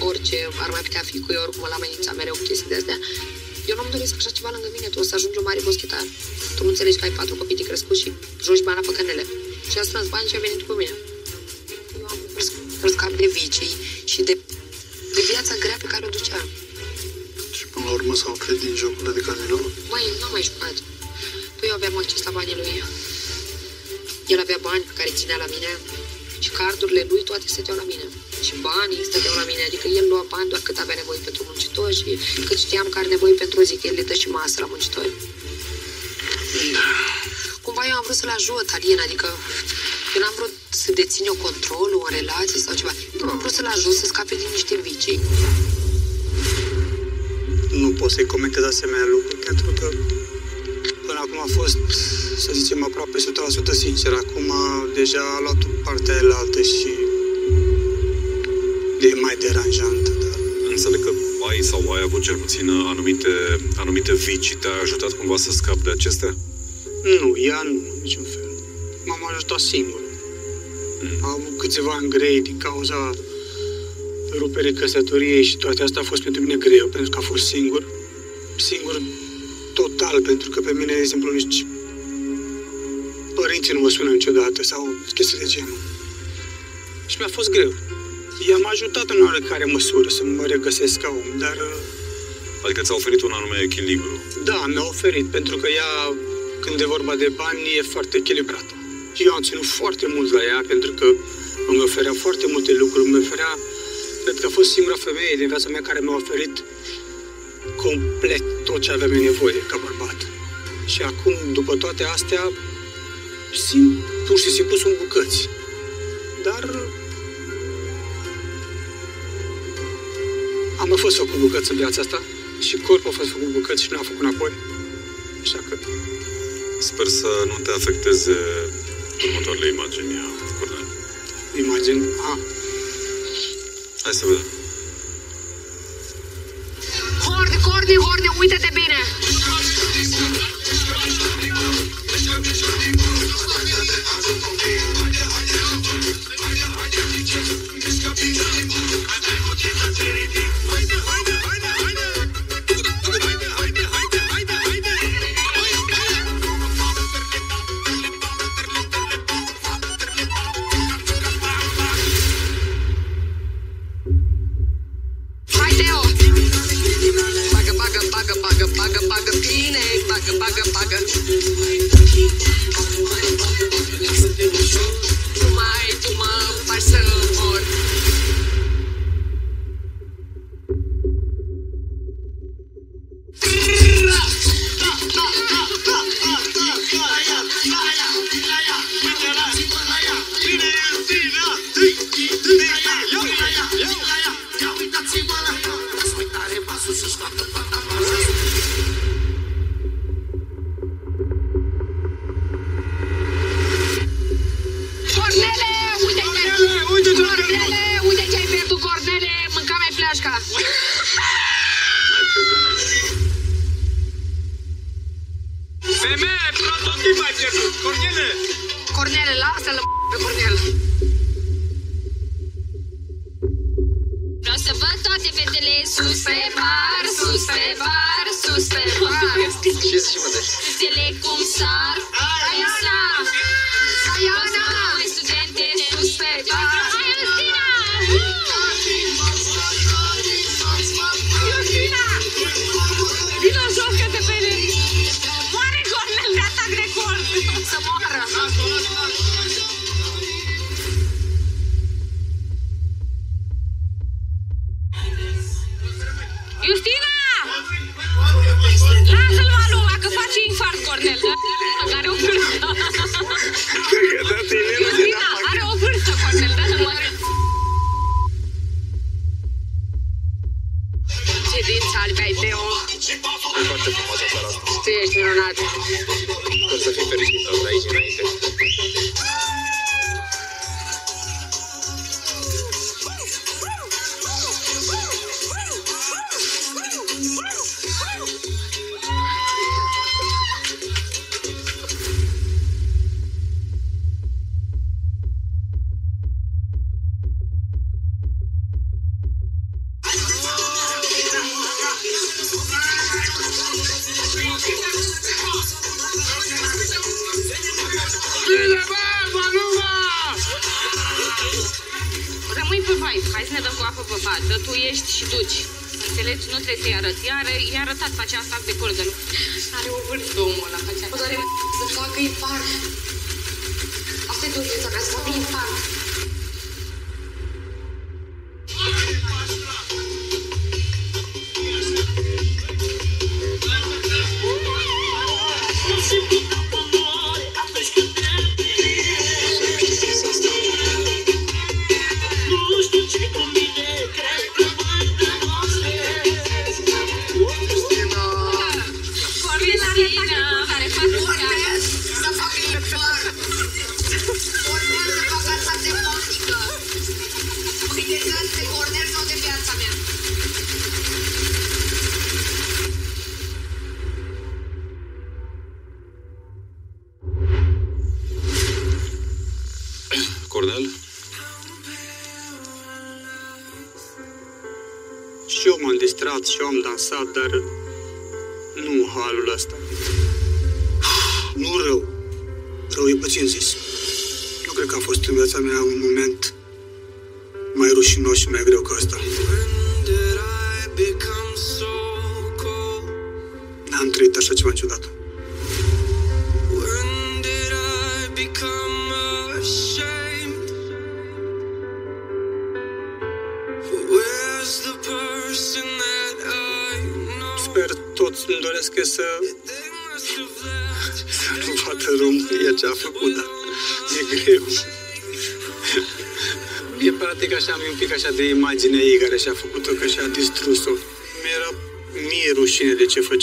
orice ar mai putea fi cu eu, oricum îl amenința mereu cu chestii de astea. Eu nu-mi doresc așa ceva lângă mine, tu o să ajungi un mare boschetar. Tu nu înțelegi că ai patru copii de crescut și joci bani la păcănele. Și a strâns bani și a venit cu mine. Eu am să scap de vicii și de, de viața grea pe care o ducea. Și până la urmă s-au oprit din jocurile de casino. Măi, nu am mai jucat. Păi eu aveam acces la banii lui. El avea bani pe care îi ținea la mine și cardurile lui toate stăteau la mine. Și banii stăteau la mine, adică el lua bani doar cât avea nevoie pentru muncitori și cât știam că are nevoie pentru o zi, că el le dă și masă la muncitori. Cumva eu am vrut să-l ajut, Alin, adică eu n-am vrut să dețin eu controlul în relație sau ceva. Eu am vrut să-l ajut să scape din niște vicii. Nu pot să-i comentez asemenea lucruri, pentru că până acum a fost, să zicem, aproape 100% sincer. Acum deja a luat partea aia altă și mai deranjantă. Înțeleg că ai sau ai avut cel puțin uh, anumite, anumite vicii. Te-a ajutat cumva să scapi de acestea? Nu, ea nu, în niciun fel. M-am ajutat singur. Am avut câțiva ani grei din cauza ruperii căsătoriei și toate astea a fost pentru mine greu, pentru că a fost singur. Singur total, pentru că pe mine, de exemplu, nici părinții nu mă sună niciodată sau chestii de genul. Și mi-a fost greu. I-am ajutat în oarecare măsură să mă regăsesc ca om, dar Adică ți-a oferit un anume echilibru. da, mi-a oferit, pentru că ea, când e vorba de bani, e foarte echilibrată. Și eu am ținut foarte mult la ea, pentru că îmi oferea foarte multe lucruri, îmi oferea, cred că a fost singura femeie din viața mea care mi-a oferit complet tot ce aveam nevoie ca bărbat. Și acum, după toate astea, simt, pur și simplu sunt bucăți. Dar am mai fost făcut bucăți în viața asta și corpul a fost făcut bucăți și nu a făcut înapoi. Așa că Sper să nu te afecteze următoarele imagini, Cornel. imagini, a, Hai să vedem. Horne, Corni, Horne, uite-te bine!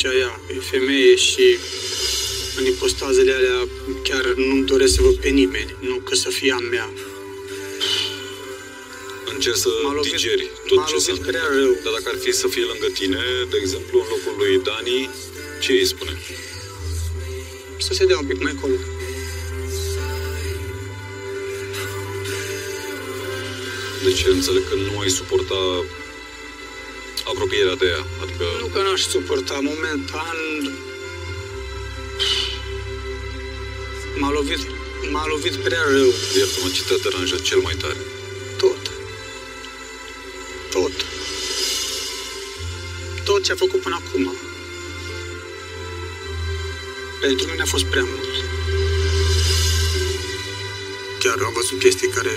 Făcea ea. E femeie și în impostazele alea chiar nu-mi doresc să văd pe nimeni, nu că să fie a mea. Încerc să lovit- digeri m-a tot ce lovit s-a prea rău. Dar dacă ar fi să fie lângă tine, de exemplu, în locul lui Dani, ce îi spune? Să se dea un pic mai colo. Deci înțeleg că nu ai suporta apropierea de ea. Adică Nu că n-aș suporta momentan. M-a lovit, m-a lovit prea rău. iartă-mă, ce te-a deranjat cel mai tare? Tot. Tot. Tot ce a făcut până acum. Pentru mine a fost prea mult. Chiar am văzut chestii care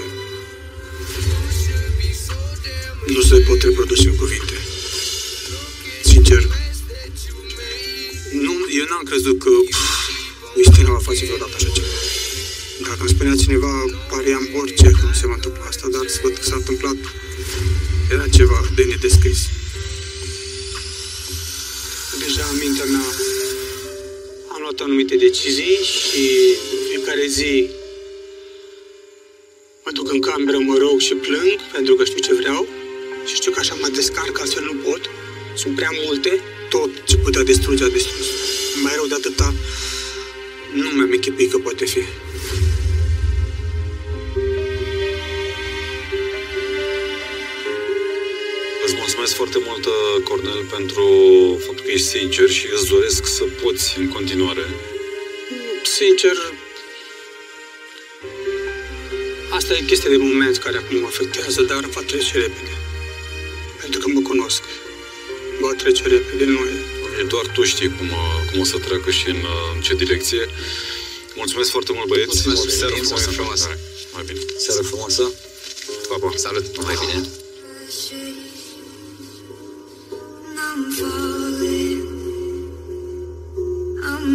nu se pot reproduce în cuvinte. Sincer, nu, eu n-am crezut că pf, Cristina va face vreodată așa ceva. Dacă îmi spunea cineva, pariam orice că nu se va întâmpla asta, dar să văd că s-a întâmplat, era ceva de nedescris. Deja în mintea mea am luat anumite decizii și în fiecare zi mă duc în cameră, mă rog și plâng pentru că știu ce vreau și știu că așa mă descarc, altfel nu pot. Sunt prea multe, tot ce putea distruge a distrus. Mai rău de atâta, nu mi-am închipuit că poate fi. Îți mulțumesc foarte mult, uh, Cornel, pentru faptul că ești sincer și îți doresc să poți în continuare. Sincer, asta e chestia de moment care acum mă afectează, dar va trece repede. Pentru că mă cunosc. Va trece repede, nu e. E doar tu știi cum, uh, cum o să treacă și în, uh, în ce direcție. Mulțumesc foarte mult, băieți. Mulțumesc, Seară bine, frumoasă. seară frumoasă. Mai bine. Seară frumoasă. Pa, pa. Salut, mai bine. I'm falling. I'm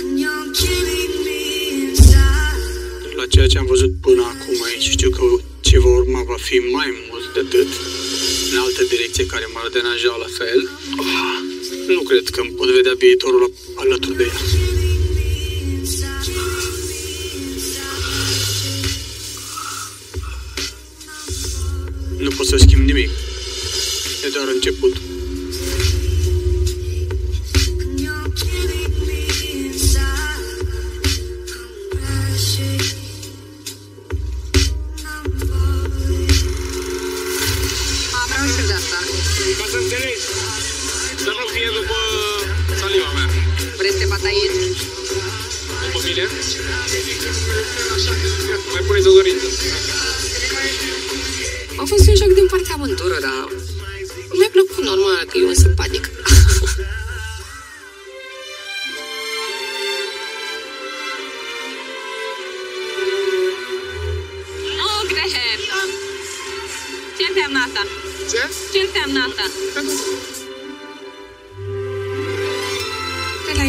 and you're killing me inside. La ceea ce am văzut până acum aici, știu că ce va urma va fi mai mult de atât, în altă direcție care m-ar deranja la fel. Ah, Nu cred că îmi pot vedea viitorul alături de ea. Nu pot să schimb nimic. E doar început. Vrei să te bataieți? După mine? Mai puneți o dorință. A fost un joc din partea aventură, dar mi-a plăcut normal că e un simpatic. Oh, cred! Ce înseamnă asta? Ce? Ce înseamnă asta?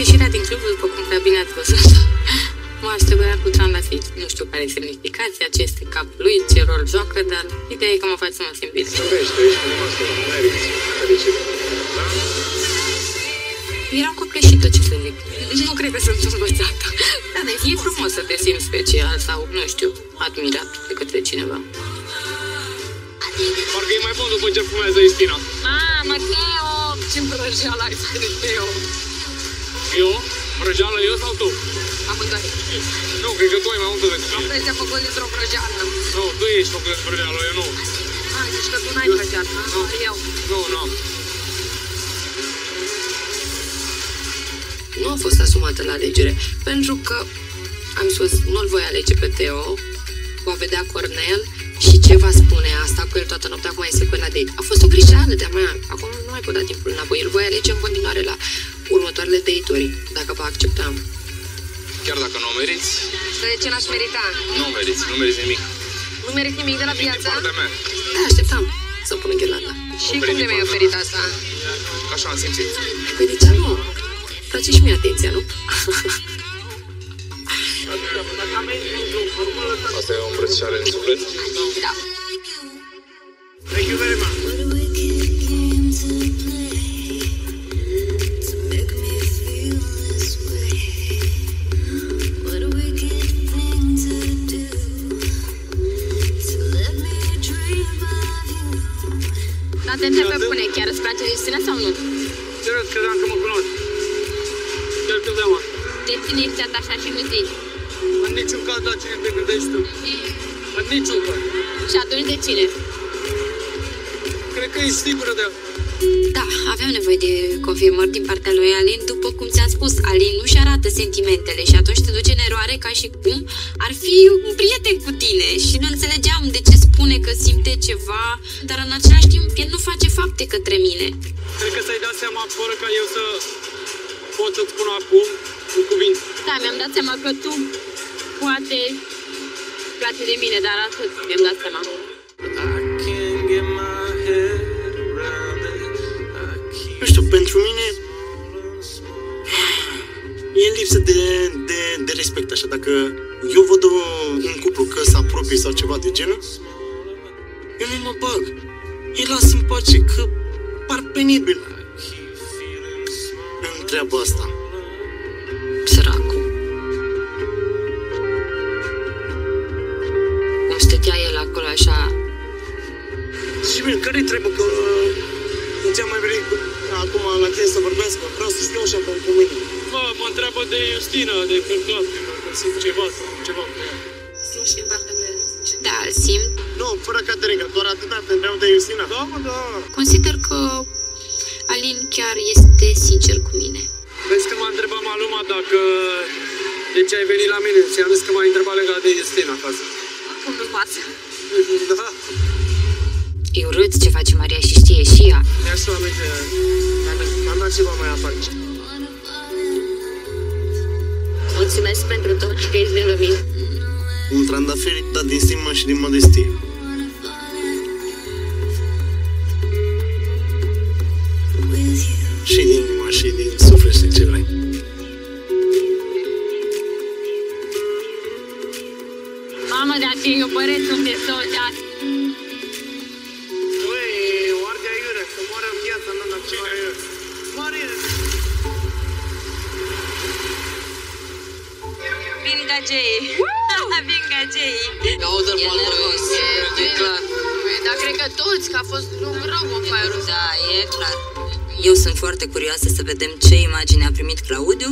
Ieșirea din club, după cum prea bine ați văzut, [LAUGHS] mă aștepta cu trandafiri. Nu știu care e semnificația, ce este capul lui, ce rol joacă, dar ideea e că mă face să mă simt bine. Vorbește, ești frumoasă, n-ai risc. Care ce? Eram copleșită, ce să zic. Nu cred că sunt învățată. Da, dar e frumos să te simți special sau, nu știu, admirat de către cineva. Parcă e mai bun după ce fumează Istina. Mamă, Teo! Ce vrăjeală ai de Teo! Eu? Vrăjeală eu sau tu? Amândoi. Nu, cred că tu ai mai multă decât Am mine. preția făcut dintr-o vrăjeală. Nu, tu ești făcut de vrăjeală, eu nu. Hai, zici că tu n-ai plăceat, ha? Nu. Eu. Nu, nu. Nu a fost asumată la alegere, pentru că am spus, nu-l voi alege pe Teo, va vedea Cornel și ce va spune asta cu el toată noaptea, acum este cu el la date. A fost o greșeală de-a mea, acum nu mai pot da timpul înapoi, îl voi alege în continuare la următoarele date dacă va accepta. Chiar dacă nu o meriți, Să de ce n-aș merita? nu o meriți, nu meriți nimic. Nu merit nimic de la viață? Partea mea. Da, așteptam să pun în ghirlanda. Și cum de mi-ai oferit asta? Așa am simțit. Păi de ce nu? Place și mie atenția, nu? [LAUGHS] Asta e o îmbrățișare în suflet. Da. Thank you very much. Dar te întreb pe bune, chiar îți place Justina sau nu? Serios, credeam că mă cunoști. Chiar credeam asta. De tine ești atașat și nu zici. În niciun caz la cine te gândești tu. În niciun caz. Și atunci de cine? Cred că ești sigură de Da, aveam nevoie de confirmări din partea lui Alin. După cum ți-am spus, Alin nu-și arată sentimentele și atunci te duce în eroare ca și cum ar fi un prieten cu tine și nu înțelegeam de ce spune că simte ceva, dar în același timp el nu face fapte către mine. Cred că ți-ai dat seama fără ca eu să pot să-ți spun acum în cuvinte. Da, mi-am dat seama că tu poate place de mine, dar atât mi-am dat seama. Nu știu, pentru mine e lipsă de, de, de respect, așa. Dacă eu văd un, un cuplu că se apropie sau ceva de genul, eu nu mă bag. Îi las în pace, că par penibil în treaba asta. Săracu. Cum stătea el acolo așa... Și bine, care-i trebuie că nu ți-am mai venit cu- acum la tine să vorbesc, că vreau să stau așa pe cu mine. Mă, mă întreabă de Justina, de călcat, că simt ceva sau ceva cu ea. Nu știu partea mea. Da, îl simt. Nu, fără Caterica, doar atâta te întreabă de Justina. Da, mă, da. Consider că Alin chiar este sincer cu mine. Vezi că m-a întrebat Maluma dacă de ce ai venit la mine. Ți-am zis că m-ai întrebat legat de Justina acasă. Cum nu pasă? [LAUGHS] Da. E urât ce face Maria și știe și ea. Mi-aș lua aminte, dar am dat ceva mai aparte. Mulțumesc pentru tot și că ești de lumină. Un trandafir dat din stimă și din modestie. Vedem ce imagine a primit Claudiu.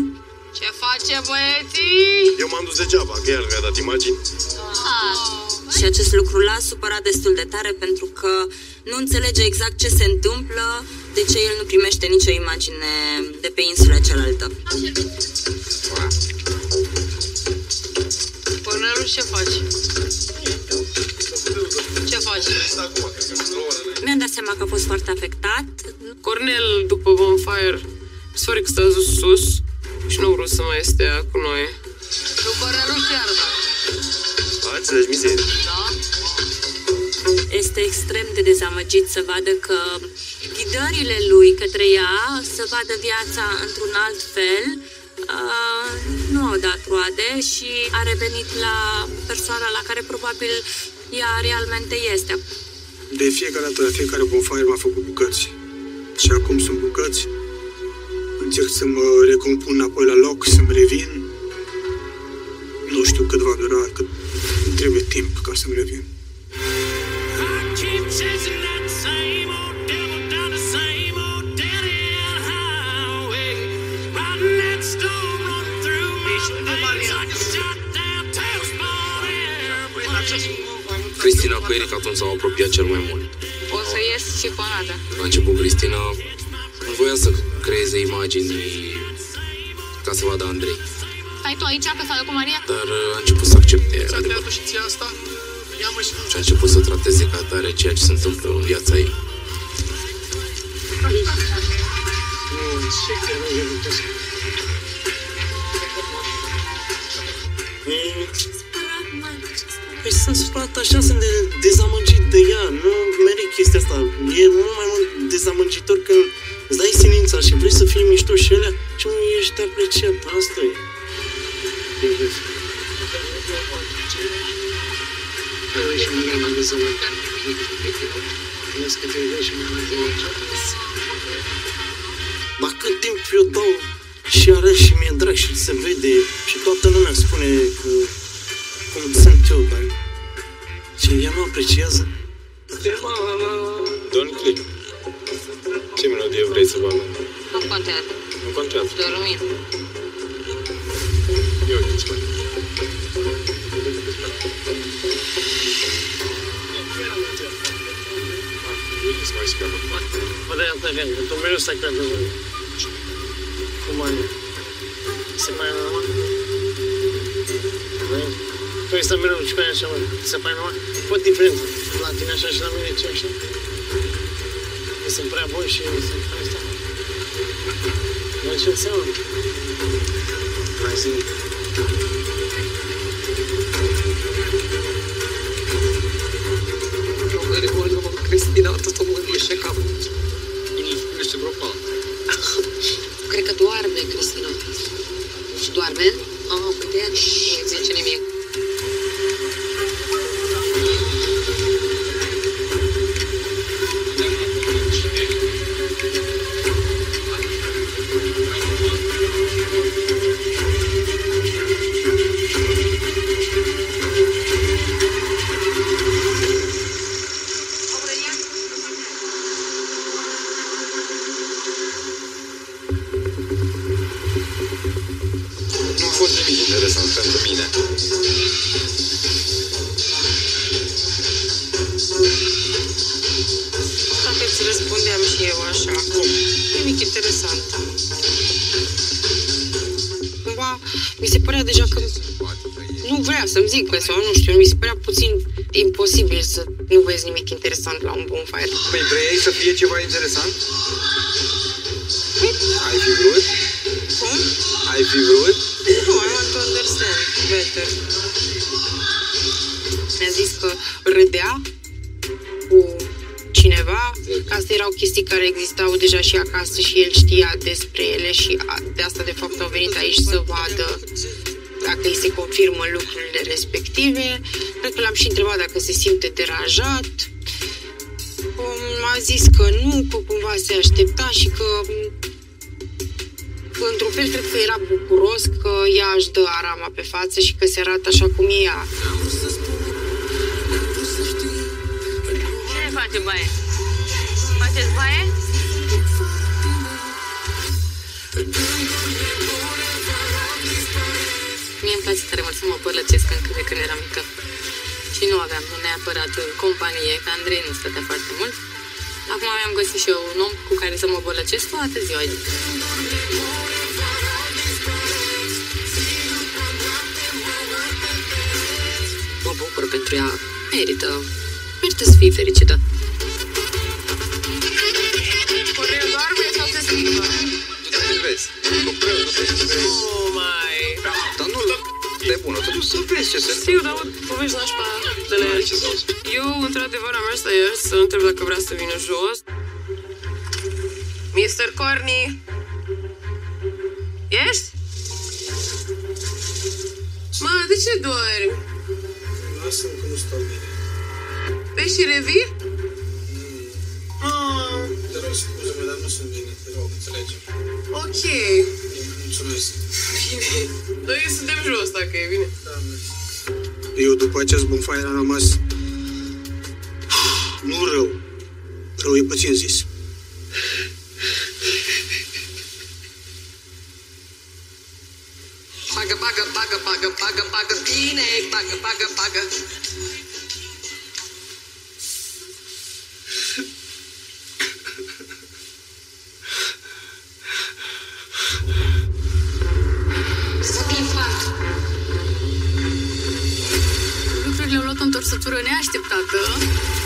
Ce face băieții? Eu m-am dus degeaba, că el mi-a dat imagini. Și acest lucru l-a supărat destul de tare pentru că nu înțelege exact ce se întâmplă, de ce el nu primește nicio imagine de pe insula cealaltă. Cornelu, ce faci? Ce faci? Mi-am dat seama că a fost foarte afectat. Cornel, după Bonfire, mi se pare că s-a dus sus și nu a vrut să mai stea cu noi. Nu Cornelu și iarba. A înțelegi, mizerie. Da? Este extrem de dezamăgit să vadă că ghidările lui către ea, să vadă viața într-un alt fel, uh, nu au dat roade și a revenit la persoana la care probabil ea realmente este. De fiecare dată, la fiecare bonfire m-a făcut bucăți. Și acum sunt bucăți. Încerc să mă recompun înapoi la loc, să-mi revin. Nu știu cât va dura, cât îmi trebuie timp ca să-mi revin. Keep chasing that same old devil down the same old dead end highway. Riding that stone running through my veins like a shot down tailspin every day. Cristina cu Eric atunci s-au apropiat cel mai mult. O să ies sifonată. La început, Cristina nu voia să creeze imagini ca să vadă Andrei. Stai tu aici că s-a cu Maria? Dar uh, a început să accepte Ți-a adevărul. creat și ție asta? Ia-mă și... și a început să trateze ca atare ceea ce se întâmplă în viața ei. Nu, ce că nu e lucrul Păi sunt supărat așa, sunt de, dezamăgit de ea, nu merit chestia asta. E mult mai mult dezamăgitor când îți dai silința și vrei să fii mișto și alea și nu ești apreciat. Asta e. Și mine m-a dezamăgit. Vezi că te iubești și m-a dezamăgit. Dar cât timp eu dau și arăt și mi-e drag și se vede și toată lumea spune că cum sunt eu, dar și ea nu apreciază. Don Click, ce melodie vrei să vă Nu contează. Nu contează. Doar mine. Eu îți spun. Uite, să mai scapă. Bă, de asta vine, că tu mereu stai pe mine. Cum mai Se pare normal? Băi, Tu ai stat mereu și pe aia așa, mă. Se pare normal? Pot diferent. La tine așa și la mine ce așa? Eu sunt prea bun și sunt prea asta. Dar ce înseamnă? Hai zi. Care vorbă cu Cristina, tot o mândrie și capul. Ești vreo Cred că doarme, Cristina. Și doarme? Ah, uite, nu îi zice nimic. Nu vrea să-mi zică sau nu știu, mi se părea puțin imposibil să nu vezi nimic interesant la un bonfire. Păi vrei să fie ceva interesant? Ai fi vrut? Cum? Ai fi vrut? Nu, I want to understand better. Mi-a zis că râdea cu cineva, că astea erau chestii care existau deja și acasă și el știa despre ele și a- de asta de fapt au venit aici să vadă dacă îi se confirmă lucrurile respective. Cred că l-am și întrebat dacă se simte deranjat. Um, M-a zis că nu, că cumva se aștepta și că că într-un fel cred că era bucuros că ea își dă arama pe față și că se arată așa cum e ea. Cine face baie? Faceți baie? Mie îmi place tare mult să mă părlăcesc încă de când eram mică. Și nu aveam neapărat companie, că Andrei nu stătea foarte mult. Acum mi-am găsit și eu un om cu care să mă bălăcesc toată ziua. Mă bucur pentru ea. Merită. Merită să fii fericită. Coreu doarme sau se schimbă? Vezi. Oh, mai... Dar nu de bună, te duci să vezi ce se Știu, dar aud povești nașpa de la el. Eu, într-adevăr, am mers la el să întreb dacă vrea să vină jos. Mr. Corny! Ești? Mă, de ce doarmi? Lasă că nu stau bine. Vei și revii? Ah, te rog scuze-mă, dar nu sunt bine. Te rog, înțelegi. Ok. Mulțumesc. Bine. Noi suntem jos, dacă e bine. Eu după acest bonfire am rămas nu rău. Rău e puțin zis. Bagă, bagă, bagă, bagă, bagă, bagă, bine, bagă, bagă, bagă. Întorsătură neașteptată.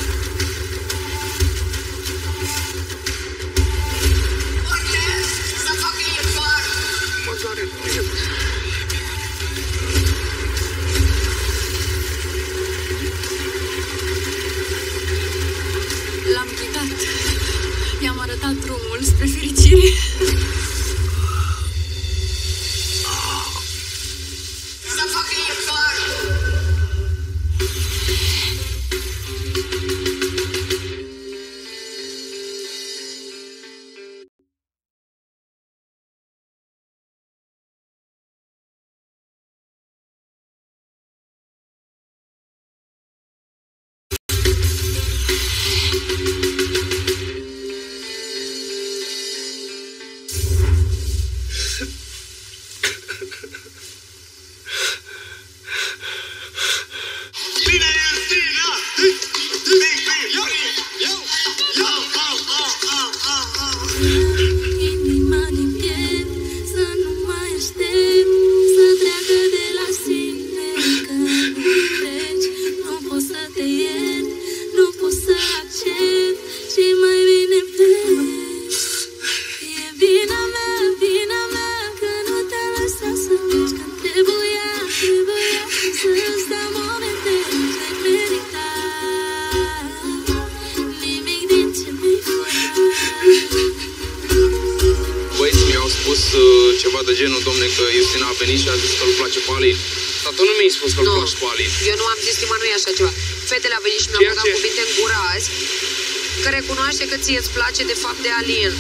Că ție îți place de fapt de Alin.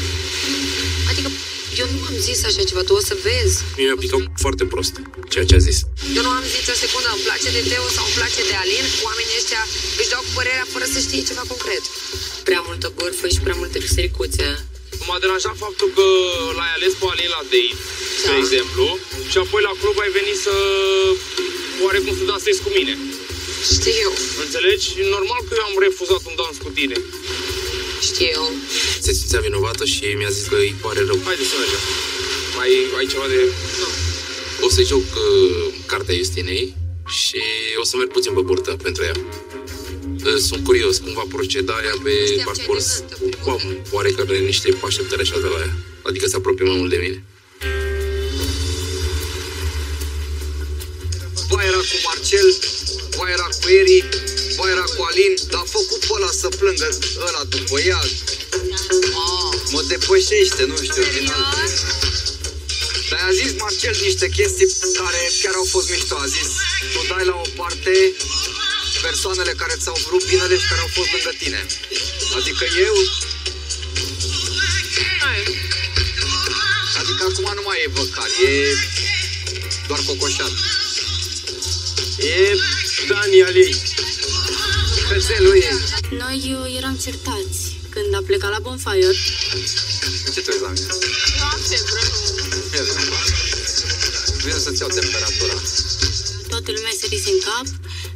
Adică eu nu am zis așa ceva, tu o să vezi. Mie mi-a picat foarte prost ceea ce a zis. Eu nu am zis o secundă, îmi place de Teo sau îmi place de Alin. Oamenii ăștia își dau cu părerea fără să știe ceva concret. Prea multă bârfă și prea multe bisericuțe. M-a deranjat faptul că l-ai ales pe Alin la date, Da. de exemplu, și apoi la club ai venit să oarecum să dansezi cu mine. Știu. Înțelegi? Normal că eu am refuzat un dans cu tine. Știu. Se simțea vinovată și mi-a zis că îi pare rău. Haide să mergem. Mai ai ceva de... O să-i joc uh, cartea Justinei și o să merg puțin pe burtă pentru ea. Uh, Sunt curios cum va proceda ea pe parcurs. Cum oare că are niște așteptări așa de la ea. Adică se apropie mai mult de mine. Plângă ăla după ea. Mă depășește, nu știu, din alt. Dar a zis Marcel niște chestii care chiar au fost mișto. A zis, tu dai la o parte persoanele care ți-au vrut binele și care au fost lângă tine. Adică eu... Adică acum nu mai e văcar, e doar cocoșat. E Daniel ei. Cățelul ei. Noi uh, eram certați când a plecat la Bonfire. Ce te uiți la mine? Vine Vine să-ți iau temperatura. Toată lumea se rise în cap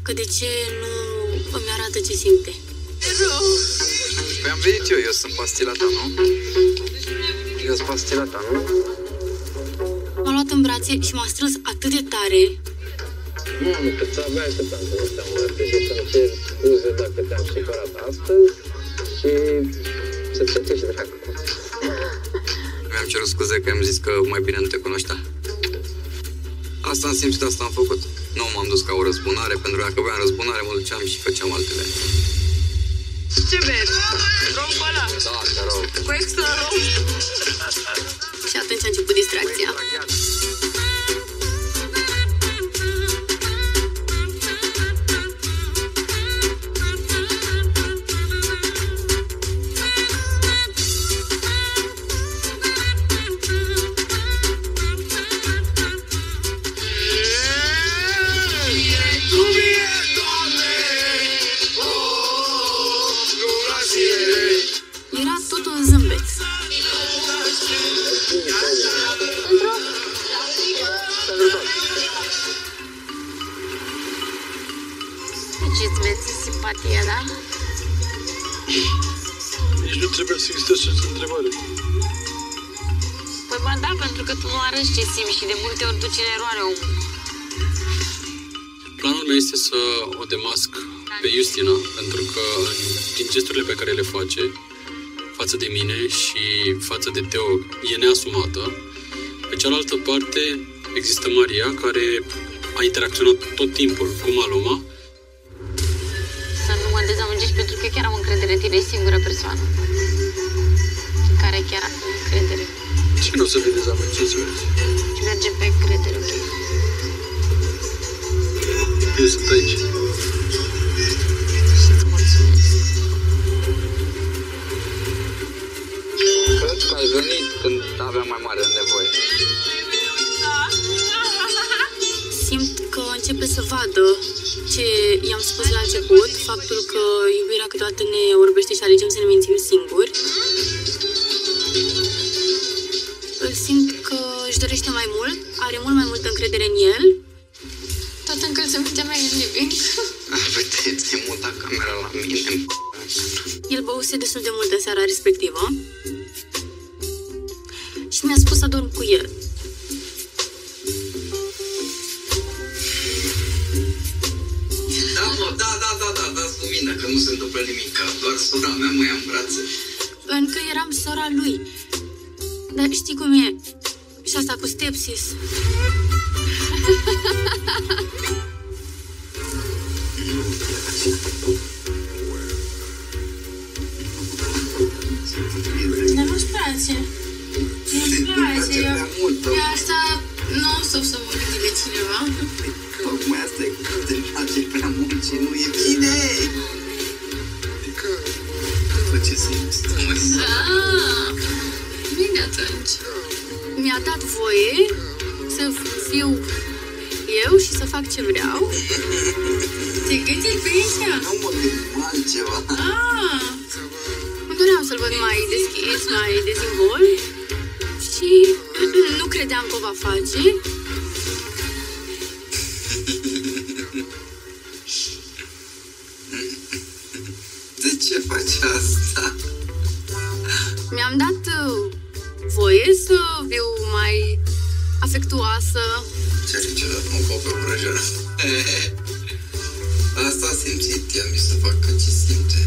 că de ce nu îmi arată ce simte. Păi am venit eu, eu sunt pastila ta, nu? Eu sunt pastila ta, nu? M-a luat în brațe și m-a strâns atât de tare Nu, nu, că ți aveai să te-am ăsta, mă, trebuie să-mi cer scuze dacă te-am supărat astăzi și să-ți certești dracu. Mi-am cerut scuze că am zis că mai bine nu te cunoștea. Asta am simțit, asta am făcut. Nu m-am dus ca o răzbunare, pentru că dacă aveam răzbunare mă duceam și făceam altele. Ce vezi? Rom cu ăla? Da, te rog. Cu extra rom? și atunci a început distracția. Că tu nu arăți ce simți și de multe ori duci în eroare omul. Planul meu este să o demasc pe Justina, pentru că din gesturile pe care le face față de mine și față de Teo e neasumată. Pe cealaltă parte există Maria, care a interacționat tot timpul cu Maloma. Să nu mă dezamăgești pentru că chiar am încredere în tine, e singura persoană Ce nu o să te dezamăgești, vezi? Și merge pe credere, ok? Eu sunt aici. Cred că ai venit când aveam mai mare nevoie. Simt că începe să vadă ce i-am spus la început, faptul că iubirea câteodată ne orbește și alegem să ne mințim singuri. Își dorește mai mult, are mult mai multă încredere în el. Tot încălțămintea mea e în living. [LAUGHS] Vedeți, e mutat camera la mine. El băuse destul de mult de seara respectivă și mi-a spus să dorm cu el. Da, mă, da, da, da, da, dați lumină, că nu se întâmplă nimic, că doar sora mea mă ia în brațe. Încă eram sora lui. Dar știi cum e? Și asta cu stepsis. Dar nu-ți place. Nu-ți place. Eu, eu asta nu o să să mă gândi de cineva. Tocmai asta e că te place prea mult și nu e bine. După ce simți, mă Ah, bine atunci. Mi-a dat voie să fiu eu și să fac ce vreau. Te gândi pe ea? Nu mă gândim altceva. Ah, îmi doream să-l văd mai deschis, mai dezvolt și nu credeam că o va face. De ce faci asta? Mi-am dat uh, voie să fiu mai afectuoasă. Ce niciodată mă fac pe vrăjeală. Asta a simțit ea mi să facă ce simte.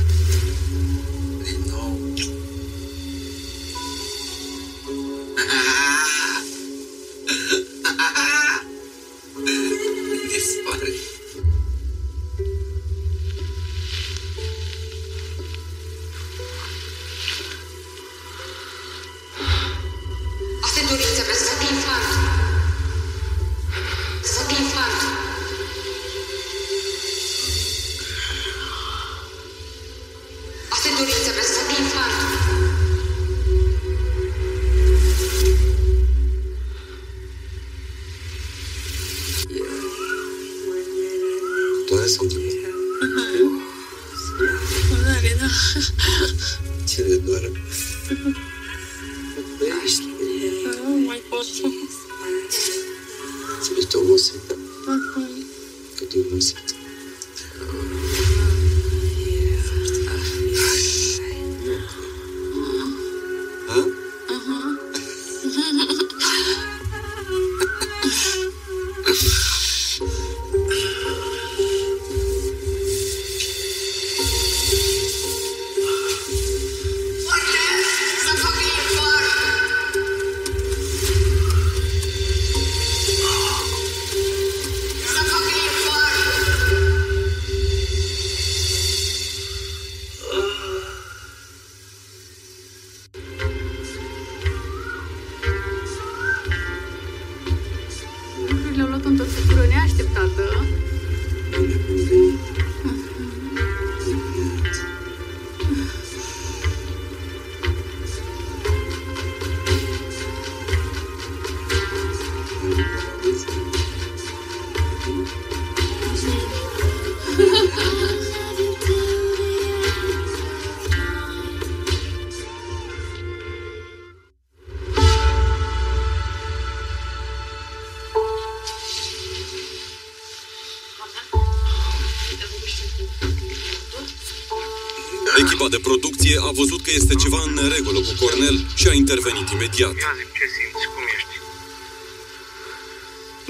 De producție a văzut că este ceva în neregulă cu Cornel și a intervenit imediat. Ia zi, ce simți? Cum ești?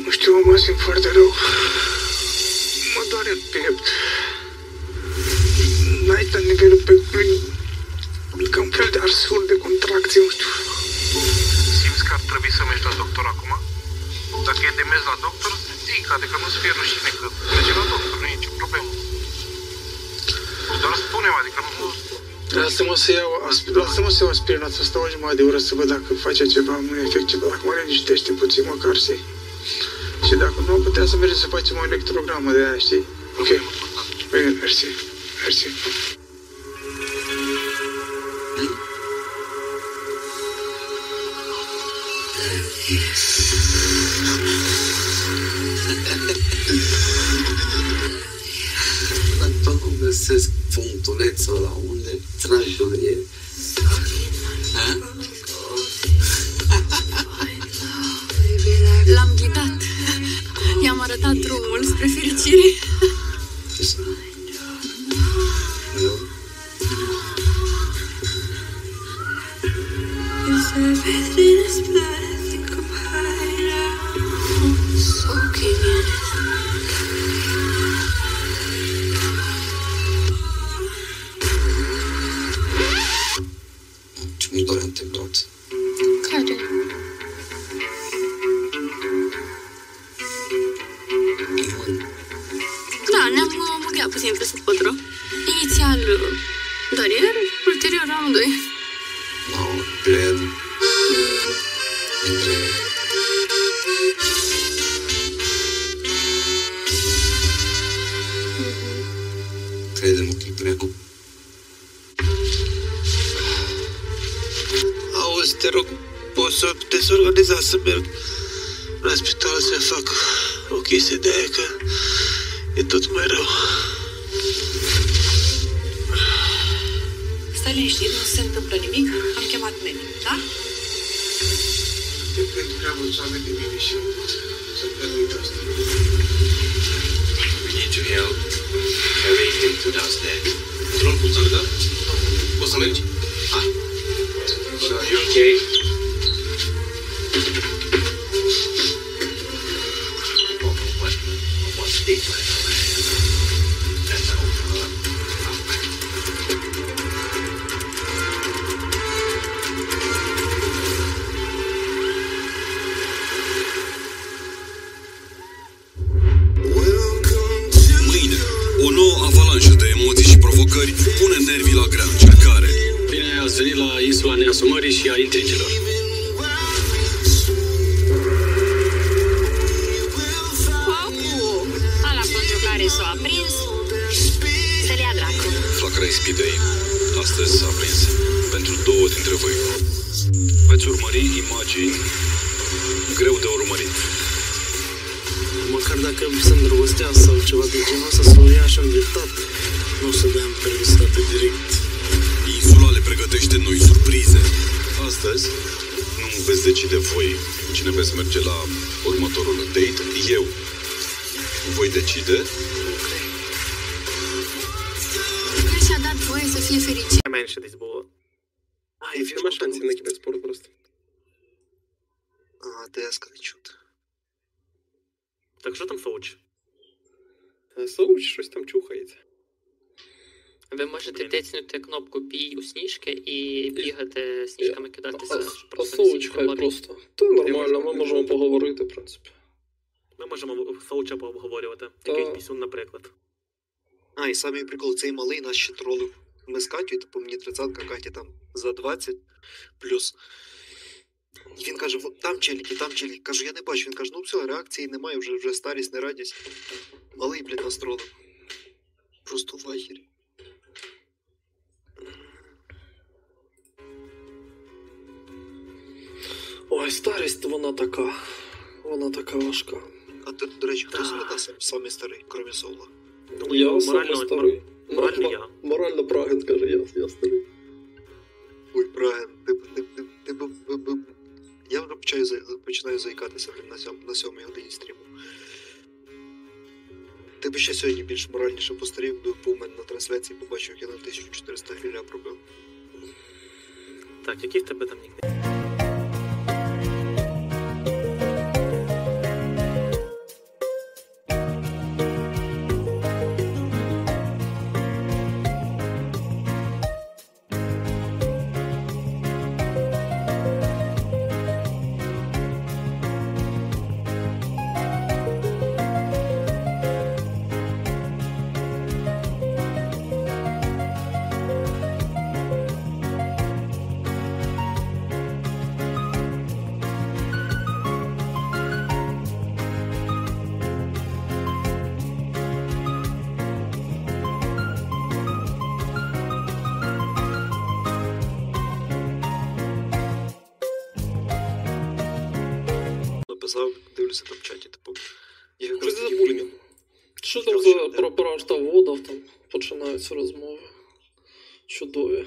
Nu știu, mă simt foarte rău. Mă doare în piept. simt la nivelul pe ca un fel de arsuri de contracție, nu știu. Simți că ar trebui să mergi la doctor acum? Dacă e de mers la doctor, zic, adică nu-ți fie rușine că mergi la doctor, nu e nicio problemă. Doar spune-mi, adică nu... Lasă-mă să iau, asp- lasă-mă să iau aspirina să stau o jumătate de oră să văd dacă face ceva, un efect ceva, dacă mă liniștește puțin măcar să Și dacă nu, putea să mergem să facem o electrogramă de aia, știi? Ok. Bine, mersi. Mersi. Dar tot nu găsesc punctulețul la unde trajul e. пообговорювати. Та. Якийсь пісюн, наприклад. А, і самий прикол, цей малий нас ще тролив. Ми з Катю, типу мені тридцятка, Катя там за 20 плюс. І він каже, там челіки, там челіки. Кажу, я не бачу. Він каже, ну все, реакції немає, вже, вже старість, не радість. Малий, блін, нас тролив. Просто в. Ой, старість вона така. Вона така важка. А ти, до речі, хто нас самий старий, крім Соула? Я саме морально- старий. морально я. Морально Праген каже, я, я старий. Ой, Праген, ти, б- ти, б- ти, ти, б- Я вже за- починаю заїкатися на, сьом, на сьомій годині стріму. Ти б ще сьогодні більш моральніше постарів, би був у мене на трансляції, побачив, як я на 1400 гриля пробив. Так, який в тебе там нікнейм? Починаються розмови? Чудові.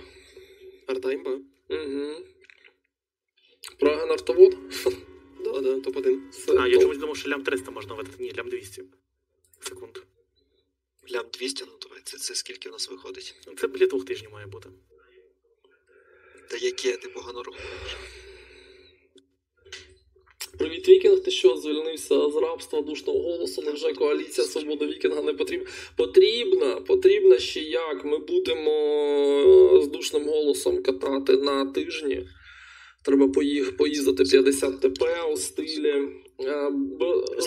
Артаймба? Угу. Праген артовод? [LAUGHS] Да, да, топ-1. А, я чомусь думав, що лям 300 можна видати. Ні, лям 200 секунд. Лям 200, ну давай, це, це скільки у нас виходить? Це біля двох тижнів має бути. Та яке ти погано рахуєш? Привіт, Вікінг. Ти що звільнився з рабства душного голосу? Невже коаліція свобода Вікінга не потрібна? Потрібна, потрібна ще як. Ми будемо з душним голосом катати на тижні. Треба поїх, поїздити 50 ТП у стилі. е,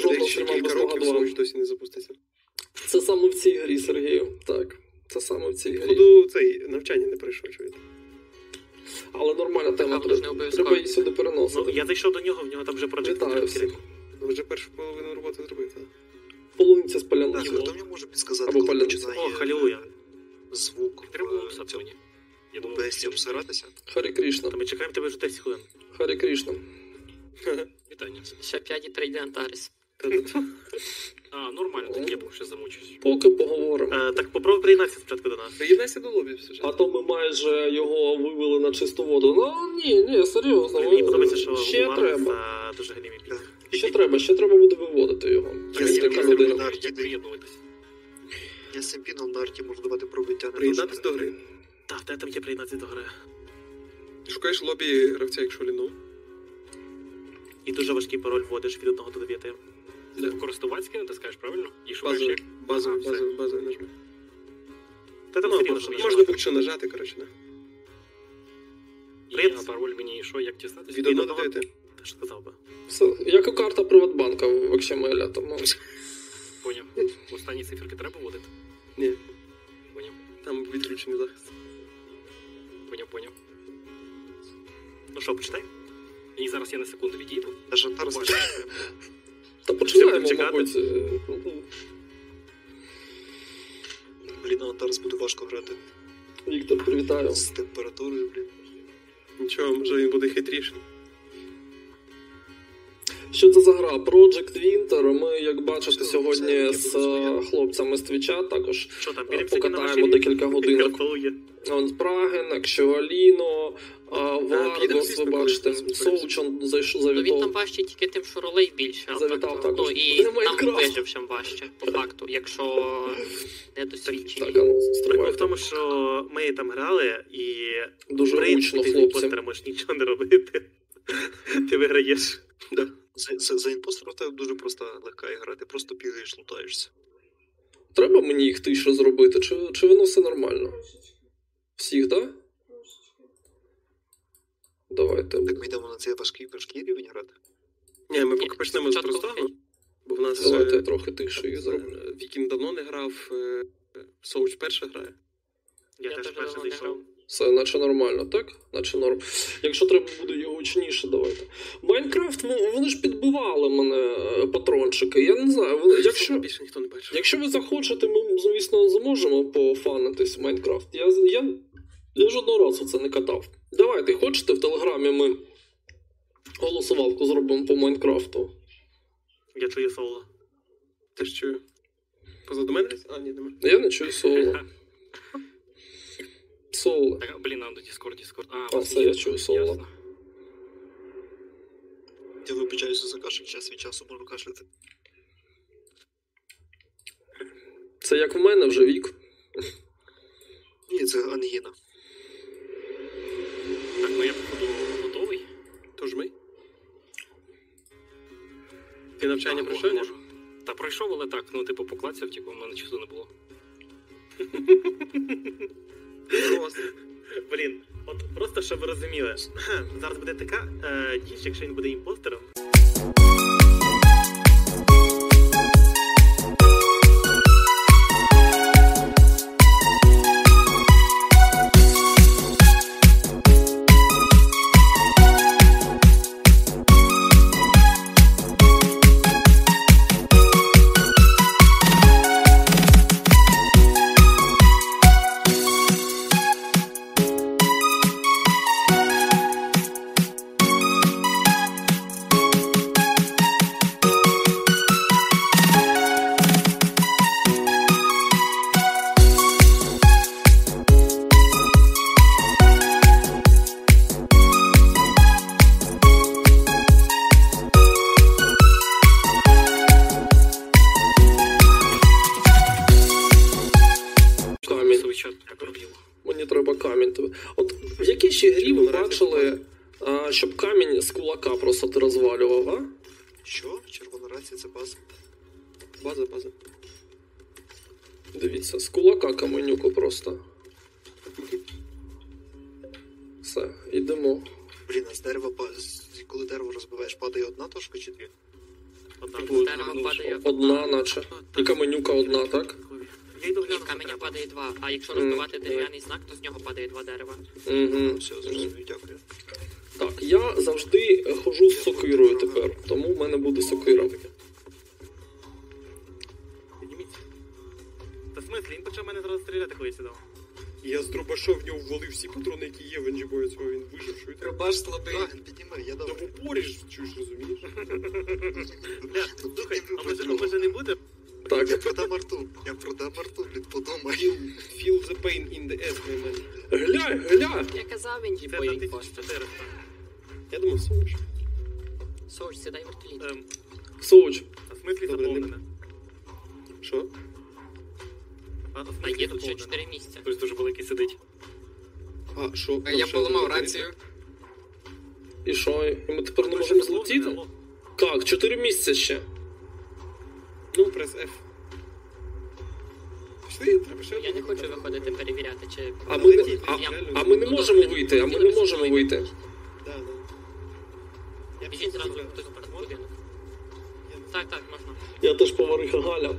Жодного стріма без років досі не запуститься. Це саме в цій грі, Сергію. Так. Це саме в цій грі. Походу, цей навчання не пройшов, чуєте. Але нормальна тема. Треба, треба її сюди переносити. Ну, я зайшов до нього, в нього там вже проджект. Вітаю. Ну, вже першу половину роботи зробити. Полуниця з паляницю. Так, хто мені може підсказати, Або коли починає О, халілуя. звук в цьому Я в OBS обсиратися? Харі Кришна. Ми чекаємо тебе вже 10 хвилин. Харі Кришна. Вітання. Ще 5 прийде Антарес. А, нормально, так я був ще замучусь. Поки поговоримо. Е, так попробуй приєднатися спочатку до нас. Приєднайся до лобі, все ж. А то ми майже його вивели на чисту воду. Ну ні, ні, серйозно. Мені подобається, що ще Ларс, треба. а, дуже галімий пік. Ще треба, ще треба буде виводити його. Я Є людина. на арті приєднуватися. Я з Семпіном на арті можу давати пробиття не Приєднатись до гри. Так, де там є приєднатися до гри. Шукаєш лобі гравця, якщо ліно. І дуже важкий пароль вводиш від 1 до 9. Користувацький натискаєш, правильно? І Базовий, базовий, базовий, базовий нажми. Та там Ну, все рівно, можна, що можна будь-що нажати, коротше, да. І а пароль мені що, як дістатися? Від 1 до 9. Те, що сказав би. Все, як і карта Приватбанка в XML, тому. Поняв. Останні циферки треба вводити? Ні. Поняв. Там відключений захист. Поняв, поняв. Ну що, почитай? Мені зараз я на секунду відійду. Та Жантар Та починаємо, мабуть. е, ну, Блін, а зараз буде важко грати. Віктор, привітаю. З температурою, блін. Нічого, може він буде хитріший. Що це за гра? Project Winter. Ми, як бачите, сьогодні з е, хлопцями з Твіча також Що там, е, покатаємо декілька годинок. Гратує. Он Праген, Акшуаліно, Варгос, ви бачите, колись Соучон зайшов, Ну він там важче тільки тим, що ролей більше. а Завітав так, також. Ну і там вижившим важче, по факту, якщо не досвідчені. Так, а ну, Прикол в стривайте. тому, що ми там грали, і Дуже в принципі, гучно, ти з хлопці. імпостера можеш нічого не робити. [LAUGHS] Ти виграєш. За, за, за імпостера в тебе дуже проста легка ігра, ти просто бігаєш, лутаєшся. Треба мені їх тише зробити, чи, чи воно все нормально? Всіх, так? Да? Давайте. Так ми йдемо на цей важкий важкий рівень грати. Ні, ми поки почнемо з простого. Бо в нас Давайте е, трохи тише їх зроблю. е, Вікін давно не грав, е, Соуч перша грає. Я, Я теж не зайшов. грав. Все, наче нормально, так? Наче норм. Якщо треба буде його гучніше, давайте. Майнкрафт, ну, вони ж підбивали мене е, патрончики. Я не знаю, вони, якщо, Більше ніхто не бачив. якщо ви захочете, ми, звісно, зможемо пофанитись в Майнкрафт. Я, я, я жодного разу це не катав. Давайте, хочете в Телеграмі ми голосувалку зробимо по Майнкрафту. Я чую соло. Ти ж чую. Позаду мене? А, ні, нема. Я не чую соло. [LAUGHS] Соло. Так, блін, нам до Discord, Discord. А, А, все, я чую соло. Ясно. Я вибачаюся за кашель, час від часу можу кашляти. Це як в мене вже вік. Ні, це ангіна. Так, ну я походу готовий. Тож ми. Ти навчання Так, пройшов? можу. Та пройшов, але так, ну типу поклацав, типу, в мене часу не було. Просто. Блін, от просто щоб ви розуміли, [CLEARS THROAT] зараз буде така е, діч, якщо він буде імпостером, камінь тебе. От в якій ще грі ви бачили, а, щоб камінь з кулака просто ти розвалював, а? Що? Червона рація це база. База, база. Дивіться, з кулака каменюку просто. Все, йдемо. Блін, а з дерева коли дерево розбиваєш, падає одна точка чи дві? Одна. Дерево падає Одна, наче. І каменюка одна, так? Йду в каменя падає два, а якщо розбивати дерев'яний знак, то з нього падає два дерева. Угу. Все, зрозумів, дякую. Так, я завжди хожу з сокирою тепер, тому в мене буде сокира. Підніміться. Та в смислі, він почав мене зараз стріляти, коли я сідав. Я з дробаша в нього ввалив всі патрони, які є в енджібою цього, він вижив, що він Дробаш слабий. Драгон, підніми, я Та дав. в упорі ж, чуєш, розумієш? Бля, слухай, а може, а може не буде? Я продам арту, я продам арту, блін, подумай. Feel the pain in the ass, my man. глянь, глянь! Я казав, він Це же на 1400. Я думав, соуч. Соуч, сідай в вертоліт. Ем, Соуч. а в смислі Добре, не- заповнене? Що? А в А смислі є тут ще заповнене? 4 місця. Хтось дуже великий сидить. А, що? А я Що, поламав що, рацію. І що? І ми тепер не можемо заповнене, злетіти? алло? Як? Чотири місяці ще. Ну, прес F. Пішли, треба ще. Я не хочу виходити перевіряти, чи... А ми, не, а, а ми не можемо вийти, а ми не можемо вийти. Да, да. Я Біжіть зразу, хтось перед будинок. Так, так, можна. Я теж повариха Галя.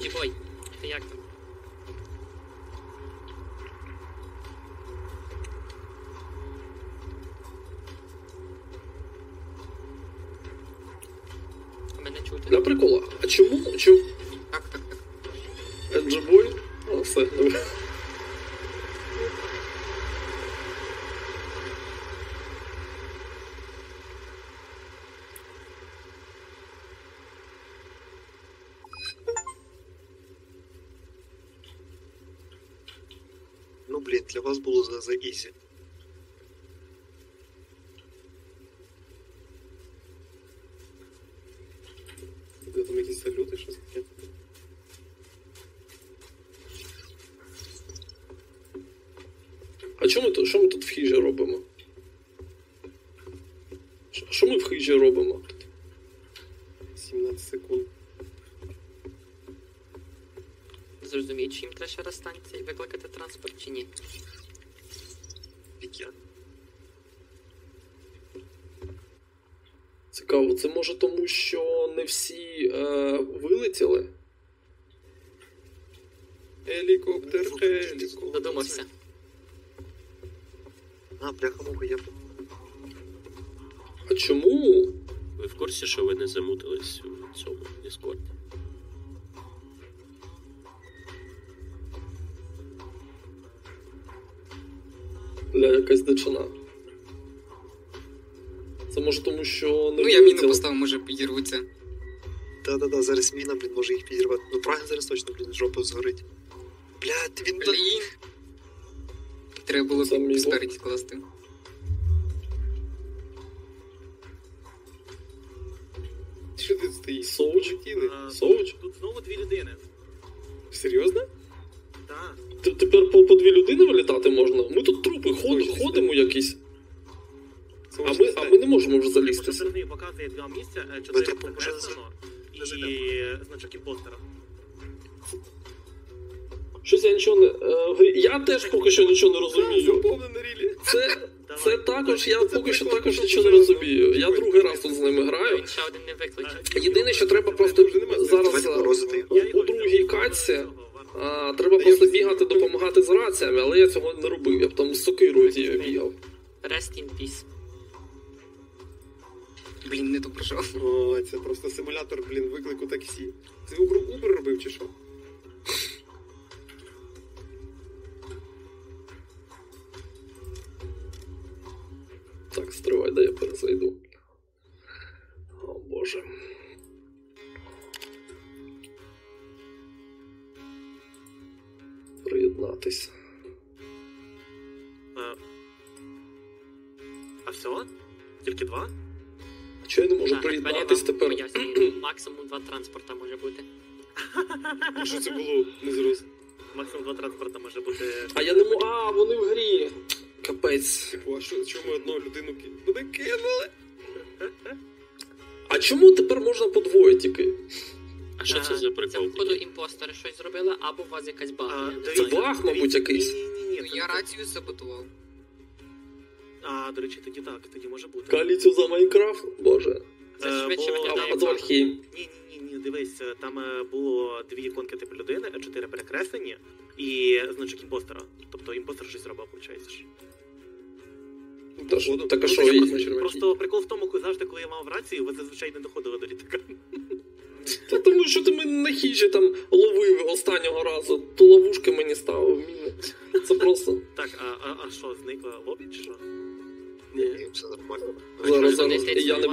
Дібой, ти як там? Для прикола. А чому? Чому? Так, так, так. Еджибой? О, все. добре. Ну, блін, для вас було за, за ізі. там якісь салюти, щось таке. А що ми тут, що ми тут в хижі робимо? Що- Що ми в хижі робимо? 17 секунд. Зрозуміють, чи їм треба ще раз станції викликати транспорт чи ні? Я. Цікаво, це може тому, що не всі е, вилетіли? Гелікоптер, гелікоптер. Додумався. А, бляха муха, я А чому? Ви в курсі, що ви не замутились у цьому Діскорді? Бля, якась дичина. Це може тому, що не Ну, я міну поставив, може підірвуться. Та-та-та, зараз міна, блін, може їх підірвати. Ну, правильно, зараз точно, блін, жопа згорить. Блядь, він... Блін. Треба було Це мій скласти. Що ти стоїш? Соуч? А, Соуч? Тут знову дві людини. Серйозно? Так. Т- Тепер по, по дві людини вилітати можна? Ми тут трупи ход, ходимо якісь. А ми, а ми не можемо вже залізти. Посередині показує два місця, е, чотири покреслено і е, значок імпостера. Щось я нічого не. е, я теж поки що нічого не розумію. Це, це також, я поки що також нічого не розумію. Я другий раз тут з ними граю. Єдине, що треба просто зараз у, другій катці а, треба просто бігати, допомагати з раціями, але я цього не робив. Я б там з сокирою тією бігав. Rest in peace. Блін, не то пройшов. О, це просто симулятор, блін, виклику таксі. Ти у гру Uber робив чи що? Так, стривай, де я перезайду. О боже. Приєднатись. А, а все? Тільки два? Чого я не можу приєднатись тепер? пояснюю. [CLEARS THROAT] Максимум два транспорта може бути. Що це було? Не. Максимум два транспорта може бути. А я не можу. А, вони в грі. Капець. Типу, а що, чому одну людину ки- Мене кинули? А чому тепер можна подвоє тільки? А що це за прикол? Походу імпостери щось зробили, або у вас якась бага. Це баг, мабуть, якийсь. Ні, Я рацію саботував. А, до речі, тоді так, тоді може бути. Коаліцію за Майнкрафт? Боже. Е, бо- А подвохи. Ні, ні, ні, ні, дивись, е, там е, було дві іконки типу людини, а чотири перекреслені і значок імпостера. Тобто імпостер щось робив, виходить. ж. Та ж- Так а Ну, що я і- просто, просто прикол в тому, коли завжди, коли я мав рацію, ви зазвичай не доходили до літака. Та тому що ти мене на хіжі там ловив останнього разу, то ловушки мені ставив міни. Це просто. Так, а, а, а що, зникла лобі чи що? diye. Sanırım. Yanında